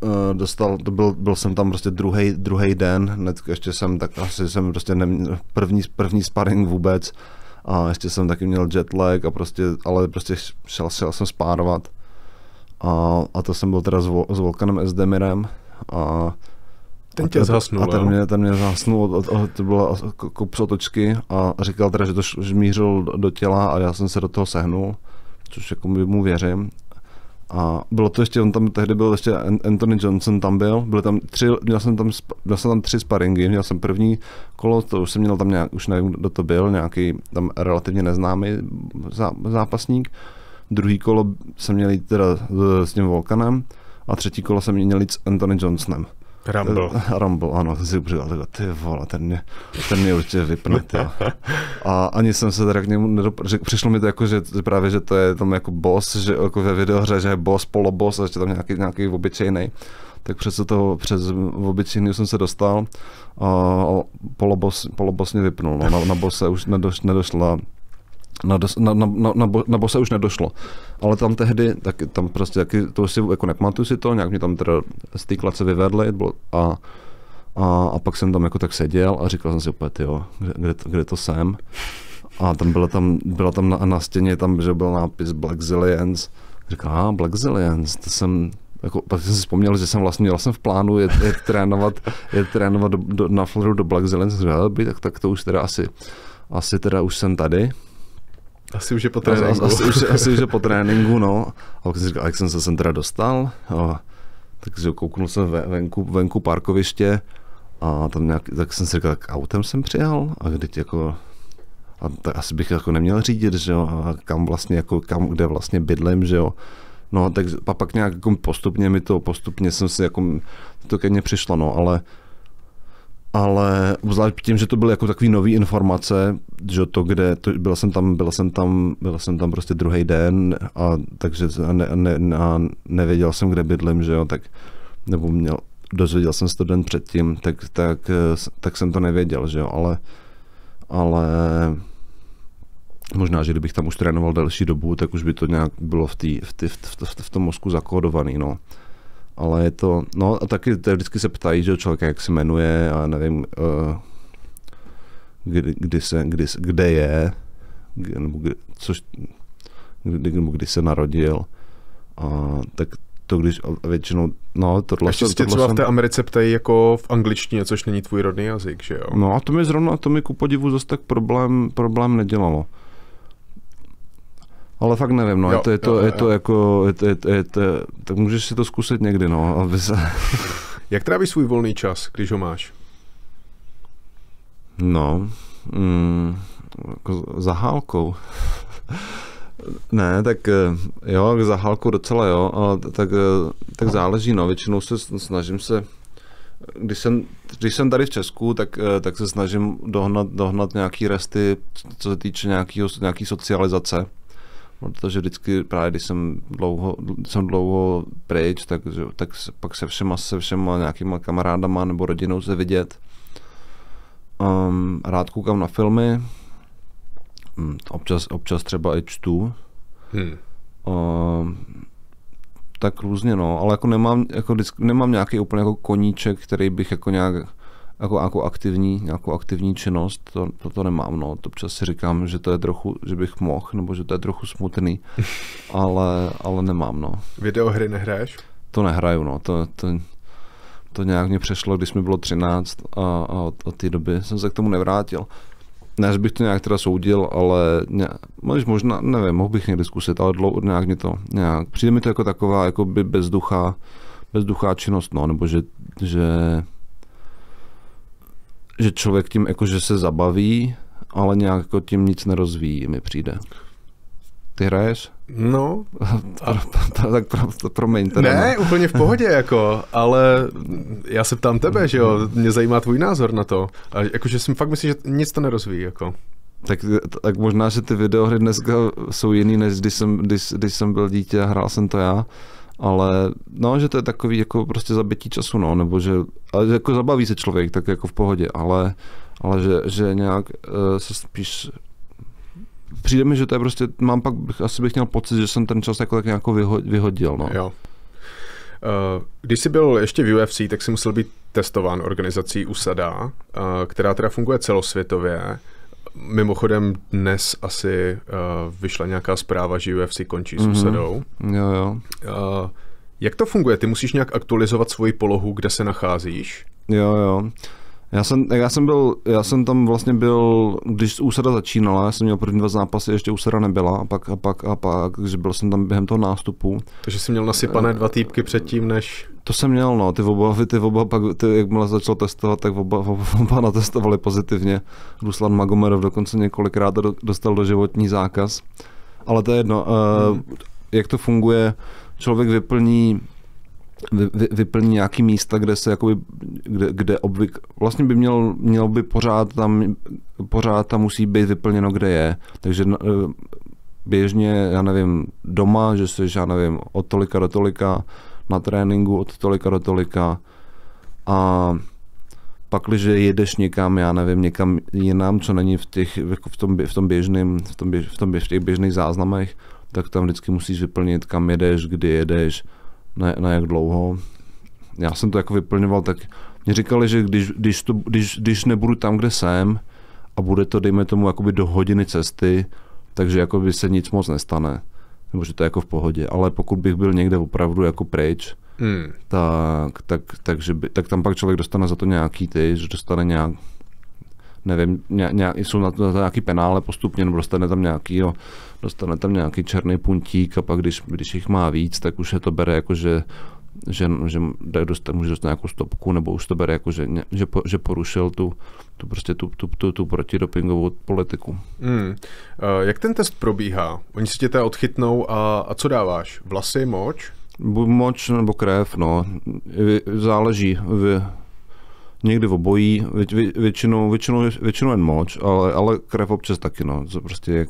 S2: uh, dostal, to byl, byl jsem tam prostě druhý, druhý den, hned ještě jsem, tak asi jsem prostě neměl první, první sparring vůbec a ještě jsem taky měl jetlag a prostě, ale prostě šel, šel jsem spárovat a, a to jsem byl teda s, s Volkanem Esdemirem a
S1: ten tě zhasnul,
S2: A ten mě, ten mě zhasnul, od, od, to bylo kup otočky a říkal teda, že to žmířil do těla a já jsem se do toho sehnul, což jako mu věřím. A bylo to ještě, on tam tehdy byl ještě Anthony Johnson tam byl, byly tam tři, měl jsem tam, měl jsem tam tři sparingy, měl jsem první kolo, to už jsem měl tam nějak, už nevím, kdo to byl, nějaký tam relativně neznámý zápasník. Druhý kolo jsem měl jít teda s tím Volkanem a třetí kolo jsem měl jít s Anthony Johnsonem.
S1: Rumble.
S2: Rumble, ano, to si říkal, ty vole, ten mě, ten mě určitě vypne, ty. A ani jsem se teda k němu nedopr... Přišlo mi to jako, že právě, že to je tam jako boss, že jako ve videohře, že je boss, poloboss a že tam nějaký, nějaký obyčejný. Tak přes toho, přes obyčejný jsem se dostal a polobos, polobos mě vypnul. No, na, na bosse už nedoš, nedošla na, na, na, na, na, bose už nedošlo. Ale tam tehdy, tak tam prostě taky, to si jako nepamatuju si to, nějak mě tam teda z té klace vyvedli a, a, a, pak jsem tam jako tak seděl a říkal jsem si opět, jo, kde, kde, to, kde to jsem. A tam byla tam, byla tam na, na stěně, tam, že byl nápis Black Zillions. Říkal, a Black Zillions, to jsem, jako, pak jsem si vzpomněl, že jsem vlastně měl jsem v plánu jet, jet trénovat, jet trénovat do, do, na Floridu do Black Zillions, tak, tak to už teda asi, asi teda už jsem tady.
S1: Asi už je po tréninku.
S2: Asi, asi, už, asi už je po tréninku, no. A pak jsem říkal, jak jsem se sem teda dostal. A, takže kouknul jsem venku, venku parkoviště a tam nějak, tak jsem si říkal, tak autem jsem přijel a teď jako a tak asi bych jako neměl řídit, že jo, a kam vlastně, jako kam, kde vlastně bydlím, že jo. No, tak a pak nějak jako postupně mi to, postupně jsem si jako, to ke mně přišlo, no, ale ale zvlášť tím, že to byly jako takový nový informace, že to, kde, to, byl jsem tam, byl jsem tam, byl jsem tam prostě druhý den a takže ne, ne, a nevěděl jsem, kde bydlím, že jo, tak nebo měl, dozvěděl jsem se to den předtím, tak, tak, tak jsem to nevěděl, že jo, ale, ale možná že kdybych tam už trénoval delší dobu, tak už by to nějak bylo v, tý, v, tý, v, v, v tom mozku zakódovaný, no. Ale je to, no a taky vždycky se ptají, že člověk jak se jmenuje a nevím, uh, kdy, kdy se, kdy, kde je, kdy, nebo kdy, což, kdy, nebo kdy se narodil. A, tak to když většinou, no tohle
S1: Ještě se tě třeba v té Americe ptají jako v angličtině, což není tvůj rodný jazyk, že jo?
S2: No a to mi zrovna, to mi ku podivu zase tak problém, problém nedělalo. Ale fakt nevím, no,
S1: Jo,
S2: je to, je to,
S1: jo, jo,
S2: je to jako, je to, je to, je to, tak můžeš si to zkusit někdy, no, aby se,
S1: Jak trávíš svůj volný čas, když ho máš?
S2: no, mm, jako za hálkou. Ne, tak eh, jo, za hálkou docela jo, ale tak, eh, tak záleží, no, většinou se snažím se, když jsem, když jsem tady v Česku, tak, eh, tak se snažím dohnat, dohnat nějaký resty, co se týče nějakýho, nějaký socializace, protože vždycky právě, když jsem dlouho, jsem dlouho pryč, tak, že- tak se, pak se všema, se všema nějakýma kamarádama nebo rodinou se vidět. Um, rád koukám na filmy, Mm, občas, občas třeba i čtu,
S1: Hm.
S2: Uh, tak různě, no, ale jako nemám, jako vždycky, nemám nějaký úplně jako koníček, který bych jako nějak jako, jako aktivní, nějakou aktivní činnost, to, to, to nemám, no, to občas si říkám, že to je trochu, že bych mohl, nebo že to je trochu smutný, ale, ale nemám, no,
S1: Videohry nehraješ?
S2: to nehraju, no, to, to, to nějak mě přešlo, když mi bylo 13 a, a od, od té doby jsem se k tomu nevrátil. Ne, že bych to nějak teda soudil, ale ně, možná, nevím, mohl bych někdy zkusit, ale dlouho nějak mě to, nějak, přijde mi to jako taková jako by bezduchá, bezduchá činnost, no, nebo že, že, že člověk tím jako, že se zabaví, ale nějak jako tím nic nerozvíjí, mi přijde. Ty hraješ?
S1: No,
S2: tak pro, to promiň. Teda,
S1: ne,
S2: no.
S1: úplně v pohodě, jako, ale já se ptám tebe, že jo, mě zajímá tvůj názor na to. A jakože jsem fakt myslím, že nic to nerozvíjí, jako.
S2: Tak, tak možná, že ty videohry dneska jsou jiný, než když jsem, když, když jsem byl dítě a hrál jsem to já. Ale no, že to je takový jako prostě zabití času, no, nebo že, ale jako zabaví se člověk, tak jako v pohodě, ale, ale že, že nějak uh, se spíš přijde mi, že to je prostě, mám pak, bych, asi bych měl pocit, že jsem ten čas jako tak nějak vyho- vyhodil, no.
S1: Jo. Uh, Když jsi byl ještě v UFC, tak jsi musel být testován organizací USADA, uh, která teda funguje celosvětově. Mimochodem dnes asi uh, vyšla nějaká zpráva, že UFC končí s
S2: Mhm.
S1: USADou.
S2: Jo, jo.
S1: Uh, Jak to funguje? Ty musíš nějak aktualizovat svoji polohu, kde se nacházíš?
S2: Jo, jo. Já jsem, já jsem byl, já jsem tam vlastně byl, když úsada začínala, já jsem měl první dva zápasy, ještě úsada nebyla a pak, a pak, a pak, že byl jsem tam během toho nástupu.
S1: Takže jsi měl nasypané dva týpky předtím, než...
S2: To jsem měl, no, ty oba, ty oba pak, ty, jakmile začal testovat, tak oba, oba, oba natestovali pozitivně. Ruslan Magomerov dokonce několikrát do- dostal do životní zákaz. Ale to je jedno, uh, jak to funguje, člověk vyplní vy, vy, vyplní nějaký místa, kde se jakoby, kde, kde obvyk, vlastně by měl, měl by pořád tam, pořád tam musí být vyplněno, kde je. Takže eh, běžně, já nevím, doma, že jsi, já nevím, od tolika do tolika, na tréninku od tolika do tolika a pak, když jedeš někam, já nevím, někam jinam, co není v, těch, jako v tom, v tom běžným, v, tom běž, v, tom běž, v těch běžných záznamech, tak tam vždycky musíš vyplnit, kam jedeš, kdy jedeš, na, na jak dlouho. Já jsem to jako vyplňoval, tak mě říkali, že když, když, to, když, když nebudu tam, kde jsem a bude to, dejme tomu, jakoby do hodiny cesty, takže jakoby se nic moc nestane. Nebo že to je jako v pohodě. Ale pokud bych byl někde opravdu jako pryč,
S1: Hmm.
S2: tak, tak, takže by, tak tam pak člověk dostane za to nějaký ty, že dostane nějak, nevím, nějak, nějak, jsou na to nějaký penále postupně, nebo dostane tam nějaký, jo, dostane tam nějaký černý puntík a pak když, když jich má víc, tak už je to bere jako, že že, že dostat, může dostat nějakou stopku, nebo už to bere jako, že, že, po, že porušil tu, tu, prostě tu, tu, tu, tu protidopingovou politiku.
S1: Hmm. Uh, jak ten test probíhá? Oni si tě teda odchytnou a, a co dáváš? Vlasy, moč?
S2: Buď moč nebo krev, no. Záleží. Vy, někdy v obojí, vě, vě, většinou, většinou, většinou jen moč, ale, ale krev občas taky, no. Prostě jak,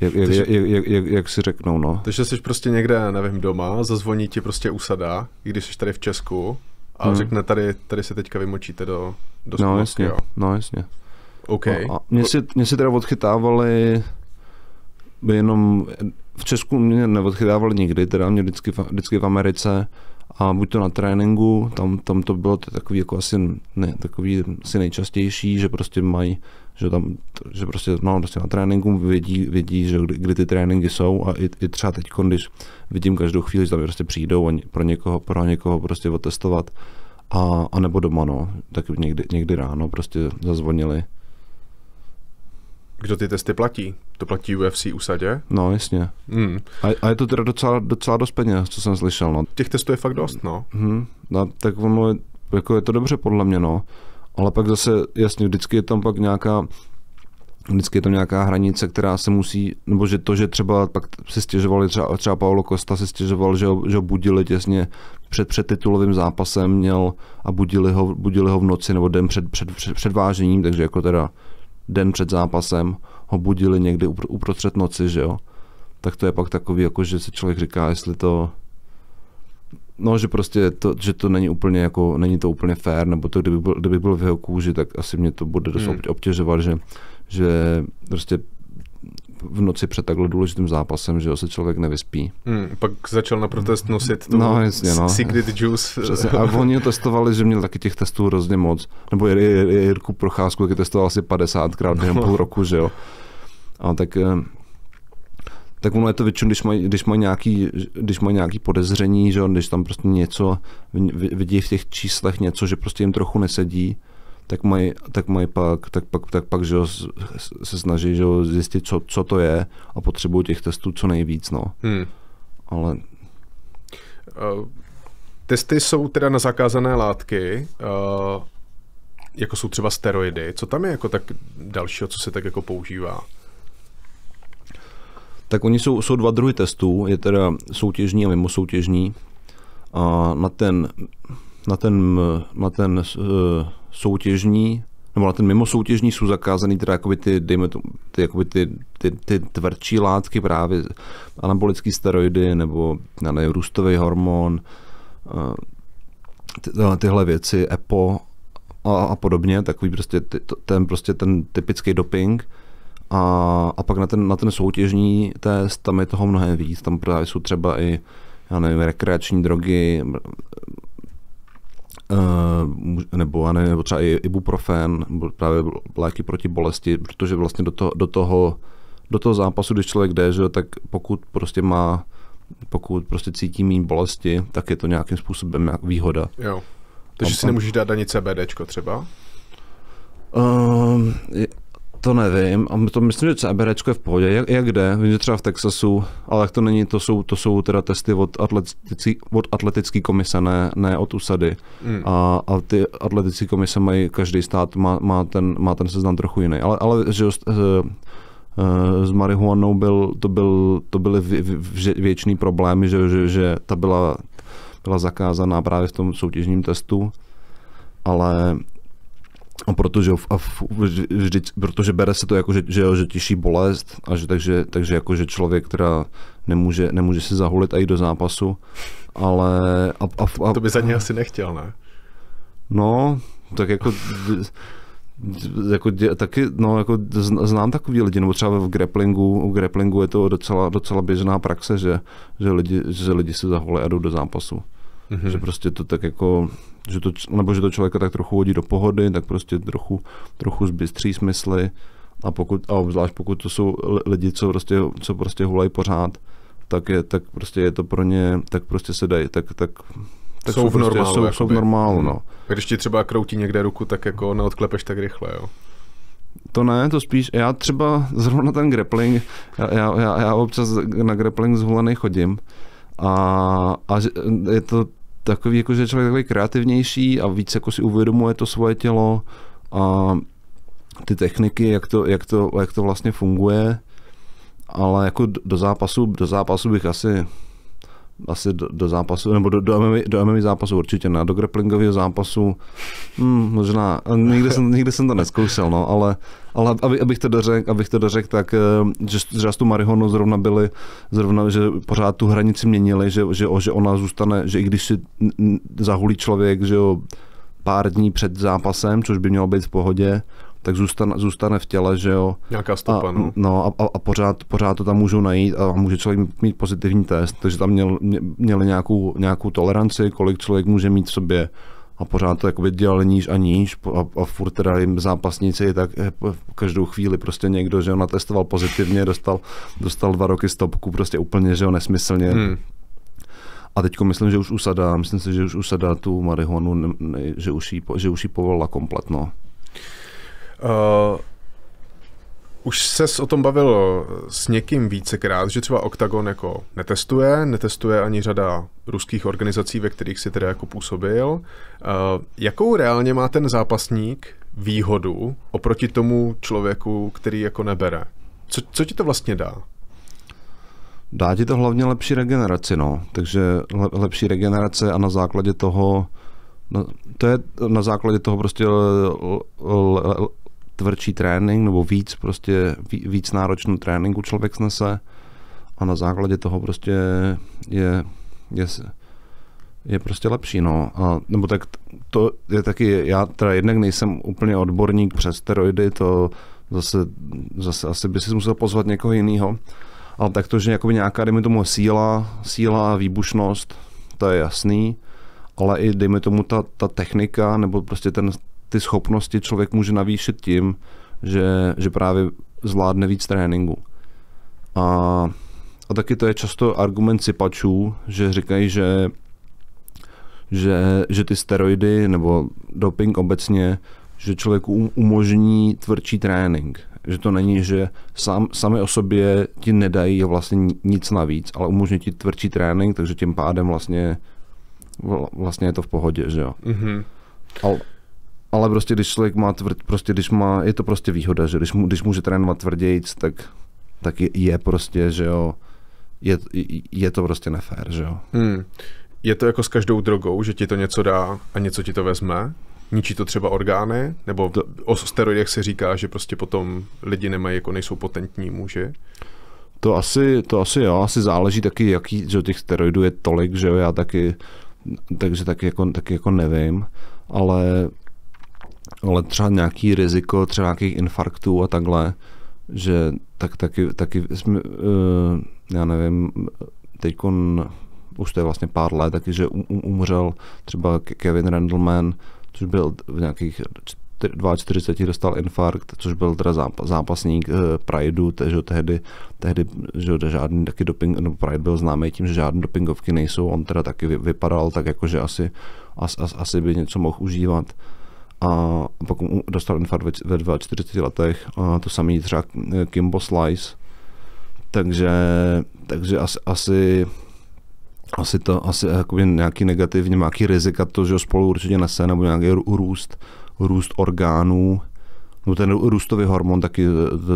S2: jak, jak,
S1: Takže-
S2: jak, jak, jak, jak si řeknou, no.
S1: Takže jsi prostě někde, nevím, doma, zazvoní ti prostě usada, i když jsi tady v Česku a
S2: Hmm.
S1: řekne tady, tady se teďka vymočíte do, do
S2: No
S1: spolky,
S2: jasně,
S1: jo.
S2: no jasně.
S1: OK.
S2: No, a mě, si, mě si teda odchytávali by jenom v Česku mě neodchytávali nikdy, teda mě vždycky, v- vždycky v Americe a buď to na tréninku, tam, tam to bylo takový jako asi, ne, takový asi nejčastější, že prostě mají, že tam, že prostě, no, prostě na tréninku vědí, vědí že kdy, kdy ty tréninky jsou a i, i třeba teď, když vidím každou chvíli, že tam prostě přijdou a pro někoho, pro někoho prostě otestovat a, a nebo doma, no, tak někdy, někdy ráno prostě zazvonili.
S1: Kdo ty testy platí? To platí UFC usadě?
S2: No, jasně.
S1: Hmm.
S2: A, a je to teda docela, docela dost peněz, co jsem slyšel, no.
S1: Těch testů je fakt dost, no.
S2: Mhm. No, tak ono je, jako je to dobře podle mě, no. Ale pak zase, jasně, vždycky je tam pak nějaká vždycky je tam nějaká hranice, která se musí, nebo že to, že třeba pak si stěžovali, třeba, třeba Paulo Costa si stěžoval, že ho, že ho budili těsně před, před titulovým zápasem měl a budili ho, budili ho v noci nebo den před, před, před, před vážením, takže jako teda den před zápasem ho budili někdy upr- uprostřed noci, že jo. Tak to je pak takový, jako že si člověk říká, jestli to, No, že prostě to, že to není úplně jako, není to úplně fair, nebo to, kdyby byl, kdyby byl v jeho kůži, tak asi mě to bude dost
S1: Hmm.
S2: obtěžovat, že, že prostě v noci před takhle důležitým zápasem, že jo, se člověk nevyspí.
S1: Hmm. Pak začal na protest nosit tu
S2: No, jasně, no.
S1: Secret Juice.
S2: Přesně. A oni ho testovali, že měl taky těch testů hrozně moc. Nebo Jir- Jir- Jirku Procházku taky testoval asi 50krát během
S1: No.
S2: půl roku, že jo. A tak, eh, tak ono je to většinou, když mají, když mají, nějaký, když mají nějaký podezření, že když tam prostě něco, vi- vidí v těch číslech něco, že prostě jim trochu nesedí, tak mají, tak mají pak, tak pak, tak pak že jo, se snaží že jo, zjistit, co, co to je a potřebují těch testů co nejvíc, no.
S1: Hmm.
S2: Ale
S1: Uh, testy jsou teda na zakázané látky, uh, jako jsou třeba steroidy. Co tam je jako tak dalšího, co se tak jako používá?
S2: Tak oni jsou, jsou dva druhy testů, je teda soutěžní a mimo soutěžní. A na ten, na ten, na ten uh, soutěžní, nebo na ten mimo soutěžní jsou zakázaný teda jakoby ty, dejme tomu, ty, jakoby ty, ty, ty tvrdší látky právě, anabolické steroidy nebo já růstový hormon, uh, ty, tyhle věci, EPO a, a podobně, takový prostě ty, to- ten prostě ten typický doping. A, a pak na ten, na ten soutěžní test, tam je toho mnohem víc, tam právě jsou třeba i já nevím, rekreační drogy, uh, nebo, já nevím, nebo třeba i ibuprofen, nebo právě léky proti bolesti, protože vlastně do toho, do toho, do toho zápasu, když člověk jde, že, tak pokud prostě má pokud prostě cítí méně bolesti, tak je to nějakým způsobem nějak výhoda.
S1: Jo. Takže
S2: Tam-
S1: si nemůžeš dát ani CBDčko třeba?
S2: Um, to nevím, a to myslím, že CBRčko je v pohodě. Jak, jak jde? Vím, že třeba v Texasu, ale jak to není, to jsou, to jsou teda testy od, atletický, od atletické komise, ne, ne od USADy.
S1: Hmm.
S2: A, a ty atletické komise mají, každý stát má, má, ten, má ten seznam trochu jiný. Ale, ale že jo, s, s- s marihuanou byl, to, byl, to byly vě, vě, věčný problémy, že, že, že ta byla, byla zakázaná právě v tom soutěžním testu, ale protože, a vždy, protože bere se to jako, že, že, že těší bolest, a že, takže, takže jako, že člověk teda nemůže, nemůže si zahulit a jít do zápasu, ale a, a, a,
S1: To by za ně asi nechtěl, ne?
S2: No, tak jako, jako dě, taky, no, jako zn- znám takový lidi, nebo třeba v grapplingu, v grapplingu je to docela, docela běžná praxe, že, že, lidi, že lidi se zaholí a jdou do zápasu.
S1: Mhm.
S2: Že prostě to tak jako, že to, nebo že to člověka tak trochu hodí do pohody, tak prostě trochu, trochu zbystří smysly a pokud, a obzvlášť pokud to jsou li- lidi, co prostě, co prostě hulají pořád, tak je, tak prostě je to pro ně, tak prostě se dají, tak, tak, tak
S1: Jsou v
S2: prostě,
S1: normálu,
S2: jsou, jsou v normálu,
S1: Hmm.
S2: no.
S1: Když ti třeba kroutí někde ruku, tak jako neodklepeš tak rychle, jo?
S2: To ne, to spíš, já třeba zrovna ten grappling, já, já, já, občas na grappling zhulený chodím a, a je to takový, jako, že je člověk takový kreativnější a víc jako si uvědomuje to svoje tělo a ty techniky, jak to, jak to, jak to vlastně funguje, ale jako do zápasu, do zápasu bych asi asi do, do zápasu, nebo do, do, MMA, do MMA zápasu určitě ne, do grapplingového zápasu hmm, možná, nikdy jsem, nikdy jsem to neskoušel, no, ale, ale aby, abych to dořekl, abych to dořekl, tak eh, že, že z tu marihuanu zrovna byli, zrovna, že pořád tu hranici měnili, že, že, že ona zůstane, že i když si zahulí člověk, že jo, pár dní před zápasem, což by mělo být v pohodě, tak zůstane, zůstane v těle, že jo.
S1: Nějaká stopa,
S2: a,
S1: no.
S2: no a, a, a pořád, pořád to tam můžou najít a může člověk mít, pozitivní test, takže tam měl, mě, měli nějakou, nějakou toleranci, kolik člověk může mít v sobě a pořád to jakoby dělali níž a níž a, a furt teda jim zápasníci tak eh, každou chvíli prostě někdo, že on natestoval pozitivně, dostal, dostal dva roky stopku prostě úplně, že jo, nesmyslně. Hmm. A teďko myslím, že už usadá, myslím si, že už usadá tu marihuanu, ne, ne, že, už jí, že už jí povolila komplet, no.
S1: Uh, už ses o tom bavil s někým vícekrát, že třeba Octagon jako netestuje, netestuje ani řada ruských organizací, ve kterých si teda jako působil. Uh, jakou reálně má ten zápasník výhodu oproti tomu člověku, který jako nebere? Co, co ti to vlastně dá?
S2: Dá ti to hlavně lepší regeneraci, no. Takže lepší regenerace a na základě toho, no, to je na základě toho prostě tvrdší trénink nebo víc prostě víc náročnou tréninku člověk snese a na základě toho prostě je, je, je prostě lepší, no. A, nebo tak to je taky, já teda jednak nejsem úplně odborník přes steroidy, to zase, zase asi by si musel pozvat někoho jiného, ale tak to, že nějaká, dejme tomu, síla, síla a výbušnost, to je jasný, ale i, dejme tomu, ta, ta technika, nebo prostě ten, ty schopnosti člověk může navýšit tím, že, že právě zvládne víc tréninku. A, a taky to je často argument sypačů, že říkají, že, že, že ty steroidy nebo doping obecně, že člověku umožní tvrdší trénink. Že to není, že sám, sami o sobě ti nedají vlastně nic navíc, ale umožní ti tvrdší trénink, takže tím pádem vlastně, vlastně je to v pohodě, že jo. Mm-hmm. Ale, ale prostě když člověk má tvrd, prostě když má, je to prostě výhoda, že když, mu, když může trénovat tvrdějíc, tak, tak je, je prostě, že jo, je, je to prostě nefér, že jo. Hmm.
S1: Je to jako s každou drogou, že ti to něco dá a něco ti to vezme? Ničí to třeba orgány? Nebo to, o steroidech se říká, že prostě potom lidi nemají, jako nejsou potentní muži?
S2: To asi, to asi jo, asi záleží taky, jaký, že těch steroidů je tolik, že jo, já taky, takže taky jako, taky jako nevím, ale ale třeba nějaký riziko, třeba nějakých infarktů a takhle, že tak, taky, taky jsme, uh, já nevím, teď už to je vlastně pár let, taky, že umřel třeba Kevin Randleman, což byl v nějakých 42 dostal infarkt, což byl teda zápasník uh, Prideu, takže tehdy, tehdy že žádný taky doping, no Pride byl známý tím, že žádné dopingovky nejsou, on teda taky vypadal tak jako, že asi, as, as, asi by něco mohl užívat a pak dostal infarkt ve 42 letech. A to samý třeba Kimbo Slice. Takže, takže asi, asi asi to, asi jakoby nějaký negativní, nějaký rizika to, že spolu určitě nese, nebo nějaký růst, růst orgánů, no ten růstový hormon taky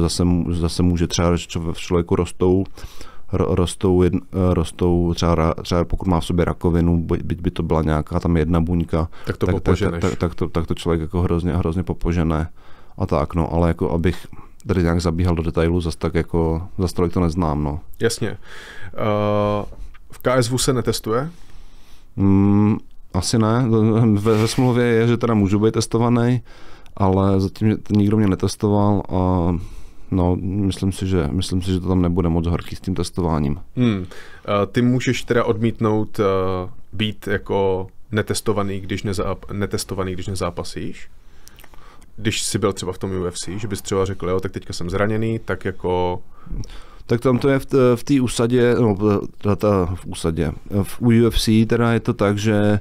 S2: zase, zase může třeba, v člověku rostou rostou, jedn, rostou třeba, třeba pokud má v sobě rakovinu, byť by to byla nějaká tam jedna buňka,
S1: tak to, tak,
S2: tak, tak, tak, to, tak to člověk jako hrozně, hrozně popožené a tak, no, ale jako abych tady nějak zabíhal do detailů, zase tak jako, zase tolik to neznám, no.
S1: Jasně. Uh, v KSV se netestuje?
S2: Mm, asi ne. Ve, ve smlouvě je, že teda můžu být testovaný, ale zatím nikdo mě netestoval a No, myslím si, že, myslím si, že to tam nebude moc horký s tím testováním. Hmm.
S1: Ty můžeš teda odmítnout uh, být jako netestovaný, když, nezáp- netestovaný, když nezápasíš? Když jsi byl třeba v tom UFC, že bys třeba řekl, jo, tak teďka jsem zraněný, tak jako...
S2: Tak tam to je v té úsadě, no, ta, v úsadě. V UFC teda je to tak, že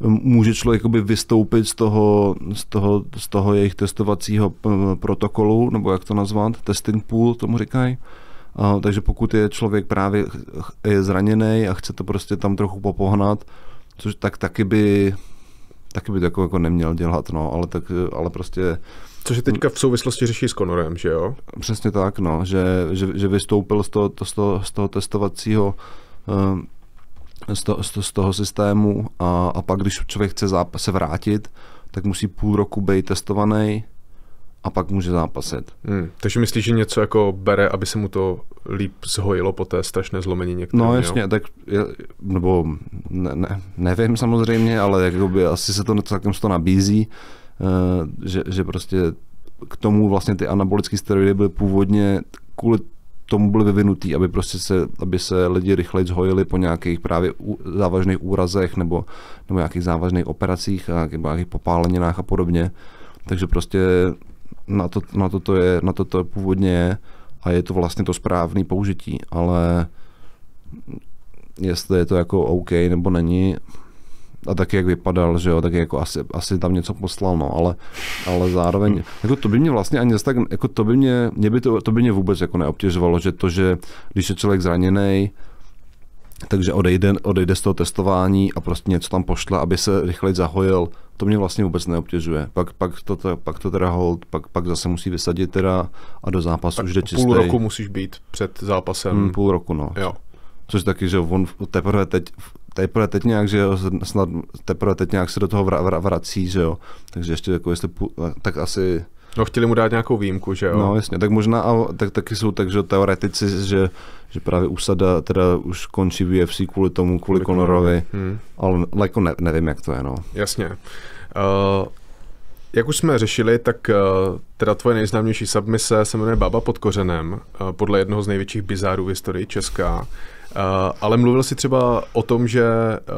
S2: může člověk vystoupit z toho, z, toho, z toho jejich testovacího protokolu, nebo jak to nazvat, testing pool, tomu říkají. A, takže pokud je člověk právě je zraněný a chce to prostě tam trochu popohnat, což tak taky by taky by to jako, jako neměl dělat, no, ale, tak, ale prostě
S1: Což je teďka v souvislosti řeší s Conorem, že jo?
S2: Přesně tak, no, že, že, že vystoupil z toho, to, z toho, z toho testovacího uh, z, to, z toho systému a, a pak, když člověk chce záp- se vrátit, tak musí půl roku být testovaný a pak může zápasit.
S1: Hmm, takže myslíš, že něco jako bere, aby se mu to líp zhojilo po té strašné zlomení některým,
S2: No jasně, jo? tak je, nebo ne, ne, nevím samozřejmě, ale jakoby asi se to celkem to nabízí, uh, že, že prostě k tomu vlastně ty anabolické steroidy byly původně kvůli tomu byly vyvinutý, aby prostě se, aby se lidi rychleji zhojili po nějakých právě závažných úrazech nebo, nebo nějakých závažných operacích a nějakých popáleninách a podobně. Takže prostě na to, na to, to je, na to, to původně je a je to vlastně to správné použití, ale jestli je to jako OK nebo není, a taky jak vypadal, že jo, tak jako asi, asi tam něco poslal, no, ale, ale zároveň, hmm. jako to by mě vlastně ani tak, jako to by mě, mě by to, to by mě vůbec jako neobtěžovalo, že to, že když je člověk zraněný, takže odejde, odejde z toho testování a prostě něco tam pošle, aby se rychleji zahojil, to mě vlastně vůbec neobtěžuje. Pak, pak, to, to, pak to teda hold, pak, pak zase musí vysadit teda a do zápasu tak už jde čistý.
S1: půl roku musíš být před zápasem.
S2: Hmm, půl roku, no.
S1: Jo.
S2: Což taky, že on teprve teď, teprve teď nějak, že jo, snad teprve teď nějak se do toho vra, vra, vrací, že jo. Takže ještě jako jestli tak asi
S1: No chtěli mu dát nějakou výjimku, že jo?
S2: No jasně, tak možná, a tak taky jsou tak, že teoretici, že, že právě usada teda už končí v UFC kvůli tomu, kvůli, Conorovi, hmm. ale jako ne, nevím, jak to je, no.
S1: Jasně. Uh, jak už jsme řešili, tak uh, teda tvoje nejznámější submise se jmenuje Baba pod kořenem, uh, podle jednoho z největších bizárů v historii Česká. Uh, ale mluvil si třeba o tom, že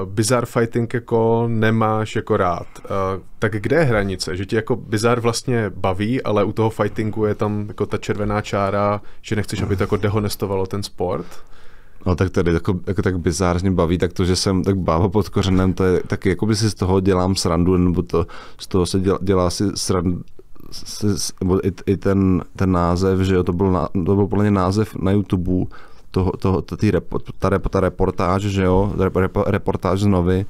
S1: bizar fighting jako nemáš jako rád. Uh, tak kde je hranice? Že ti jako bizar vlastně baví, ale u toho fightingu je tam jako ta červená čára, že nechceš, aby to jako dehonestovalo ten sport?
S2: No tak tady jako, jako tak bizárně baví, tak to, že jsem tak bába pod kořenem, to je taky jako by si z toho dělám srandu, nebo to, z toho se dělá, dělá si srandu, i, i ten, ten název, že jo, to byl, na, to byl podle mě název na YouTube, toho, toho, tý repo, ta, ta reportáž, že jo, reportáž z Novy.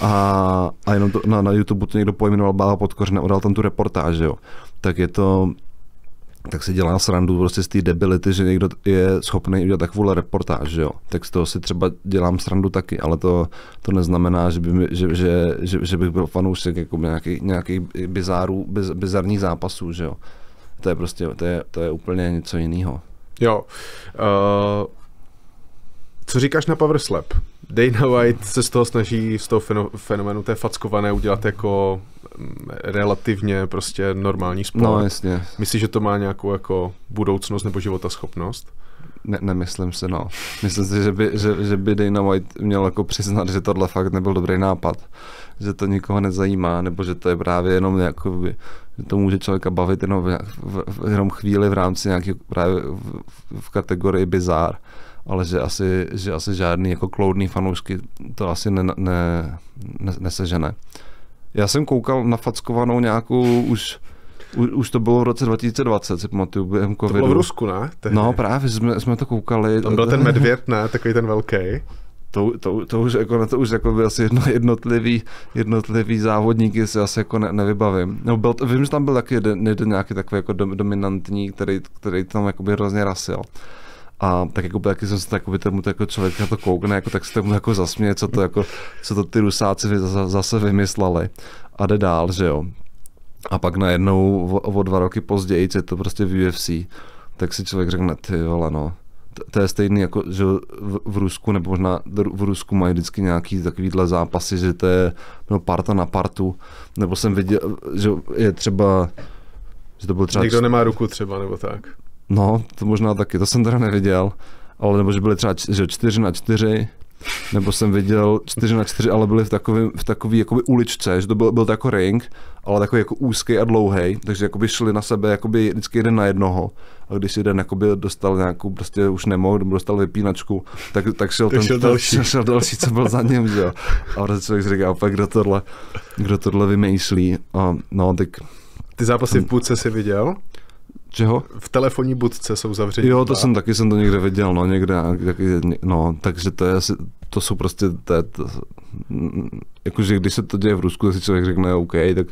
S2: A, a jenom to, na, na YouTube to někdo pojmenoval Bába Podkořené a dal tam tu reportáž, jo. Tak je to, tak se dělá srandu prostě z té debility, že někdo je schopný udělat takovou reportáž, že jo. Tak z toho si třeba dělám srandu taky, ale to, to neznamená, že, by mi, že, že, že, že, bych byl fanoušek jako nějaký, nějaký bizárů, biz, bizarních zápasů, že jo. To je prostě, to je, to je úplně něco jiného.
S1: Jo. Uh, co říkáš na Power Slap? Dana White se z toho snaží, z toho fenoménu té fackované udělat jako mm, relativně prostě normální sport.
S2: No, jasně.
S1: Myslíš, že to má nějakou jako budoucnost nebo životaschopnost?
S2: Ne, nemyslím si, no. Myslím si, že by, že, že by Dana White měl jako přiznat, že tohle fakt nebyl dobrý nápad. Že to nikoho nezajímá, nebo že to je právě jenom jakoby, že to může člověka bavit jenom, v, v, jenom chvíli v rámci nějaké právě v, v kategorii bizár ale že asi, že asi žádný jako kloudný fanoušky to asi ne, ne, ne, nesežene. Já jsem koukal na fackovanou nějakou už už, už to bylo v roce 2020, si pamatuju, během covidu.
S1: To bylo v Rusku, ne?
S2: Tehdy. No právě, jsme, jsme to koukali.
S1: Tam byl ten medvěd, ne? Takový ten velký.
S2: To, to, to, už jako to už jako by asi jedno, jednotlivý, jednotlivý závodníky si asi jako ne, nevybavím. No, byl, vím, že tam byl taky jeden, jeden nějaký takový jako dominantní, který, který tam jako by hrozně rasil. A tak jako taky jsem se tak by tomu jako člověk na to koukne, jako, tak se tomu jako zasměje, co to, jako, co to ty rusáci zase vymysleli. A jde dál, že jo. A pak najednou o, o dva roky později, je to prostě v UFC, tak si člověk řekne, ty vole, no, to je stejný jako, že v Rusku, nebo možná v Rusku mají vždycky nějaký takovýhle zápasy, že to je no, parta na partu, nebo jsem viděl, že je třeba, že to byl třeba...
S1: Někdo nemá ruku třeba, nebo tak.
S2: No, to možná taky, to jsem teda neviděl, ale nebo že byly třeba že 4 na 4, nebo jsem viděl 4 na 4, ale byly v takový, v takový jakoby uličce, že to byl, byl to jako ring, ale takový jako úzký a dlouhý, takže jakoby šli na sebe jakoby vždycky jeden na jednoho. A když jeden jakoby dostal nějakou, prostě už nemohl, nebo dostal vypínačku, tak, tak šel, ten,
S1: šel další.
S2: šel další, co byl za ním, že jo. A prostě člověk říká, opak, kdo tohle, kdo tohle vymýšlí. A no, tak...
S1: Ty zápasy v půdce si viděl?
S2: Čeho?
S1: V telefonní budce jsou zavření.
S2: Jo, to jsem taky jsem to někde viděl, no někde, no, takže to je asi, to jsou prostě, to, je, to, jakože když se to děje v Rusku, tak si člověk řekne OK, tak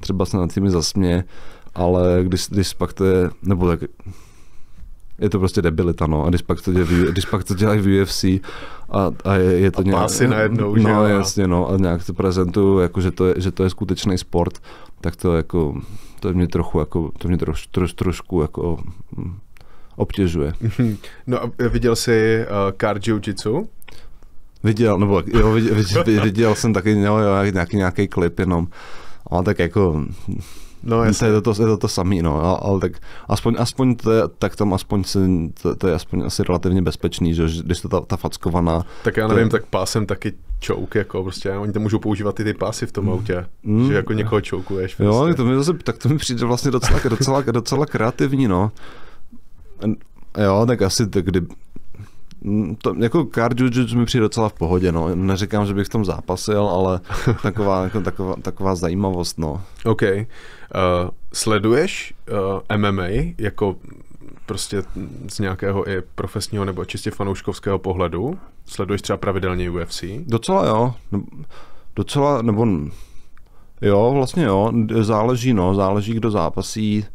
S2: třeba se nad tím zasmě, ale když, když pak to je, nebo tak, je to prostě debilita, no. A když pak to, dělají, když pak to dělají v UFC a, a je, je to
S1: a
S2: nějak...
S1: Pásy najednou,
S2: no, že jasně, no. A nějak to prezentuju, jako, že, to je, že to je skutečný sport, tak to jako to mě trochu jako, to mě troš, troš, trošku jako hm, obtěžuje.
S1: No a viděl jsi uh, car jiu-jitsu?
S2: Viděl, nebo jo, viděl, viděl, viděl jsem taky jo, jo, nějaký, nějaký klip jenom. Ale tak jako
S1: No,
S2: to
S1: jasně.
S2: je to, to, je to, to samý, no, ale, ale tak aspoň, aspoň to je, tak tam aspoň se, to, to, je aspoň asi relativně bezpečný, že když to ta, ta fackovaná,
S1: Tak já
S2: To
S1: nevím,
S2: je-
S1: tak pásem taky čouk, jako prostě, oni to můžou používat i ty pásy v tom autě,
S2: Mm.
S1: že jako někoho čoukuješ.
S2: jo,
S1: prostě.
S2: tak to mi zase, tak to mi přijde vlastně docela, docela, docela kreativní, no. Jo, tak asi tak kdy, Mm, to, jako car jiu mi přijde docela v pohodě, no. Neříkám, že bych v tom zápasil, ale taková, jako, taková, taková zajímavost, no.
S1: OK. Uh, sleduješ uh, MMA jako prostě z nějakého i profesního nebo čistě fanouškovského pohledu? Sleduješ třeba pravidelně UFC?
S2: Docela jo. Docela, nebo jo, vlastně jo, záleží, no, záleží, kdo zápasí, uh,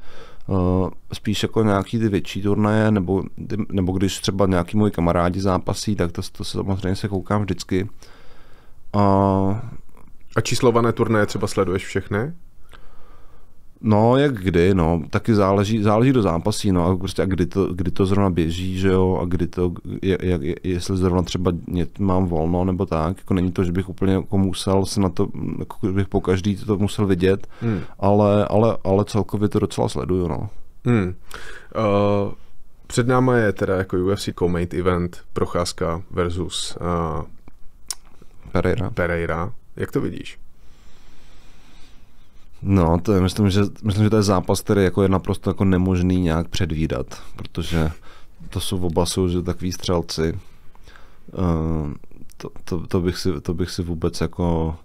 S2: spíš jako nějaký ty větší turnaje, nebo, nebo když třeba nějaký můj kamarádi zápasí, tak to, to se samozřejmě se koukám vždycky. A
S1: A číslované turnaje třeba sleduješ všechny?
S2: No, jak kdy, no, taky záleží, záleží do zápasí, no, a prostě a kdy to, kdy to zrovna běží, že jo, a kdy to, jak, jak, jestli zrovna třeba mám volno nebo tak, jako není to, že bych úplně jako musel se na to, jako bych po každý to musel vidět,
S1: Hmm.
S2: ale, ale, ale celkově to docela sleduju, no.
S1: Hmm. Uh, před náma je teda jako UFC co-main event Procházka versus uh,
S2: Pereira.
S1: Pereira. Jak to vidíš?
S2: No, to je, myslím, že, myslím, že to je zápas, který jako je naprosto jako nemožný nějak předvídat, protože to jsou oba jsou že takový střelci. Uh, to, to, to, bych si, to bych si vůbec jako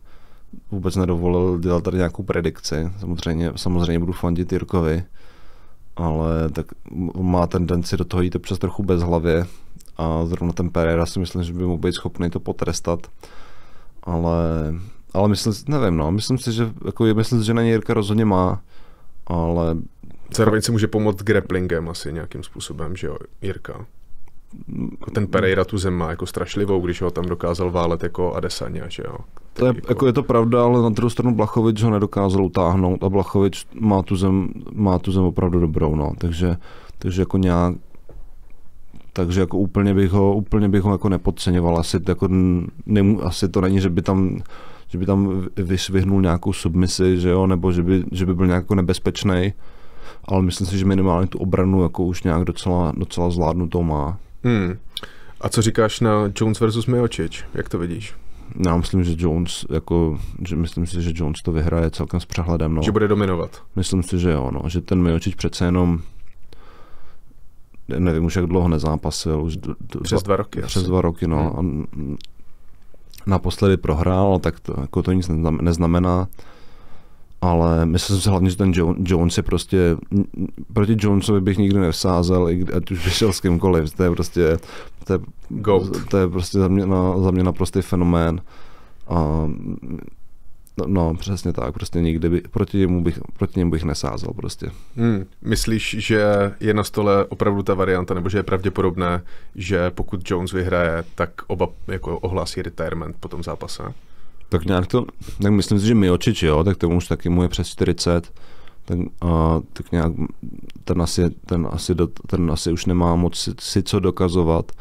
S2: vůbec nedovolil dělat tady nějakou predikci. Samozřejmě, samozřejmě budu fandit Jirkovi, ale tak má tendenci do toho jít občas trochu bez hlavě a zrovna ten Pereira si myslím, že by mohl být schopný to potrestat. Ale ale myslím, si- nevím, no, myslím si, že, jako, myslím si, že na něj Jirka rozhodně má, ale
S1: Zároveň si může pomoct grapplingem asi nějakým způsobem, že jo, Jirka. Jako Ten Pereira tu zem má jako strašlivou, když ho tam dokázal válet jako Adesanya, že jo.
S2: to je,
S1: Taky
S2: jako je to pravda, ale na druhou stranu Blachovič ho nedokázal utáhnout a Blachovič má tu zem, má tu zem opravdu dobrou, no, takže, takže jako nějak, takže jako úplně bych ho, úplně bych ho jako nepodceňoval, asi, jako nemu, asi to není, že by tam že by tam vyšvihnul nějakou submisi, že jo, nebo že by, že by byl nějak jako nebezpečný, ale myslím si, že minimálně tu obranu jako už nějak docela, docela zvládnutou má.
S1: Hmm. A co říkáš na Jones versus Miocic? Jak to vidíš?
S2: Já myslím, že Jones, jako, že myslím si, že Jones to vyhraje celkem s přehledem. No.
S1: Že bude dominovat?
S2: Myslím si, že jo, no. že ten Miocic přece jenom nevím už jak dlouho nezápasil. Už d- d-
S1: Přes dva roky
S2: Přes
S1: asi.
S2: dva roky, no. A n- naposledy prohrál, ale tak to, jako to nic neznam- neznamená. Ale myslím si hlavně, že ten Jo- Jones je prostě, proti Jonesovi bych nikdy nevsázel, ať už vyšel s kýmkoliv, to je prostě, to je,
S1: Goat.
S2: to je prostě za mě, na, za mě naprostý fenomén. A, no, no, přesně tak, prostě nikdy by, proti němu bych, proti němu bych nesázel prostě.
S1: Hmm. Myslíš, že je na stole opravdu ta varianta, nebo že je pravděpodobné, že pokud Jones vyhraje, tak oba jako ohlásí retirement po tom zápase?
S2: Tak nějak to, tak myslím si, že Miočič, jo, tak tomu už taky mu je přes 40, tak, a, tak nějak ten asi, ten, asi do, ten asi už nemá moc si, si co dokazovat.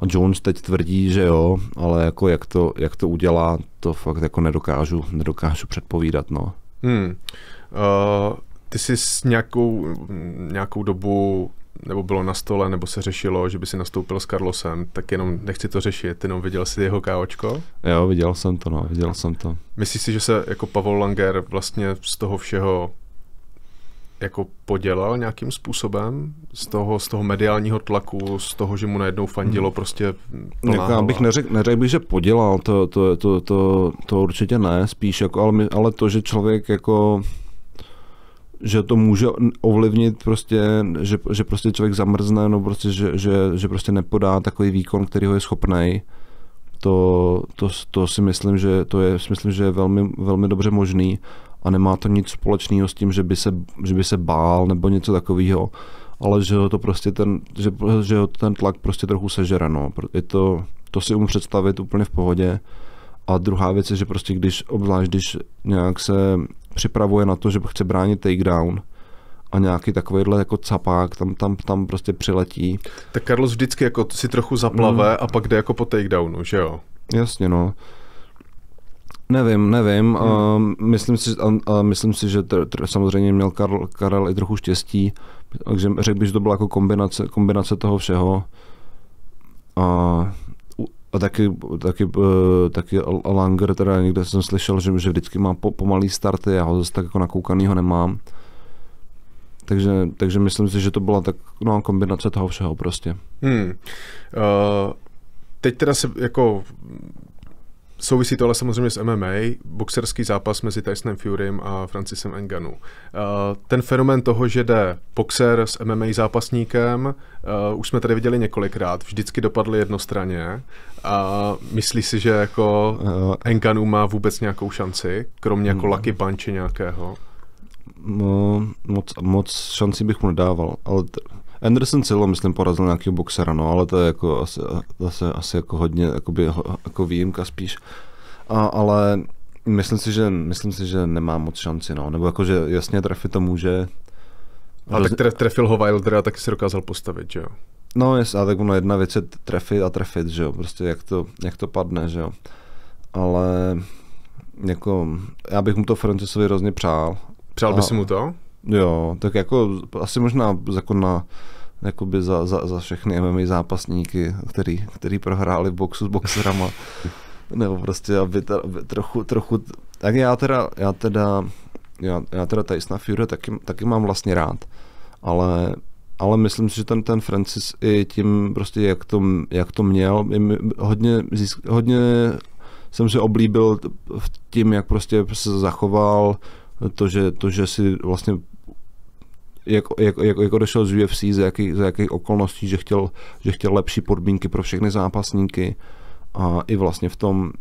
S2: A Jones teď tvrdí, že jo, ale jako jak to, jak to udělá, to fakt jako nedokážu, nedokážu předpovídat, no.
S1: Hmm. Uh, ty jsi s nějakou, nějakou dobu nebo bylo na stole, nebo se řešilo, že by si nastoupil s Carlosem, tak jenom nechci to řešit, jenom viděl jsi jeho káočko.
S2: Jo, viděl jsem to, no, viděl jsem to.
S1: Myslíš si, že se jako Pavel Langer vlastně z toho všeho jako podělal nějakým způsobem? Z toho, z toho mediálního tlaku, z toho, že mu najednou fandilo prostě plná
S2: Jako, já bych neřekl, neřekl bych, že podělal, to, to, to, to, to určitě ne, spíš jako, ale, my- ale to, že člověk jako že to může ovlivnit prostě, že, že prostě člověk zamrzne, no prostě, že, že, že prostě nepodá takový výkon, který ho je schopný. To, to, to, si myslím, že to je, myslím, že je velmi, velmi dobře možný a nemá to nic společného s tím, že by se, že by se bál nebo něco takového, ale že ho to prostě ten, že, že ho ten tlak prostě trochu sežere, no. Je to, to si umím představit úplně v pohodě. A druhá věc je, že prostě když, obzvlášť když nějak se připravuje na to, že chce bránit takedown a nějaký takovýhle jako capák tam, tam, tam prostě přiletí.
S1: Tak Carlos vždycky jako si trochu zaplave a pak jde jako po takedownu, že jo?
S2: Jasně, no. Nevím, nevím. Hmm. Uh, myslím, si, uh, uh, myslím si, že tr, tr, samozřejmě měl Karel, Karel i trochu štěstí, takže řekl bych, že to byla jako kombinace, kombinace toho všeho. A, a taky, taky, uh, taky Langer, teda někde jsem slyšel, že, že vždycky má po, pomalý starty, já ho zase tak jako nakoukanýho nemám. Takže, takže myslím si, že to byla tak no, kombinace toho všeho prostě. Hmm.
S1: Uh, teď teda se jako Souvisí to ale samozřejmě s MMA, boxerský zápas mezi Tysonem Furym a Francisem Enganu. Uh, ten fenomén toho, že jde boxer s MMA zápasníkem, uh, už jsme tady viděli několikrát, vždycky dopadly jednostranně a myslí si, že jako Enganu má vůbec nějakou šanci, kromě jako hmm. Lucky Punche nějakého?
S2: No, moc, moc šanci bych mu nedával, ale t- Anderson Silva, myslím, porazil nějakého boxera, no, ale to je jako asi, zase asi jako hodně jakoby, jako výjimka spíš. A, ale myslím si, že, myslím si, že nemá moc šanci, no. Nebo jako, že jasně trefit to může.
S1: Ale tak trefil ho Wilder a taky se dokázal postavit, že jo?
S2: No, jest, a tak ono jedna věc je trefit a trefit, že jo, prostě jak to, jak to padne, že jo. Ale jako, já bych mu to Francisovi hrozně přál.
S1: Přál by si mu to?
S2: Jo, tak jako asi možná jako na, jakoby za, za, za všechny MMA zápasníky, který, který prohráli v boxu s boxerama. Nebo prostě, aby, ta, aby trochu, trochu, tak já teda, já teda, já, já teda Tyson Fury taky, taky mám vlastně rád, ale, ale myslím si, že ten, ten Francis i tím prostě, jak to, jak to měl, hodně, hodně jsem si oblíbil v tím, jak prostě se zachoval, to, že, to, že si vlastně jak, jak, jak, jak odešel z UFC, za jakých, za jakých okolností, že chtěl, že chtěl lepší podmínky pro všechny zápasníky. A i vlastně v tom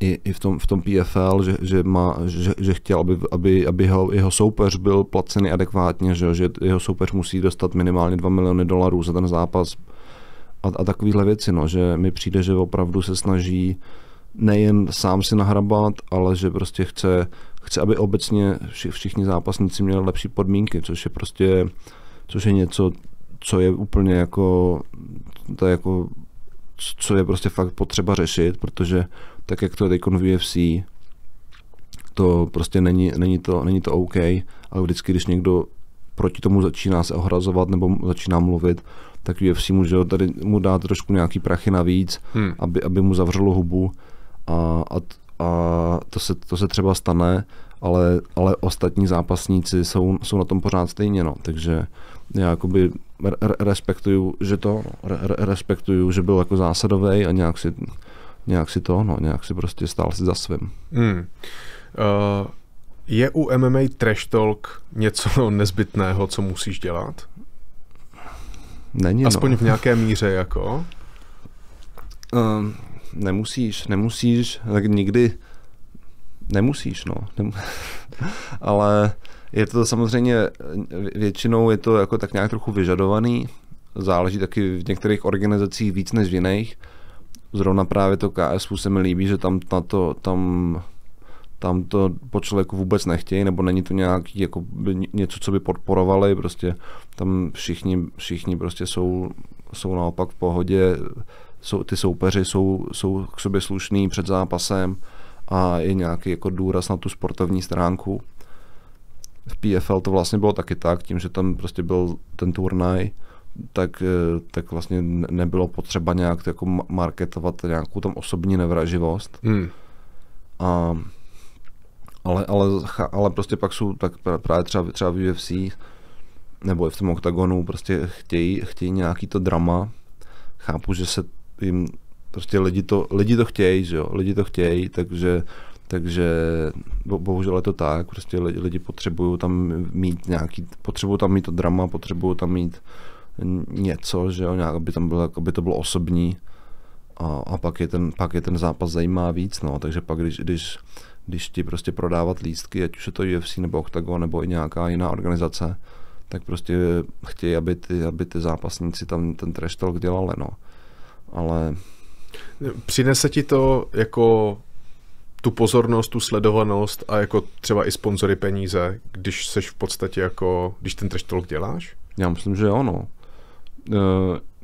S2: i, i v, tom, v tom PFL, že, že, má, že, že chtěl, aby, aby, aby jeho, jeho soupeř byl placený adekvátně, že, že jeho soupeř musí dostat minimálně 2 miliony dolarů za ten zápas. A, a takovéhle věci, no, že mi přijde, že opravdu se snaží nejen sám si nahrabat, ale že prostě chce chce, aby obecně všichni zápasníci měli lepší podmínky, což je prostě, což je něco, co je úplně jako, to je jako, co je prostě fakt potřeba řešit, protože tak, jak to je teď v UFC, to prostě není, není, to, není to OK, ale vždycky, když někdo proti tomu začíná se ohrazovat nebo začíná mluvit, tak UFC může tady mu dát trošku nějaký prachy navíc, hmm. aby, aby mu zavřelo hubu a, a, a to se, to se třeba stane, ale, ale ostatní zápasníci jsou, jsou na tom pořád stejně, no. takže já jakoby re- respektuju, že to, re- respektuju, že byl jako zásadový a nějak si, nějak si to, no, nějak si prostě stál si za svým. Hmm. Uh,
S1: je u MMA trash talk něco nezbytného, co musíš dělat?
S2: Není,
S1: Aspoň
S2: no.
S1: v nějaké míře, jako?
S2: Uh, nemusíš, nemusíš, tak nikdy nemusíš, no. Ale je to samozřejmě, většinou je to jako tak nějak trochu vyžadovaný, záleží taky v některých organizacích víc než v jiných. Zrovna právě to KSU se mi líbí, že tam na to, tam, tam to po člověku vůbec nechtějí, nebo není to nějaký jako něco, co by podporovali, prostě tam všichni, všichni prostě jsou, jsou naopak v pohodě, jsou, ty soupeři jsou, jsou k sobě slušný před zápasem a je nějaký jako důraz na tu sportovní stránku. V PFL to vlastně bylo taky tak, tím, že tam prostě byl ten turnaj, tak, eh, tak vlastně nebylo potřeba nějak jako marketovat nějakou tam osobní nevraživost. Hmm. A, ale, ale, ale prostě pak jsou tak právě třeba, třeba v UFC nebo i v tom oktagonu prostě chtějí, chtějí nějaký to drama. Chápu, že se jim prostě lidi to, lidi to chtějí, že jo, lidi to chtějí, takže takže bo, bohužel je to tak, prostě lidi, lidi potřebují tam mít nějaký, potřebují tam mít to drama, potřebují tam mít něco, že jo, nějak, aby tam bylo, aby to bylo osobní. A, a pak, je ten, pak je ten zápas zajímá víc, no, takže pak když, když, když ti prostě prodávat lístky, ať už je to UFC nebo Octagon nebo i nějaká jiná organizace, tak prostě chtějí, aby ty, aby ty zápasníci tam ten trash talk dělali, no. Ale
S1: Přinese ti to jako tu pozornost, tu sledovanost a jako třeba i sponzory peníze, když seš v podstatě jako, když ten trash talk děláš?
S2: Já myslím, že ano.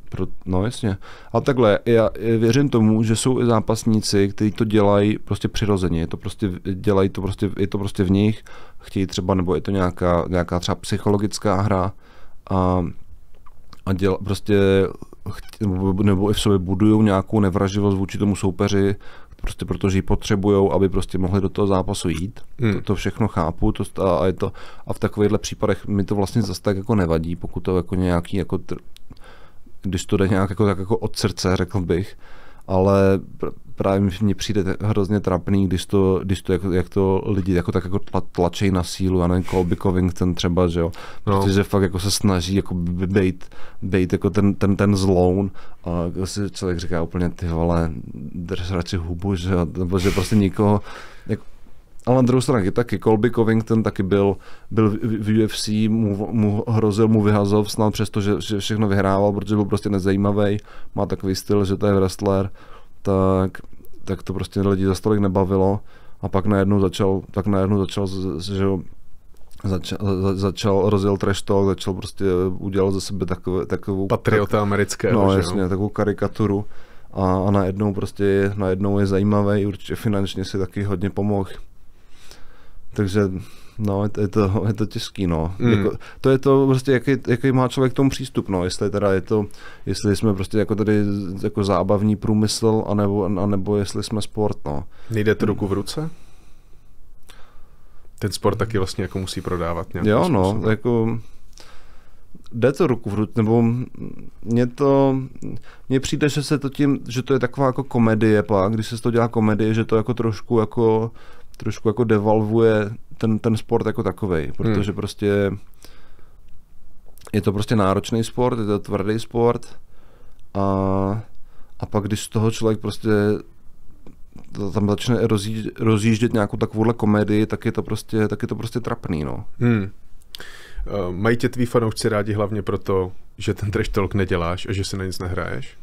S2: Pro, no jasně. A takhle, já věřím tomu, že jsou i zápasníci, kteří to dělají prostě přirozeně. Je to prostě, dělají to prostě, je to prostě v nich, chtějí třeba, nebo je to nějaká, nějaká třeba psychologická hra a, a děla, prostě nebo, i v sobě budují nějakou nevraživost vůči tomu soupeři, prostě protože ji potřebují, aby prostě mohli do toho zápasu jít. Hmm. To, to všechno chápu to, a, je to, a v takovýchhle případech mi to vlastně zase tak jako nevadí, pokud to jako nějaký jako když to jde nějak jako, tak jako od srdce, řekl bych, ale právě mně přijde hrozně trapný, když to, když to jako, jak to lidi jako tak jako tlačí na sílu, a nevím, Colby Covington třeba, že jo, no. protože fakt jako se snaží jako být, být jako ten, ten, ten zloun a jako si člověk říká úplně ty vole, drž radši hubu, že jo, nebo že prostě nikoho, ale na druhou stranu taky Colby Covington taky byl, byl v UFC, mu, mu hrozil mu vyhazov snad přesto, že, že všechno vyhrával, protože byl prostě nezajímavý, má takový styl, že to je wrestler, tak, tak to prostě lidi za stolik nebavilo a pak najednou začal, tak najednou začal, že začal, začal rozjel trash talk, začal prostě udělat ze sebe takové, takovou...
S1: Patriota tak, americké.
S2: No jasně, takovou karikaturu a, a najednou prostě, najednou je zajímavý, určitě finančně si taky hodně pomohl. Takže No, je to, je to, těžký, no. Mm. Jako, to je to prostě, jaký, jaký má člověk k tomu přístup, no. Jestli teda je to, jestli jsme prostě jako tady jako zábavní průmysl, anebo, anebo jestli jsme sport, no.
S1: Nejde to ruku v ruce? Ten sport taky vlastně jako musí prodávat nějak.
S2: Jo, no, způsobem. jako jde to ruku v ruce, nebo mě to, mně přijde, že se to tím, že to je taková jako komedie pak, když se to dělá komedie, že to jako trošku jako trošku jako devalvuje ten, ten sport jako takový, protože hmm. prostě je to prostě náročný sport, je to tvrdý sport a, a pak když z toho člověk prostě tam začne rozjíždět, rozjíždět nějakou takovouhle komedii, tak je to prostě, tak je to prostě trapný, no. Hmm.
S1: Uh, mají tě tví fanoušci rádi hlavně proto, že ten trash talk neděláš a že si na nic nehraješ?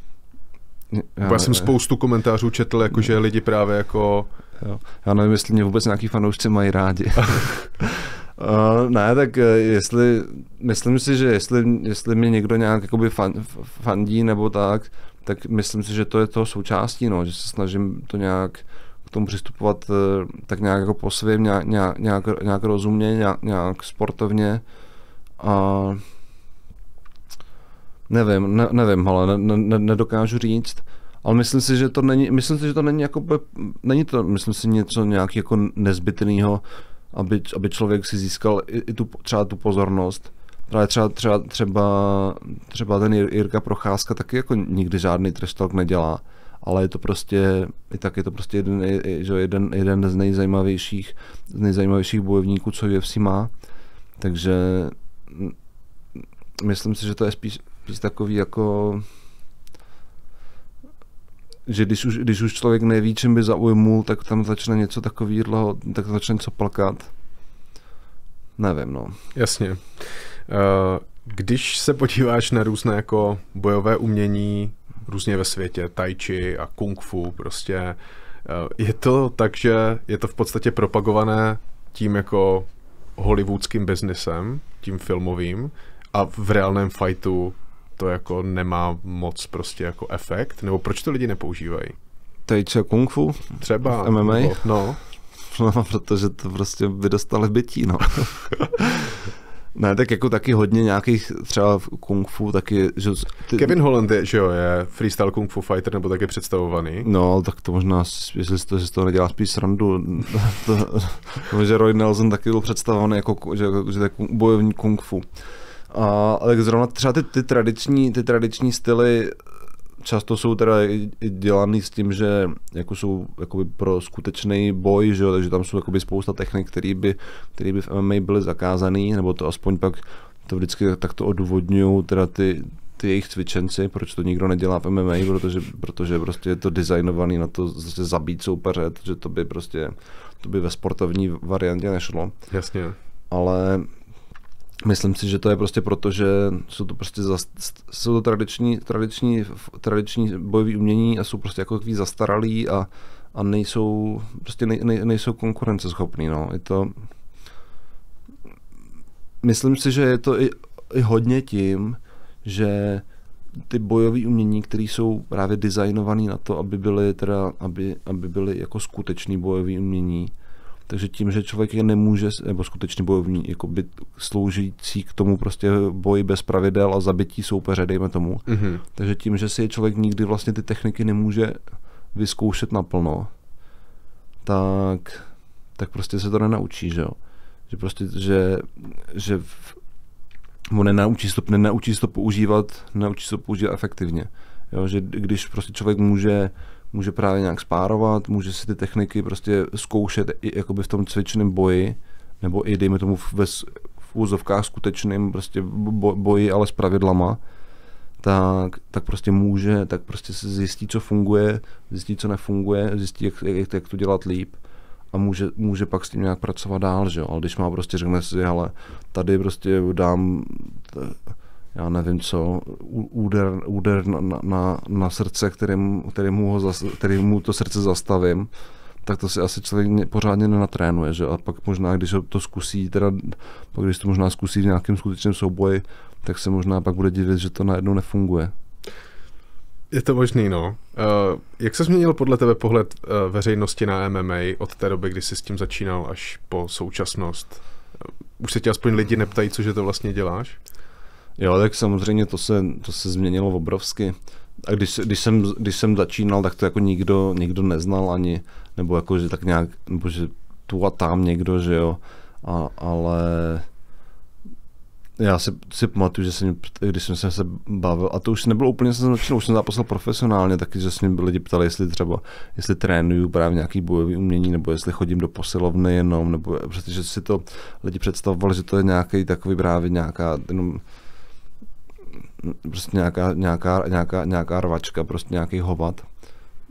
S1: Já, já jsem spoustu komentářů četl, jako že lidi právě jako
S2: Jo. Já nevím, jestli mě vůbec nějaký fanoušci mají rádi. Uh, ne, tak uh, jestli, myslím si, že jestli, jestli mě někdo nějak jakoby fan, fandí nebo tak, tak myslím si, že to je toho součástí, no, že se snažím to nějak k tomu přistupovat uh, tak nějak jako po svém, nějak, nějak, nějak, nějak rozumně, nějak, nějak sportovně a nevím, ne, nevím, ale ne, ne, nedokážu říct, ale myslím si, že to není, myslím si, že to není jako, není to, myslím si, něco nějak jako nezbytného, aby, aby člověk si získal i, i tu, třeba tu pozornost. Právě třeba, třeba, třeba, třeba ten Jirka Procházka taky jako nikdy žádný trash nedělá, ale je to prostě, i tak je to prostě jeden, že jeden, jeden z nejzajímavějších, z nejzajímavějších bojovníků, co UFC má. Takže myslím si, že to je spíš, spíš takový jako že když už, když už člověk neví, čím by zaujmul, tak tam začne něco takového, tak začne něco plakat. Nevím, no.
S1: Jasně. Eh, když se podíváš na různé jako bojové umění, různě ve světě, tai chi a kung fu, prostě eh, je to tak, že je to v podstatě propagované tím jako hollywoodským biznesem, tím filmovým a v reálném fightu to jako nemá moc prostě jako efekt, nebo proč to lidi nepoužívají?
S2: Tai chi kung fu?
S1: Třeba.
S2: MMA? Nebo,
S1: no.
S2: No, protože to prostě by dostali bytí, no. Ne, tak jako taky hodně nějakých třeba v kung fu taky, že...
S1: Ty... Kevin Holland je, že jo, je freestyle kung fu fighter, nebo taky představovaný.
S2: No, tak to možná, jestli to, že z toho nedělá spíš srandu, to, to, že Roy Nelson taky byl představovaný jako, že, že to je bojovní kung fu. A, ale zrovna třeba ty, ty, tradiční, ty tradiční styly často jsou teda i dělaný s tím, že jako jsou jakoby pro skutečný boj, že jo, takže tam jsou jakoby spousta technik, které by, který by v MMA byly zakázané, nebo to aspoň pak to vždycky takto odůvodňují teda ty, ty jejich cvičenci, proč to nikdo nedělá v MMA, protože, protože prostě je to designovaný na to zase zabít soupeře, že to by prostě to by ve sportovní variantě nešlo.
S1: Jasně.
S2: Ale Myslím si, že to je prostě proto, že jsou to prostě zast, jsou to tradiční, tradiční, tradiční bojové umění a jsou prostě jako takový zastaralý a, a nejsou, prostě nej, nej, nejsou konkurenceschopný. No. Je to, myslím si, že je to i, i hodně tím, že ty bojové umění, které jsou právě designované na to, aby byly teda, aby, aby byly jako skutečný bojové umění, takže tím, že člověk je nemůže, nebo skutečně bojovní, jako by sloužící k tomu prostě boji bez pravidel a zabití soupeře, dejme tomu. Mm-hmm. Takže tím, že si člověk nikdy vlastně ty techniky nemůže vyzkoušet naplno, tak, tak prostě se to nenaučí, že jo. Že prostě, že, že v, mu nenaučí se to, nenaučí se to používat, nenaučí se to používat efektivně. Jo, že když prostě člověk může může právě nějak spárovat, může si ty techniky prostě zkoušet i jakoby v tom cvičném boji, nebo i dejme tomu ve, v úzovkách skutečným prostě boji, ale s pravidlama, tak, tak prostě může, tak prostě se zjistí, co funguje, zjistí, co nefunguje, zjistí, jak, jak, jak to dělat líp a může, může pak s tím nějak pracovat dál, že jo? Ale když má prostě řekne si, ale tady prostě dám já nevím co, úder, úder na, na, na srdce, kterým, kterým, ho zas, kterým to srdce zastavím, tak to si asi člověk pořádně nenatrénuje, že? A pak možná, když to zkusí, teda, pak když to možná zkusí v nějakém skutečném souboji, tak se možná pak bude divit, že to najednou nefunguje.
S1: Je to možný, no. Uh, jak se změnil podle tebe pohled uh, veřejnosti na MMA od té doby, kdy jsi s tím začínal, až po současnost? Uh, už se tě aspoň lidi neptají, cože to vlastně děláš?
S2: Jo, tak samozřejmě to se, to se změnilo obrovsky. A když, když, jsem, když jsem začínal, tak to jako nikdo, nikdo neznal ani, nebo jako, že tak nějak, nebo že tu a tam někdo, že jo. A, ale já si, si pamatuju, že jsem, když jsem se bavil, a to už nebylo úplně, jsem začínal, už jsem zápasil profesionálně, taky, že se mě lidi ptali, jestli třeba, jestli trénuju právě nějaký bojový umění, nebo jestli chodím do posilovny jenom, nebo protože si to lidi představovali, že to je nějaký takový právě nějaká jenom prostě nějaká, nějaká, nějaká, nějaká rvačka, prostě nějaký hovat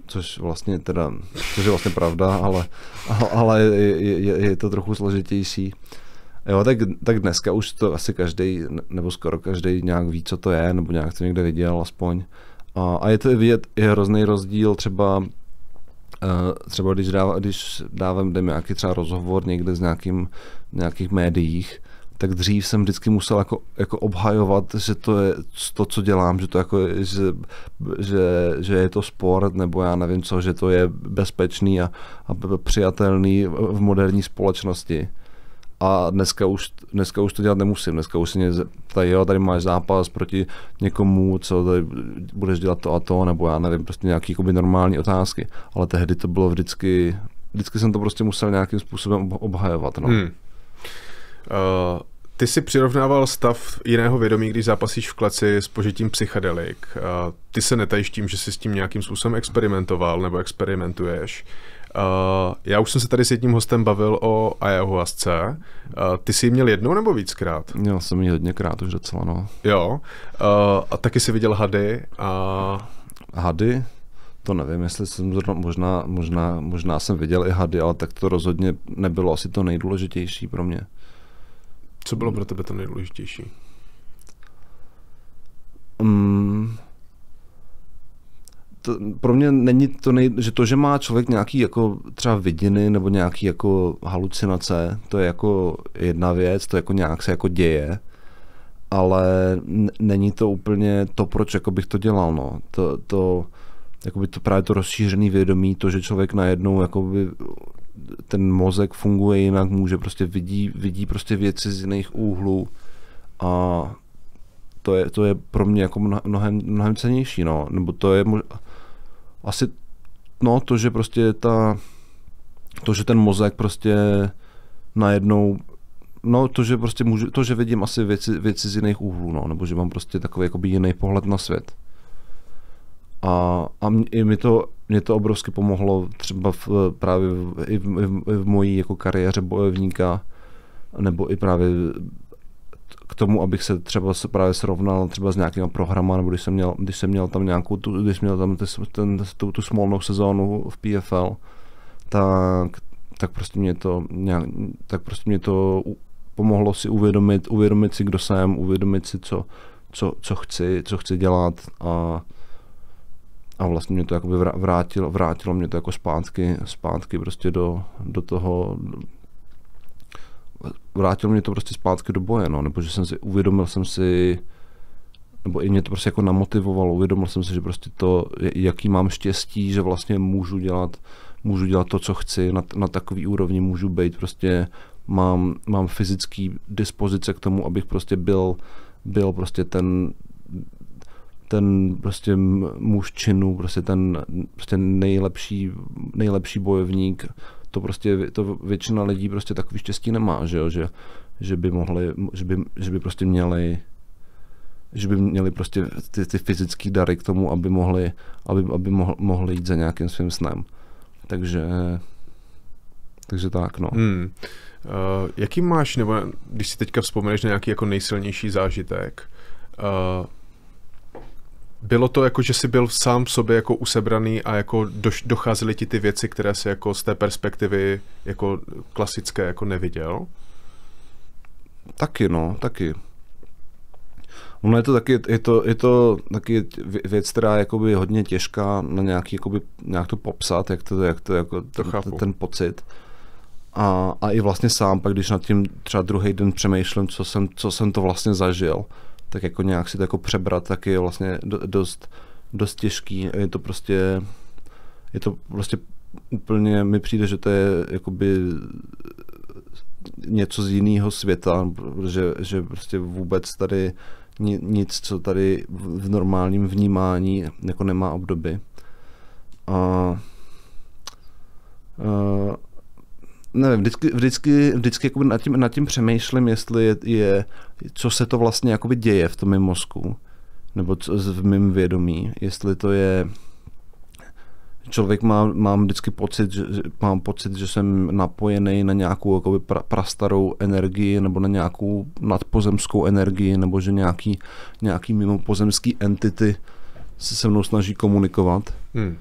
S2: což vlastně teda, což je vlastně pravda, ale, ale je, je, je to trochu složitější. Jo, tak, tak dneska už to asi každý, nebo skoro každý nějak ví, co to je, nebo nějak to někde viděl aspoň. A, a je to vidět, je hrozný rozdíl třeba Uh, třeba když, dáv, když dávám nějaký třeba rozhovor někde z nějakým, nějakých médiích, tak dřív jsem vždycky musel jako, jako obhajovat, že to je to, co dělám, že to jako je, že, že, že je to sport, nebo já nevím co, že to je bezpečný a, a přijatelný v moderní společnosti. A dneska už, dneska už to dělat nemusím. Dneska už si mě tady, jo, tady máš zápas proti někomu, co tady budeš dělat to a to, nebo já nevím, prostě nějaký jakoby normální otázky. Ale tehdy to bylo vždycky, vždycky jsem to prostě musel nějakým způsobem obhajovat. No. Hmm.
S1: Uh, ty si přirovnával stav jiného vědomí, když zápasíš v klaci s požitím psychedelik. Uh, ty se netajíš tím, že jsi s tím nějakým způsobem experimentoval nebo experimentuješ. Uh, já už jsem se tady s jedním hostem bavil o ayahuasce. Uh, ty jsi ji měl jednou nebo víckrát?
S2: Měl jsem ji hodněkrát už docela, no.
S1: Jo. Uh, a taky jsi viděl hady a...
S2: Hady? To nevím, jestli jsem zrovna, možná, možná, možná jsem viděl i hady, ale tak to rozhodně nebylo asi to nejdůležitější pro mě.
S1: Co bylo pro tebe to nejdůležitější?
S2: Um, to, pro mě není to, nej, že to, že má člověk nějaký jako třeba vidiny nebo nějaký jako halucinace, to je jako jedna věc, to jako nějak se jako děje, ale není to úplně to, proč jako bych to dělal, no. To, to, jakoby to právě to rozšířené vědomí, to, že člověk najednou jakoby ten mozek funguje jinak, může prostě vidí, vidí prostě věci z jiných úhlů a to je, to je pro mě jako mnohem, mnohem cenější, no. Nebo to je asi no, to, že prostě ta, to, že ten mozek prostě najednou No, to, že prostě můžu, to, že vidím asi věci, věci z jiných úhlů, no, nebo že mám prostě takový jakoby jiný pohled na svět. A, a i mi to, mě to obrovsky pomohlo třeba v, právě v, i, v, i v mojí jako kariéře bojovníka, nebo i právě k tomu, abych se třeba se právě srovnal třeba s nějakýma programa, nebo když jsem měl, když jsem měl tam nějakou, tu, když měl tam ten, tu, tu smolnou sezónu v PFL, tak, tak prostě mě to nějak, tak prostě mě to pomohlo si uvědomit, uvědomit si, kdo jsem, uvědomit si, co, co, co chci, co chci dělat a a vlastně mě to jakoby vrátilo, vrátilo mě to jako zpátky, zpátky prostě do, do toho, vrátilo mě to prostě zpátky do boje, no, nebo že jsem si, uvědomil jsem si, nebo i mě to prostě jako namotivovalo. Uvědomil jsem si, že prostě to, jaký mám štěstí, že vlastně můžu dělat, můžu dělat to, co chci, na, na takový úrovni můžu být prostě mám, mám fyzický dispozice k tomu, abych prostě byl, byl prostě ten ten prostě muž činu, prostě ten prostě nejlepší, nejlepší bojovník, to prostě to většina lidí prostě takový štěstí nemá, že jo, že, že by mohli, že by, že by prostě měli že by měli prostě ty, ty fyzické dary k tomu, aby mohli, aby, aby mohli, mohli jít za nějakým svým snem. Takže, takže tak, no.
S1: Hmm. Uh, jaký máš, nebo když si teďka vzpomeneš na nějaký jako nejsilnější zážitek, uh, bylo to jako, že jsi byl sám v sobě jako usebraný a jako doš, docházely ti ty věci, které jsi jako z té perspektivy jako klasické jako neviděl?
S2: Taky, no, taky. Ono je to taky, je to, je to taky věc, která je jakoby hodně těžká na nějaký, jakoby, nějak to popsat, jak to, jak to, jako to ten, ten pocit. A, a i vlastně sám, pak když nad tím třeba druhý den přemýšlím, co jsem, co jsem to vlastně zažil, tak jako nějak si to jako přebrat, tak je vlastně dost, dost těžký. Je to prostě, je to prostě úplně, mi přijde, že to je jakoby něco z jiného světa, že, že prostě vůbec tady nic, co tady v normálním vnímání jako nemá obdoby. A, a nevím, vždycky, vždycky, vždycky jakoby nad, tím, nad tím přemýšlím, jestli je, je, co se to vlastně jakoby děje v tom mém mozku, nebo co, v mém vědomí, jestli to je člověk má, mám vždycky pocit, že, mám pocit, že jsem napojený na nějakou jakoby pra, prastarou energii nebo na nějakou nadpozemskou energii nebo že nějaký, nějaký mimopozemský entity se se mnou snaží komunikovat. Hmm.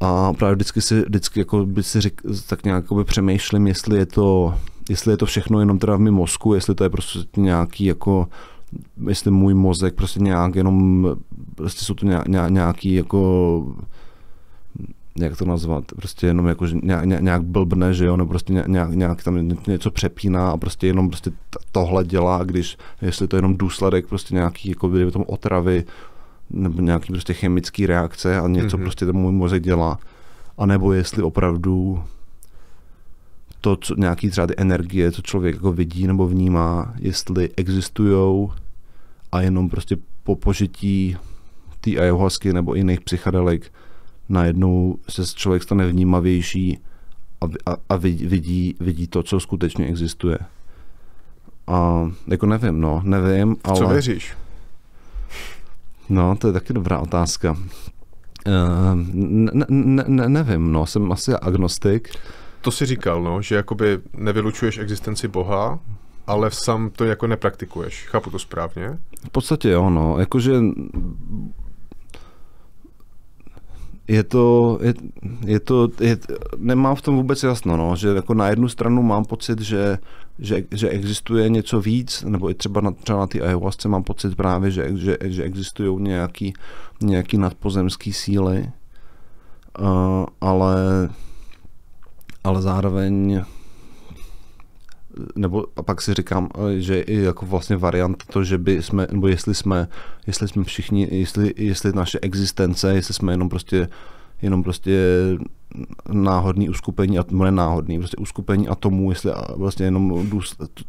S2: A právě vždycky si, vždycky jako by si řek, tak nějak by přemýšlím, jestli je to, jestli je to všechno jenom teda v mém mozku, jestli to je prostě nějaký jako jestli můj mozek prostě nějak jenom, prostě jsou to nějak, nějaký jako jak to nazvat, prostě jenom jako, že nějak, nějak blbne, že jo, nebo prostě nějak, nějak tam něco přepíná a prostě jenom prostě tohle dělá, když, jestli to je jenom důsledek prostě nějaký, jako by tom otravy, nebo nějaký prostě chemický reakce a něco mm-hmm. prostě ten můj mozek dělá. A nebo jestli opravdu to, co, nějaký třeba ty energie, co člověk jako vidí nebo vnímá, jestli existují a jenom prostě po požití té ayahuasky nebo jiných psychedelik najednou se člověk stane vnímavější a, a, a vidí, vidí to, co skutečně existuje. A jako nevím, no, nevím,
S1: ale... Co věříš?
S2: No, to je taky dobrá otázka. Ne, ne, ne, nevím, no, jsem asi agnostik.
S1: To si říkal, no, že jakoby nevylučuješ existenci Boha, ale sám to jako nepraktikuješ. Chápu to správně?
S2: V podstatě jo, no. Jakože je to, je, je to, je, nemám v tom vůbec jasno, no, že jako na jednu stranu mám pocit, že, že, že existuje něco víc, nebo i třeba na, třeba na ty ayahuasce mám pocit právě, že, že, že existují nějaký, nějaký nadpozemský síly, uh, ale, ale zároveň nebo a pak si říkám, že i jako vlastně variant to, že by jsme, nebo jestli jsme, jestli jsme všichni, jestli, jestli naše existence, jestli jsme jenom prostě jenom prostě náhodný uskupení, nebo ne náhodný, prostě uskupení atomů, jestli vlastně jenom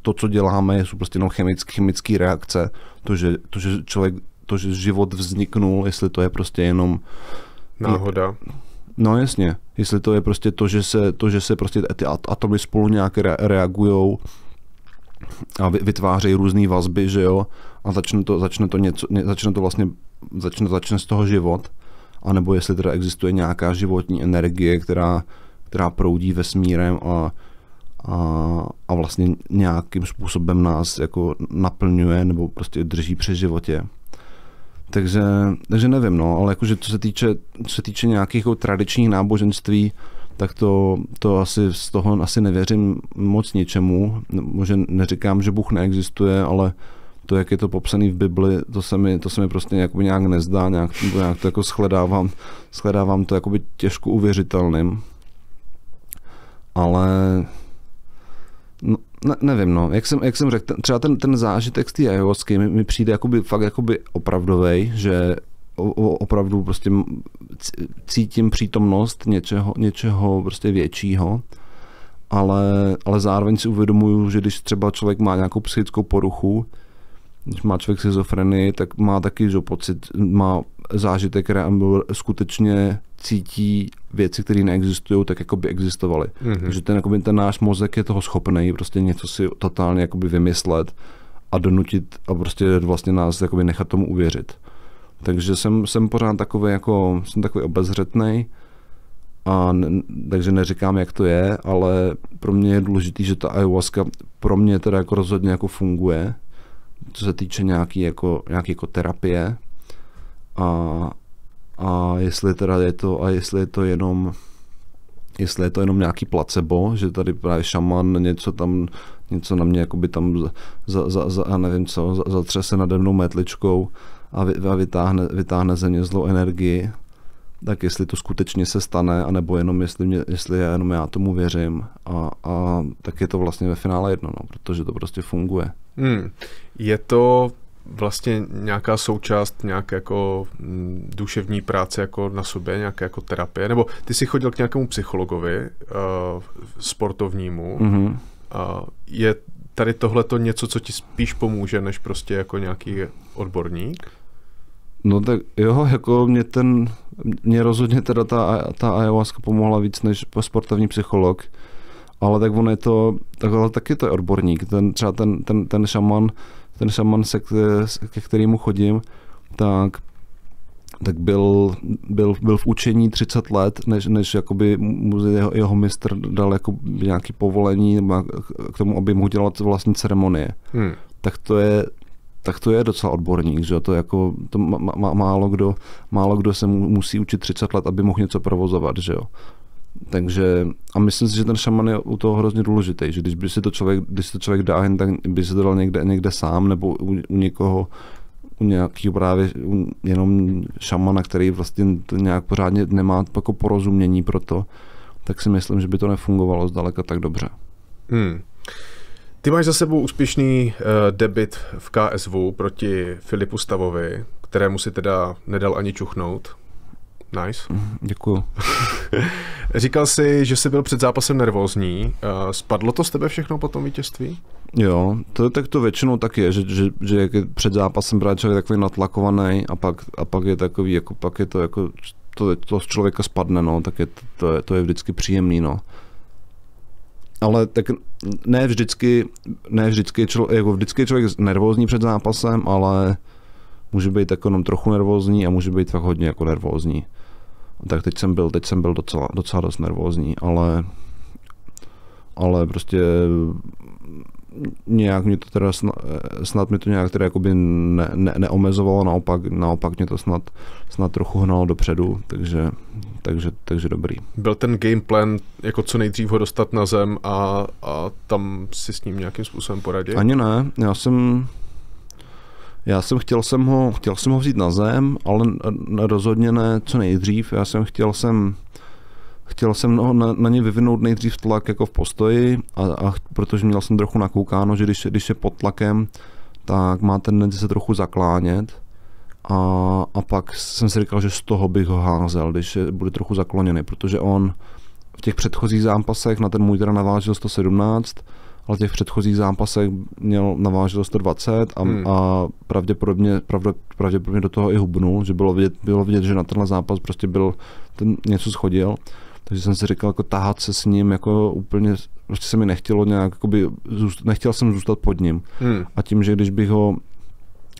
S2: to, co děláme, jsou prostě jenom chemické, chemické reakce, to že, to, že člověk, to, že život vzniknul, jestli to je prostě jenom
S1: náhoda.
S2: No jasně, jestli to je prostě to, že se, to, že se prostě ty atomy spolu nějak re, reagují a vytvářejí různé vazby, že jo, a začne to, začne to něco, začne to vlastně, začne, začne z toho život, anebo jestli teda existuje nějaká životní energie, která, která proudí vesmírem a, a, a vlastně nějakým způsobem nás jako naplňuje nebo prostě drží při životě. Takže, takže nevím, no, ale jakože co se týče, co se týče nějakých jako tradičních náboženství, tak to, to asi z toho asi nevěřím moc ničemu. Možná neříkám, že Bůh neexistuje, ale to, jak je to popsané v Bibli, to se mi, to se mi prostě jakoby nějak nezdá, nějak, nějak to jako shledávám, shledávám to jakoby těžko uvěřitelným. Ale no, ne, nevím, no, jak jsem, jak jsem řekl, třeba ten, ten zážitek z té ayahuasky mi, mi přijde jakoby, fakt jakoby opravdovej, že o, o, opravdu prostě cítím přítomnost něčeho, něčeho prostě většího, ale, ale zároveň si uvědomuju, že když třeba člověk má nějakou psychickou poruchu, když má člověk schizofrenii, tak má taky že pocit, má zážitek, které skutečně cítí věci, které neexistují, tak jako by existovaly. Mm-hmm. Takže ten, jakoby, ten náš mozek je toho schopný prostě něco si totálně jakoby vymyslet a donutit a prostě vlastně nás jakoby nechat tomu uvěřit. Takže jsem, jsem pořád takový jako, jsem takový obezřetný a ne, takže neříkám, jak to je, ale pro mě je důležité, že ta ayahuasca pro mě teda jako rozhodně jako funguje, co se týče nějaký jako, nějaký jako terapie. A, a jestli teda je to, a jestli je to jenom jestli je to jenom nějaký placebo, že tady právě šaman něco tam, něco na mě jakoby tam za, za, za, nevím co, za, zatřese nade mnou metličkou a, vy, a vytáhne, vytáhne ze mě zlou energii, tak jestli to skutečně se stane, anebo jenom jestli, mě, jestli jenom já tomu věřím a, a tak je to vlastně ve finále jedno, no, protože to prostě funguje.
S1: Hmm. Je to vlastně nějaká součást nějaké jako mm, duševní práce jako na sobě, nějaké jako terapie, nebo ty jsi chodil k nějakému psychologovi uh, sportovnímu, mm-hmm. uh, je tady tohle to něco, co ti spíš pomůže, než prostě jako nějaký odborník?
S2: No tak jo, jako mě ten, mě rozhodně teda ta, ta ayahuasca pomohla víc než sportovní psycholog, ale tak on je to, tak, ale taky to je odborník, ten, třeba ten, ten, ten šaman, ten šaman, se, ke kterému chodím, tak tak byl, byl, byl v učení 30 let, než, než jakoby mu jeho, jeho mistr dal jako nějaké povolení k tomu, aby mohl dělat vlastní ceremonie. Hmm. Tak to je tak to je docela odborník, že to jako to má, má, málo, kdo, málo kdo se mu, musí učit 30 let, aby mohl něco provozovat, že jo. Takže a myslím si, že ten šaman je u toho hrozně důležitý, že když by si to člověk, když si to člověk dá jen, tak by se to dal někde, někde sám nebo u, u někoho, u nějakého právě u jenom šamana, který vlastně to nějak pořádně nemá jako porozumění pro to, tak si myslím, že by to nefungovalo zdaleka tak dobře. Hmm.
S1: Ty máš za sebou úspěšný uh, debit v KSV proti Filipu Stavovi, kterému si teda nedal ani čuchnout. Nice.
S2: Mhm, děkuju.
S1: Říkal jsi, že jsi byl před zápasem nervózní. Uh, spadlo to z tebe všechno po tom vítězství?
S2: Jo, to, tak to většinou tak je, že, že, že jak je před zápasem právě člověk takový natlakovaný a pak, a pak je takový, jako pak je to jako, to, to z člověka spadne, no, tak je, to, to, je, to je vždycky příjemný, no ale tak ne vždycky, ne vždycky, člo, jako vždycky je člověk nervózní před zápasem, ale může být jako jenom trochu nervózní a může být fakt hodně jako nervózní. Tak teď jsem byl, teď jsem byl docela, docela dost nervózní, ale ale prostě nějak mě to teda snad, snad mě to nějak teda jakoby ne, ne, neomezovalo, naopak, naopak mě to snad, snad trochu hnalo dopředu, takže, takže, takže dobrý.
S1: Byl ten game plan jako co nejdřív ho dostat na zem a, a tam si s ním nějakým způsobem poradit?
S2: Ani ne, já jsem já jsem chtěl jsem ho, chtěl jsem ho vzít na zem, ale rozhodně ne co nejdřív. Já jsem chtěl jsem chtěl jsem no, na, na ně vyvinout nejdřív tlak jako v postoji, a, a protože měl jsem trochu nakoukáno, že když, když je pod tlakem, tak má tendenci se trochu zaklánět. A, a pak jsem si říkal, že z toho bych ho házel, když je, bude trochu zakloněný, protože on v těch předchozích zápasech na ten můj teda navážil 117, ale v těch předchozích zápasech měl navážil 120 a, hmm. a pravděpodobně, pravdě, pravděpodobně do toho i hubnul, že bylo vidět, bylo vidět, že na tenhle zápas prostě byl, ten něco schodil. Takže jsem si říkal, jako tahat se s ním, jako úplně, prostě se mi nechtělo nějak, jakoby, zůstat, nechtěl jsem zůstat pod ním. Hmm. A tím, že když bych ho,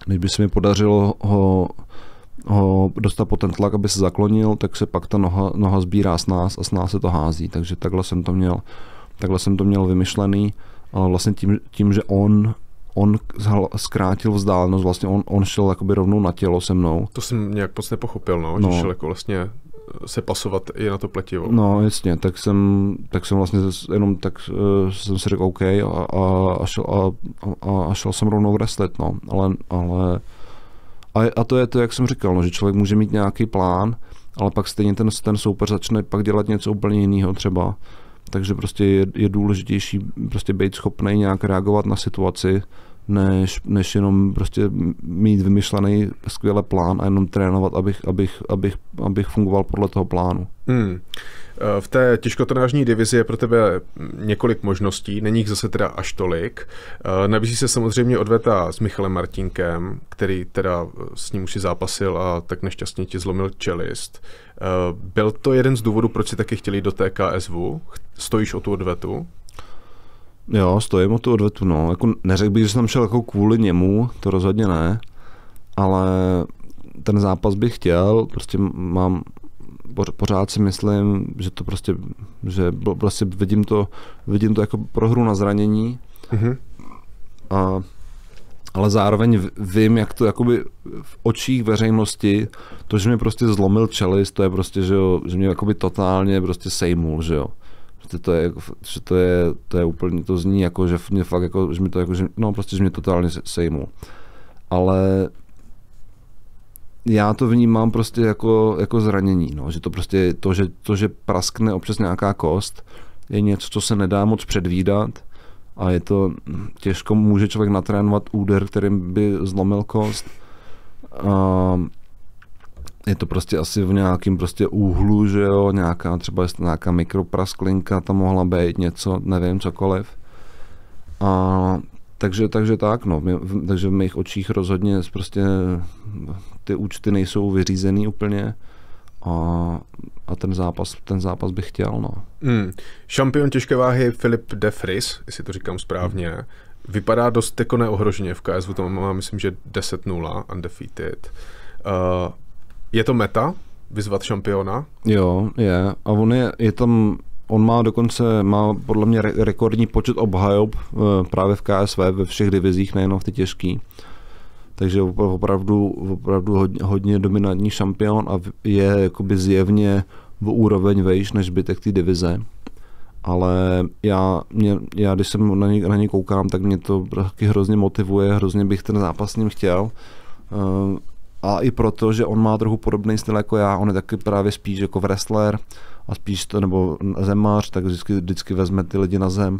S2: když by se mi podařilo ho, ho dostat pod ten tlak, aby se zaklonil, tak se pak ta noha, noha sbírá s nás a s nás se to hází. Takže takhle jsem to měl, takhle jsem to měl vymyšlený, ale vlastně tím, tím že on on zkrátil vzdálenost, vlastně on, on šel jakoby rovnou na tělo se mnou.
S1: To jsem nějak moc nepochopil, no, no. že šel jako vlastně se pasovat i na to pletivo.
S2: No jasně, tak jsem, tak jsem vlastně jenom tak uh, jsem si řekl OK a, a, a, šel, a, a, šel jsem rovnou wrestlet, no, ale, ale a, a to je to, jak jsem říkal, no, že člověk může mít nějaký plán, ale pak stejně ten, ten soupeř začne pak dělat něco úplně jiného třeba takže prostě je, je důležitější prostě být schopný nějak reagovat na situaci, než, než jenom prostě mít vymyšlený skvěle plán a jenom trénovat, abych, abych, abych, abych fungoval podle toho plánu. Hmm.
S1: V té těžkotonážní divizi je pro tebe několik možností, není jich zase teda až tolik. Nabízí se samozřejmě odveta s Michalem Martinkem, který teda s ním už si zápasil a tak nešťastně ti zlomil čelist. Byl to jeden z důvodů, proč si taky chtěli do té KSV? Stojíš o tu odvetu?
S2: Jo, stojím o tu odvetu, no. Jako neřekl bych, že jsem šel jako kvůli němu, to rozhodně ne, ale ten zápas bych chtěl, prostě mám, pořád si myslím, že to prostě, že prostě vidím to, vidím to jako prohru na zranění. Mm-hmm. A, ale zároveň vím, jak to jakoby v očích veřejnosti, to, že mě prostě zlomil čelist, to je prostě, že, jo, že mě jakoby totálně prostě sejmul, že jo. Prostě to je, že to je, to je úplně, to zní jako, že mě fakt jako, že mi to jako, že, no prostě, že mě totálně sejmul. Ale já to vnímám prostě jako, jako zranění, no. že to prostě to že, to, že praskne občas nějaká kost, je něco, co se nedá moc předvídat a je to, těžko může člověk natrénovat úder, kterým by zlomil kost. A je to prostě asi v nějakém prostě úhlu, že jo, nějaká třeba nějaká mikroprasklinka tam mohla být, něco, nevím, cokoliv. A takže, takže tak, no, takže v mých očích rozhodně prostě ty účty nejsou vyřízený úplně a, a ten, zápas, ten zápas bych chtěl, no.
S1: Hmm. Šampion těžké váhy Filip De Vries, jestli to říkám správně, vypadá dost jako neohroženě v KSV, to má myslím, že 10-0 undefeated. Uh, je to meta vyzvat šampiona?
S2: Jo, je. A on je, je tam On má dokonce, má podle mě rekordní počet obhajob eh, právě v KSV ve všech divizích, nejenom v ty těžký. Takže opravdu, opravdu hodně, hodně dominantní šampion a je jakoby zjevně v úroveň vejš než zbytek té divize. Ale já, mě, já když jsem na ně, na ně koukám, tak mě to taky hrozně motivuje, hrozně bych ten zápas s ním chtěl. A i proto, že on má trochu podobný styl jako já, on je taky právě spíš jako wrestler a spíš to, nebo zemář, tak vždycky, vždycky vezme ty lidi na zem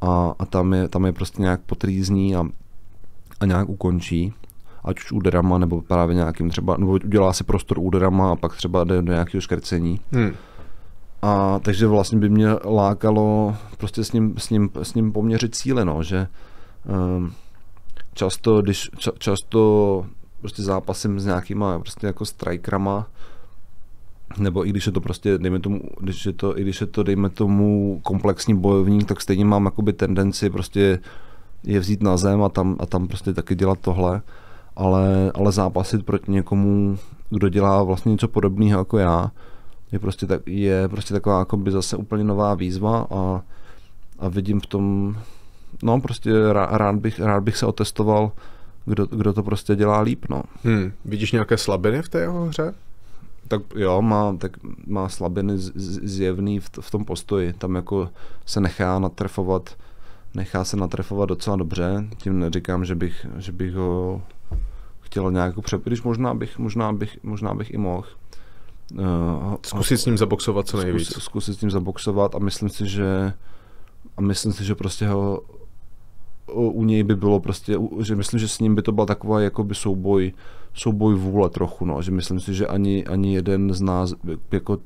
S2: a, a tam, je, tam je prostě nějak potrýzní a, a nějak ukončí ať už úderama, nebo právě nějakým třeba, nebo udělá si prostor úderama a pak třeba jde do nějakého škrcení. Hmm. A takže vlastně by mě lákalo prostě s ním, s ním, s ním poměřit cíle, no, že um, často, když, ča, často prostě zápasím s nějakýma prostě jako strikerama, nebo i když je to prostě, dejme tomu, když je to, i když je to, dejme tomu, komplexní bojovník, tak stejně mám jakoby tendenci prostě je vzít na zem a tam, a tam prostě taky dělat tohle, ale, ale zápasit proti někomu, kdo dělá vlastně něco podobného jako já, je prostě, tak, je prostě taková jakoby zase úplně nová výzva a, a vidím v tom, no prostě rád bych, rád bych se otestoval, kdo, kdo to prostě dělá líp, no.
S1: Hmm. Vidíš nějaké slabiny v té jeho hře?
S2: Tak jo, má, tak má slabiny z, z, zjevný v, v tom postoji. Tam jako se nechá natrefovat, nechá se natrefovat docela dobře. Tím neříkám, že bych, že bych ho chtěl nějak jako přep... Když možná bych, možná bych, možná bych i mohl.
S1: Uh, zkusit s ním zaboxovat co nejvíc.
S2: Zkusit, zkusit s ním zaboxovat a myslím si, že a myslím si, že prostě ho u něj by bylo prostě, že myslím, že s ním by to byl takový jakoby souboj, souboj vůle trochu, no, že myslím si, že ani, ani jeden z nás jako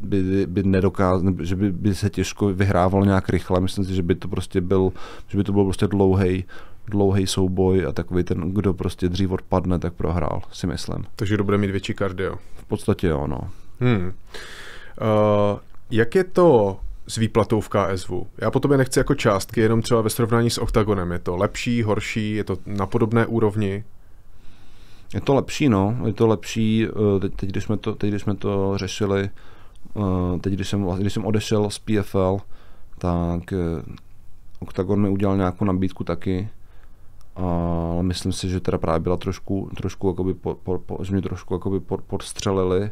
S2: by, by nedokázal, že by, by se těžko vyhrával nějak rychle, myslím si, že by to prostě byl, že by to byl prostě dlouhý, dlouhý souboj a takový ten, kdo prostě dřív odpadne, tak prohrál, si myslím.
S1: Takže kdo bude mít větší kardio.
S2: V podstatě jo, no.
S1: Hmm. Uh, jak je to s výplatou v KSV. Já po tobě nechci jako částky, jenom třeba ve srovnání s OKTAGONem. Je to lepší, horší, je to na podobné úrovni?
S2: Je to lepší, no. Je to lepší. Eh, teď, teď, když, jsme to, teď když jsme to řešili, eh, teď když jsem, když jsem odešel z PFL, tak eh, OKTAGON mi udělal nějakou nabídku taky, ale myslím si, že teda právě byla trošku, trošku jakoby po, po, po, že mě trošku jakoby podstřelili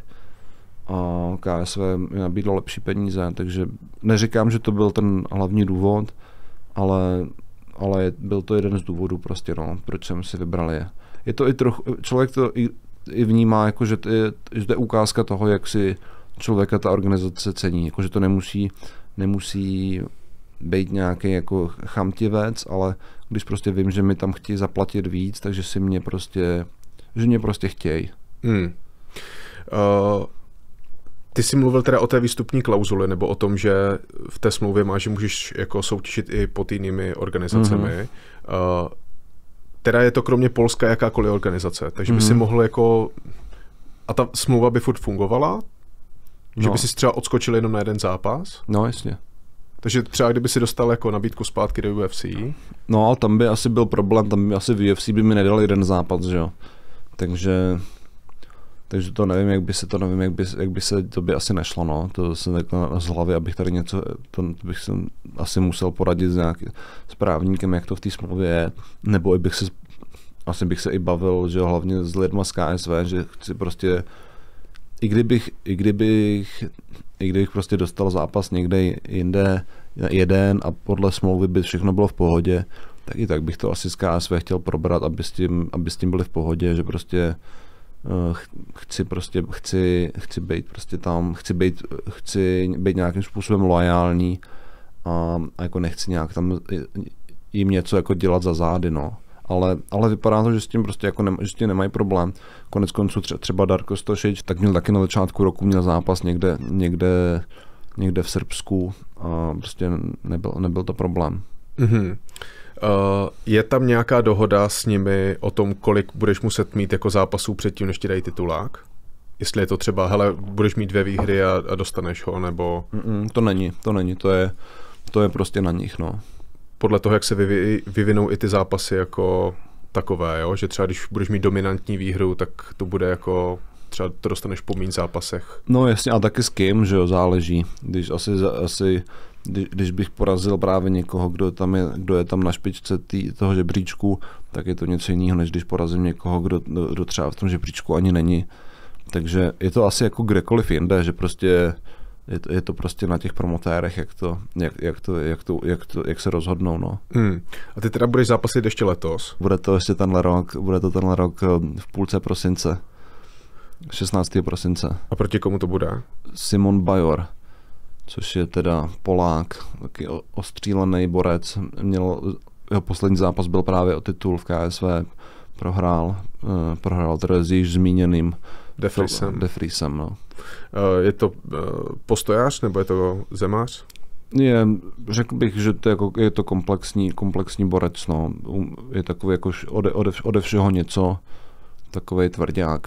S2: a KSV mi nabídlo lepší peníze, takže neříkám, že to byl ten hlavní důvod, ale, ale byl to jeden z důvodů prostě, no, proč jsem si vybral je. Je to i trochu, člověk to i, i vnímá, jako, že, to je, že to je ukázka toho, jak si člověka ta organizace cení, jako, že to nemusí, nemusí být nějaký jako chamtivec, ale když prostě vím, že mi tam chtějí zaplatit víc, takže si mě prostě, že mě prostě chtějí.
S1: Hmm. Uh, ty jsi mluvil teda o té výstupní klauzuli, nebo o tom, že v té smlouvě máš, že můžeš jako soutěžit i pod jinými organizacemi. Mm-hmm. Uh, teda je to kromě Polska jakákoliv organizace, takže mm-hmm. by si mhm. mohl jako... A ta smlouva by furt fungovala? Že no. by si třeba odskočil jenom na jeden zápas?
S2: No, jasně.
S1: Takže třeba kdyby si dostal jako nabídku zpátky do UFC?
S2: No, ale tam by asi byl problém, tam by asi v UFC by mi nedal jeden zápas, že jo. Takže takže to nevím, jak by se to nevím, jak by, jak by se, to by asi nešlo, no. To se takhle z hlavy, abych tady něco, to bych se asi musel poradit s nějakým správníkem, jak to v té smlouvě je, nebo bych se, asi bych se i bavil, že hlavně s lidma z KSV, že chci prostě, i kdybych, i kdybych, i kdybych prostě dostal zápas někde jinde, jeden a podle smlouvy by všechno bylo v pohodě, tak i tak bych to asi z KSV chtěl probrat, aby s tím, aby s tím byli v pohodě, že prostě chci prostě, chci, chci být prostě tam, chci být, chci být nějakým způsobem loajální a, a jako nechci nějak tam jim něco jako dělat za zády, no. Ale, ale vypadá to, že s tím prostě jako nema, že s tím nemají problém. Konec konců tře, třeba Darko Stošič, tak měl taky na začátku roku měl zápas někde, někde, někde v Srbsku a prostě nebyl, nebyl to problém. Mm-hmm.
S1: Uh, je tam nějaká dohoda s nimi o tom, kolik budeš muset mít jako zápasů předtím, než ti dají titulák? Jestli je to třeba, hele, budeš mít dvě výhry a, a dostaneš ho, nebo...
S2: Mm-mm, to není, to není, to je, to je prostě na nich, no.
S1: Podle toho, jak se vyvi, vyvinou i ty zápasy jako takové, jo? že třeba když budeš mít dominantní výhru, tak to bude jako třeba to dostaneš po méně zápasech.
S2: No jasně, a taky s kým, že jo, záleží. Když asi, asi když bych porazil právě někoho, kdo, tam je, kdo je tam na špičce tý, toho žebříčku, tak je to něco jiného, než když porazím někoho, kdo, kdo třeba v tom žebříčku ani není. Takže je to asi jako kdekoliv jinde, že prostě je to, je to prostě na těch promotérech, jak to, jak, jak to, jak to, jak to, jak se rozhodnou, no.
S1: Hmm. A ty teda budeš zápasit ještě letos?
S2: Bude to ještě tenhle rok, bude to tenhle rok eh, v půlce prosince. 16. prosince.
S1: A proti komu to bude?
S2: Simon Bajor což je teda Polák, taky ostřílený borec. Měl, jeho poslední zápas byl právě o titul v KSV, prohrál, uh, prohrál teda s již zmíněným
S1: Defrisem.
S2: Defrisem no.
S1: Uh, je to uh, postojář nebo je to zemář?
S2: Je, řekl bych, že to je, jako, je to komplexní, komplexní borec, no. Je takový jako ode, ode, ode všeho něco, takový tvrdák.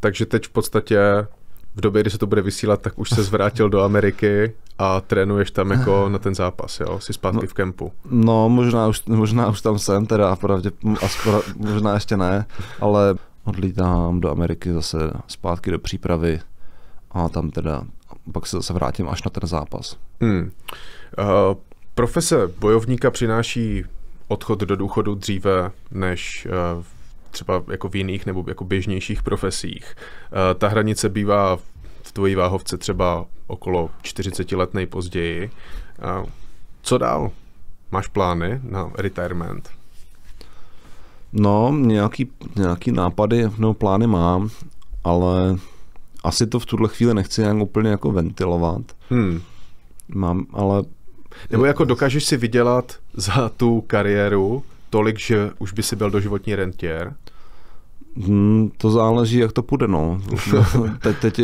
S1: Takže teď v podstatě v době, kdy se to bude vysílat, tak už se zvrátil do Ameriky a trénuješ tam jako na ten zápas, jo? Jsi zpátky no, v kempu.
S2: No, možná už, možná už tam jsem teda, pravdě, a skoro, možná ještě ne, ale odlítám do Ameriky zase zpátky do přípravy a tam teda pak se zase vrátím až na ten zápas. Hmm. Uh,
S1: profese bojovníka přináší odchod do důchodu dříve než uh, třeba jako v jiných nebo jako běžnějších profesích. Eh, ta hranice bývá v tvojí váhovce třeba okolo 40 let nejpozději. Co dál? Máš plány na retirement?
S2: No, nějaký, nějaký nápady, no plány mám, ale asi to v tuhle chvíli nechci nějak úplně jako ventilovat. Hmm. Mám, ale...
S1: Nebo jako dokážeš si vydělat za tu kariéru tolik, že už by si byl doživotní rentier?
S2: Hmm, to záleží, jak to půjde, no. teď, teď,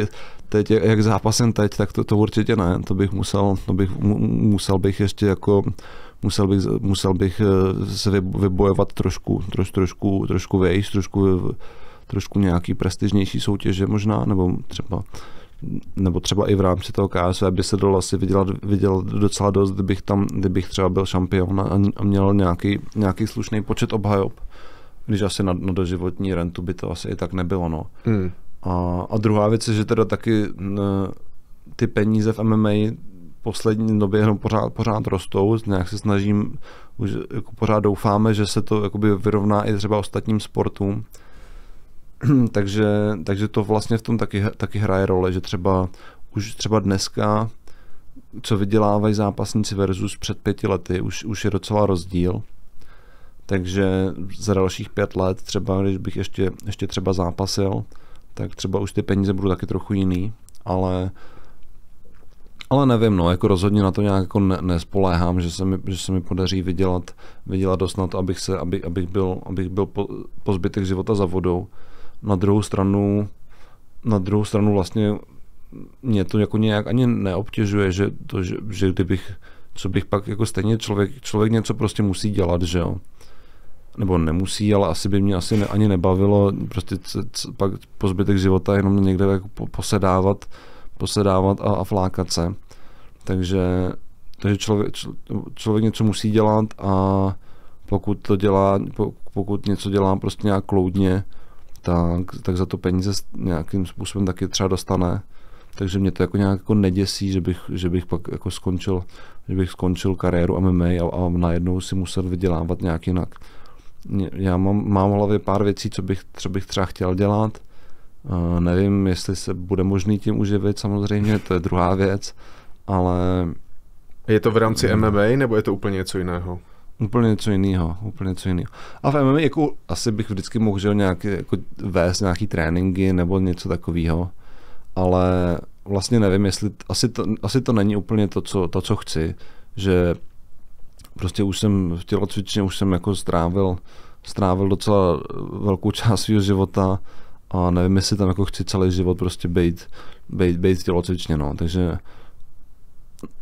S2: teď, jak zápasem teď, tak to, to určitě ne. To bych musel, to bych, musel bych ještě jako musel bych, musel bych eh, se vybojovat trošku, troš, trošku, trošku vejš, trošku, trošku nějaký prestižnější soutěže možná, nebo třeba nebo třeba i v rámci toho KSV by se dalo asi vydělat, vydělat docela dost, kdybych tam, kdybych třeba byl šampion a měl nějaký, nějaký slušný počet obhajob když asi na, na doživotní rentu by to asi i tak nebylo. No. Hmm. A, a druhá věc je, že teda taky n, ty peníze v MMA poslední době jenom pořád, pořád rostou, nějak se snažím, už jako pořád doufáme, že se to jakoby vyrovná i třeba ostatním sportům. takže, takže to vlastně v tom taky, taky hraje roli, že třeba už třeba dneska, co vydělávají zápasníci versus před pěti lety, už, už je docela rozdíl. Takže za dalších pět let třeba, když bych ještě, ještě třeba zápasil, tak třeba už ty peníze budou taky trochu jiný, ale Ale nevím, no, jako rozhodně na to nějak jako ne, nespoléhám, že se mi, že se mi podaří vydělat, vydělat dost na to, abych, se, aby, abych byl, abych byl po, po zbytek života za vodou. Na druhou stranu, na druhou stranu vlastně mě to jako nějak ani neobtěžuje, že, to, že, že kdybych, co bych pak jako stejně člověk, člověk něco prostě musí dělat, že jo nebo nemusí, ale asi by mě asi ne, ani nebavilo prostě c, c, pak po zbytek života jenom někde jako posedávat, posedávat a, a flákat se. Takže, takže člověk, člověk něco musí dělat a pokud to dělá, pokud něco dělá prostě nějak kloudně, tak, tak za to peníze nějakým způsobem taky třeba dostane. Takže mě to jako nějak jako neděsí, že bych, že bych pak jako skončil, že bych skončil kariéru MMA a, a najednou si musel vydělávat nějak jinak já mám, mám v hlavě pár věcí, co bych, co bych třeba chtěl dělat. Uh, nevím, jestli se bude možný tím uživit, samozřejmě, to je druhá věc, ale...
S1: Je to v rámci MMA, nebo je to úplně něco jiného?
S2: Úplně něco jiného, úplně něco jiného. A v MMA jako asi bych vždycky mohl že nějaký, jako vést nějaký tréninky nebo něco takového, ale vlastně nevím, jestli, asi to, asi to není úplně to co, to, co chci, že prostě už jsem v tělocvičně už jsem jako strávil, strávil docela velkou část svého života a nevím, jestli tam jako chci celý život prostě být, být, být tělocvičně, no. takže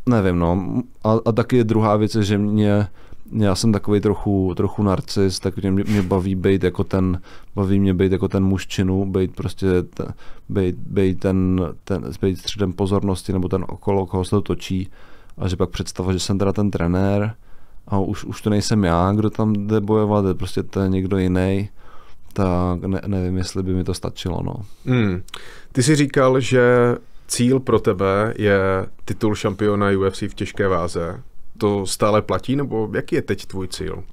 S2: nevím, no. A, a taky je druhá věc, že mě, já jsem takový trochu, trochu narcis, tak mě, mě baví být jako ten, baví mě být jako ten mužčinu, být prostě, být, být ten, ten, být středem pozornosti, nebo ten okolo, koho se to točí, a že pak představa, že jsem teda ten trenér, a už, už to nejsem já, kdo tam jde bojovat, je prostě to je někdo jiný, tak ne, nevím, jestli by mi to stačilo. No.
S1: Hmm. Ty jsi říkal, že cíl pro tebe je titul šampiona UFC v těžké váze. To stále platí, nebo jaký je teď tvůj cíl?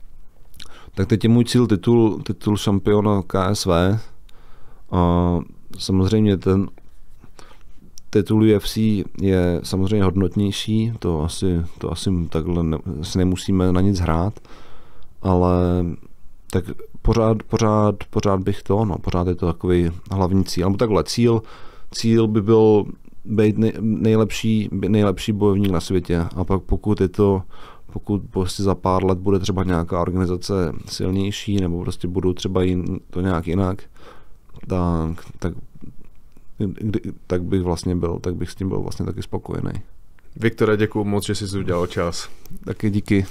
S2: Tak teď je můj cíl titul, titul šampiona KSV. A samozřejmě ten titul UFC je samozřejmě hodnotnější, to asi, to asi takhle ne, si nemusíme na nic hrát, ale tak pořád, pořád, pořád bych to, no, pořád je to takový hlavní cíl. Nebo takhle, cíl, cíl by byl být nej, nejlepší, nejlepší bojovník na světě a pak pokud je to pokud prostě za pár let bude třeba nějaká organizace silnější nebo prostě budou třeba jin, to nějak jinak, tak, tak kdy, tak bych vlastně byl, tak bych s tím byl vlastně taky spokojený.
S1: Viktore, děkuji moc, že jsi udělal čas.
S2: Taky díky.